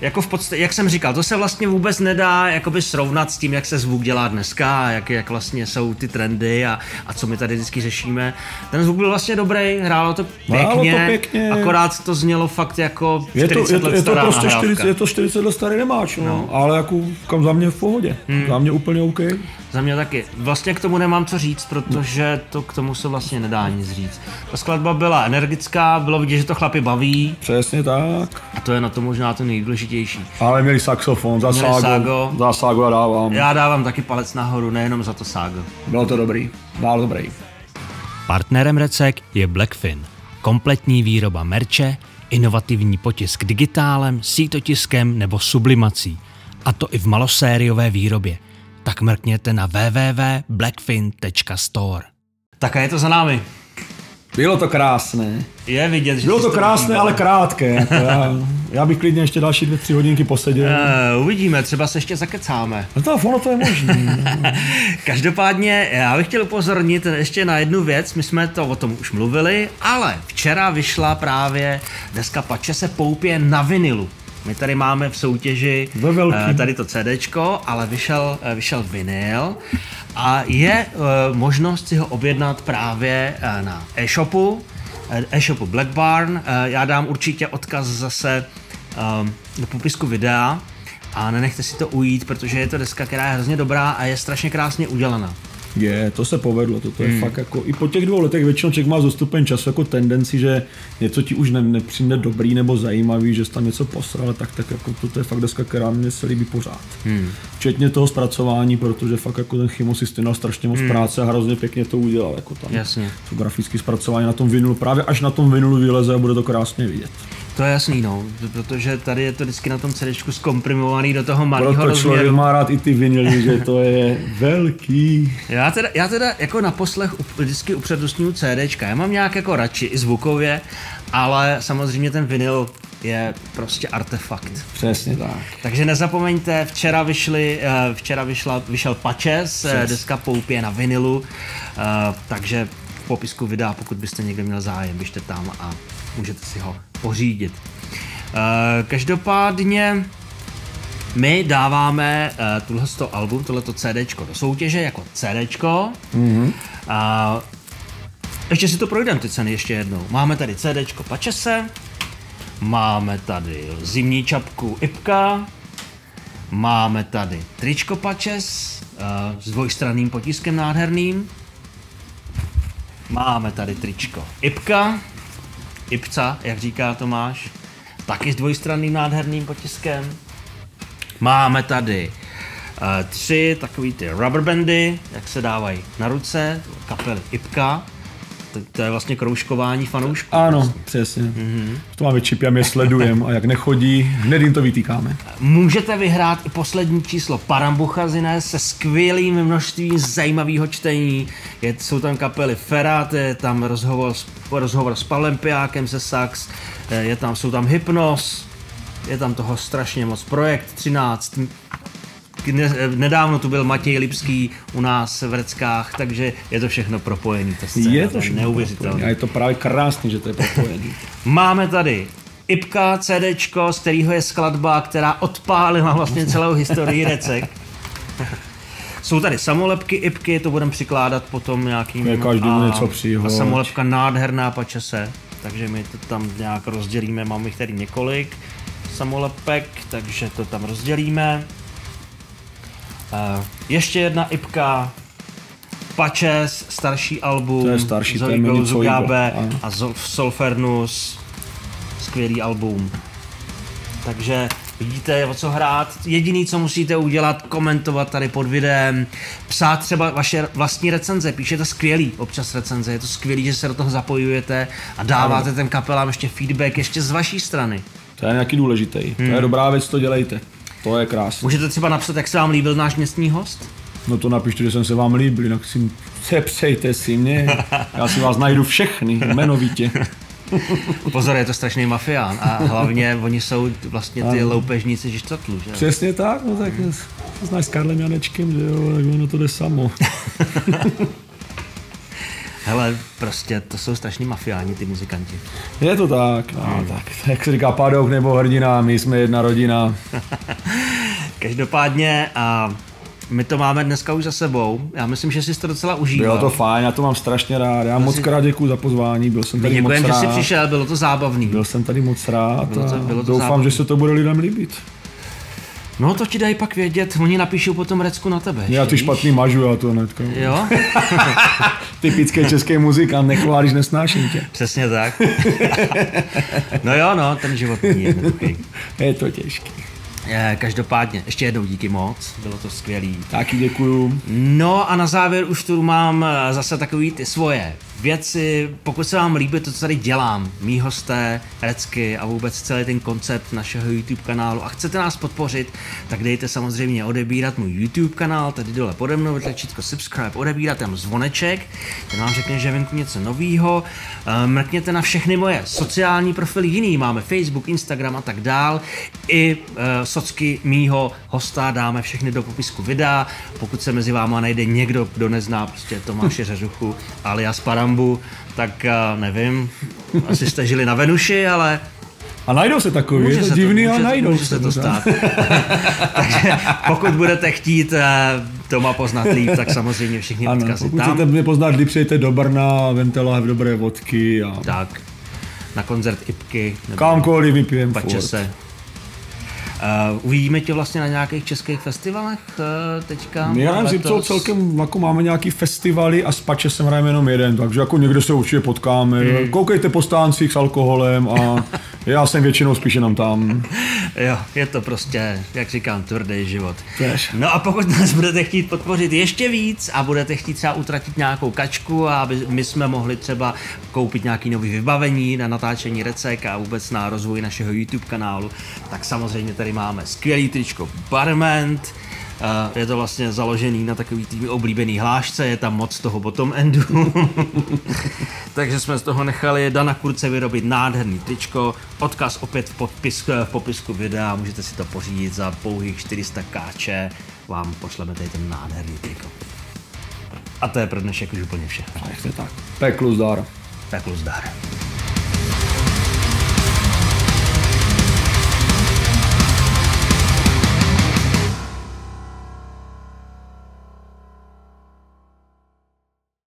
Jako v podstatě, jak jsem říkal, to se vlastně vůbec nedá jakoby srovnat s tím, jak se zvuk dělá dneska, jak, jak vlastně jsou ty trendy a, a co my tady vždycky řešíme. Ten zvuk byl vlastně dobrý, hrálo to Hrálo to pěkně, pěkně. akorát to znělo fakt jako 40 Je to, je to, let je to prostě nahrávka. 40, je to 40 let starý nemáč, no. no. ale jako kam za mě v pohodě. Hmm. Za mě úplně OK. Za mě taky. Vlastně k tomu nemám co říct, protože to k tomu se vlastně nedá nic říct. Ta skladba byla energická, bylo vidět, že to chlapi baví Přesně tak. a to je na to možná to nejdůležitější. Ale měli saxofon, za Měli ságo, ságo. za ságo já dávám. Já dávám taky palec nahoru, nejenom za to ságo. Bylo to dobrý, bylo dobrý. Partnerem Recek je Blackfin. Kompletní výroba merče, inovativní potisk digitálem, sítotiskem nebo sublimací. A to i v malosériové výrobě. Tak mrkněte na www.blackfin.store. Tak a je to za námi. Bylo to krásné. Je vidět, že Bylo to krásné, ale krátké. Jako já, já bych klidně ještě další dvě, tři hodinky poseděl. Uh, uvidíme, třeba se ještě zakecáme. No to, ono to je možné. Každopádně já bych chtěl upozornit ještě na jednu věc, my jsme to o tom už mluvili, ale včera vyšla právě deska Pače se poupě na vinilu. My tady máme v soutěži eh, tady to CDčko, ale vyšel, eh, vyšel vinyl a je eh, možnost si ho objednat právě na e-shopu, e-shopu Black Barn. Já dám určitě odkaz zase do popisku videa a nenechte si to ujít, protože je to deska, která je hrozně dobrá a je strašně krásně udělaná. Je, to se povedlo, to, to je Hmm. fakt jako, i po těch dvou letech většinou člověk má zastupem času jako tendenci, že něco ti už ne, nepřijde dobrý nebo zajímavý, že jsi tam něco posral, tak, tak jako to, to je fakt deska, která mě se líbí pořád. Hmm. Včetně toho zpracování, protože fakt jako ten Chymo si dal strašně moc hmm. práce a hrozně pěkně to udělal. Jako tam. Jasně. To grafické zpracování na tom vinulu, právě až na tom vinulu vyleze a bude to krásně vidět. To je jasný, no, protože tady je to vždycky na tom CDčku zkomprimovaný do toho malého Proto člověk má rád i ty vinily, že to je velký. Já teda, já teda jako na poslech vždycky upřednostňuju CDčka. Já mám nějak jako radši i zvukově, ale samozřejmě ten vinyl je prostě artefakt. Přesně tak. Takže nezapomeňte, včera, vyšly, eh, včera vyšla, vyšel Patches, eh, deska Poupě na vinilu, eh, takže v popisku videa, pokud byste někdo měl zájem, běžte tam a můžete si ho pořídit. Eh, Každopádně my dáváme uh, tohleto album, tohleto CDčko do soutěže jako CDčko. Mm-hmm. A ještě si to projdeme ty ceny ještě jednou. Máme tady CDčko Pačese, máme tady zimní čapku Ipka, máme tady tričko Pačes uh, s dvojstranným potiskem nádherným, máme tady tričko Ipka, Ipca, jak říká Tomáš, taky s dvojstranným nádherným potiskem. Máme tady uh, tři takový ty rubber bandy, jak se dávají na ruce, kapely Ipka. To, je vlastně kroužkování fanoušků. Ano, přesně. Mm-hmm. To máme čipy a my je sledujeme a jak nechodí, hned jim to vytýkáme. Můžete vyhrát i poslední číslo Parambuchazine se skvělým množstvím zajímavého čtení. Je, jsou tam kapely Ferat, je tam rozhovor, s- rozhovor s Pavlem Pijákem se Sax, je tam, jsou tam Hypnos, je tam toho strašně moc. Projekt 13, Ne- Nedávno tu byl Matěj Lipský u nás v Reckách, takže je to všechno propojený. Ta scéna, Je to všechno neuvěřitelné. A je to právě krásný, že to je propojený. Máme tady Ipka CDčko, z kterého je skladba, která odpálila vlastně celou historii Recek. Jsou tady samolepky Ipky, to budeme přikládat potom nějakým... Je každému a- něco přihoď. A samolepka nádherná pačese, takže my to tam nějak rozdělíme, mám jich tady několik samolepek, takže to tam rozdělíme. Uh, ještě jedna Ipka, Pačes, starší album, To je starší, Zoigo, mini Zugabe ano. a Solfernus, skvělý album. Takže vidíte, o co hrát. Jediný, co musíte udělat, komentovat tady pod videem, psát třeba vaše vlastní recenze, píšete skvělý občas recenze, je to skvělý, že se do toho zapojujete a dáváte těm kapelám ještě feedback ještě z vaší strany. To je nějaký důležitý. Hmm. To je dobrá věc, to dělejte. To je krásné. Můžete třeba napsat, jak se vám líbil náš městní host? No to napište, že jsem se vám líbil, jinak si se přejte si mě. Já si vás najdu všechny, jmenovitě. Pozor, je to strašný mafián a hlavně oni jsou vlastně ty loupežníci žištotlu, že? Přesně tak, no tak znáš s Karlem Janečkem, že jo, tak ono to jde samo. Hele, prostě to jsou strašní mafiáni, ty muzikanti. Je to tak, no, tak, jak se říká padouk nebo hrdina, my jsme jedna rodina. Každopádně a my to máme dneska už za sebou. Já myslím, že jsi to docela užíval. Bylo to fajn, já to mám strašně rád. Já moc si- krát děkuji za pozvání, byl jsem tady moc Děkujem, že jsi rád. přišel, bylo to zábavný. Byl jsem tady moc rád Bylo to- bylo to doufám, zábavný. že se to bude lidem líbit. No to ti dají pak vědět, oni napíšou potom Recku na tebe. Já ty špatný mažu, já to hnedka. Jo, Typický český muzikant, nechválíš, nesnáším tě. přesně tak. no jo, no, ten život není jednoduchý. Je to těžký. Eh, Každopádně, ještě jednou díky moc, bylo to skvělý. Taky děkuju. No a na závěr už tu mám eh, zase takový ty svoje věci. Pokud se vám líbí to, co tady dělám, mý hosté, Recky a vůbec celý ten koncept našeho YouTube kanálu a chcete nás podpořit, tak dejte samozřejmě odebírat můj YouTube kanál, tady dole pode mnou, tlačítko subscribe, odebírat tam zvoneček, ten vám řekne, že venku něco novýho. Eh, Mrkněte na všechny moje sociální profily jiný, máme Facebook, Instagram a tak dál. I eh, socky mýho hosta dáme všechny do popisku videa. Pokud se mezi váma najde někdo, kdo nezná prostě Tomáše Řežuchu alias Parambu, tak eh, nevím, asi jste žili na Venuši, ale A najdou se takový, je to se divný, to, a může, najdou může se to pořád. stát. Takže pokud budete chtít eh, Toma poznat líp, tak samozřejmě všichni Ano, odkazy pokud tam. chcete mě poznat, kdy přijete do Brna, vemte láhev dobré vodky a Tak, na koncert Ipky. Kamkoliv vypijem Pače se. Uh, uvidíme tě vlastně na nějakých českých festivalech uh, teďka. Já nevím, letos? celkem jako máme nějaký festivaly a s Pače jsem hrajeme jenom jeden, takže jako někde se určitě potkáme. Hmm. Koukejte po stáncích s alkoholem a já jsem většinou spíš jenom tam. Jo, je to prostě, jak říkám, tvrdý život. Tež. No a pokud nás budete chtít podpořit ještě víc a budete chtít třeba utratit nějakou kačku a aby my jsme mohli třeba koupit nějaký nový vybavení na natáčení recek a vůbec na rozvoj našeho YouTube kanálu, tak samozřejmě tady máme skvělý tričko Barment, Uh, je to vlastně založený na takový tým oblíbený hlášce, je tam moc toho bottom endu. Takže jsme z toho nechali Dana Kurce vyrobit nádherný tričko. Odkaz opět v, podpis, v popisku videa, můžete si to pořídit za pouhých 400 káče. Vám pošleme tady ten nádherný triko. A to je pro dnešek už úplně všechno. Tak to je tak. Peklu zdar. Peklu zdar.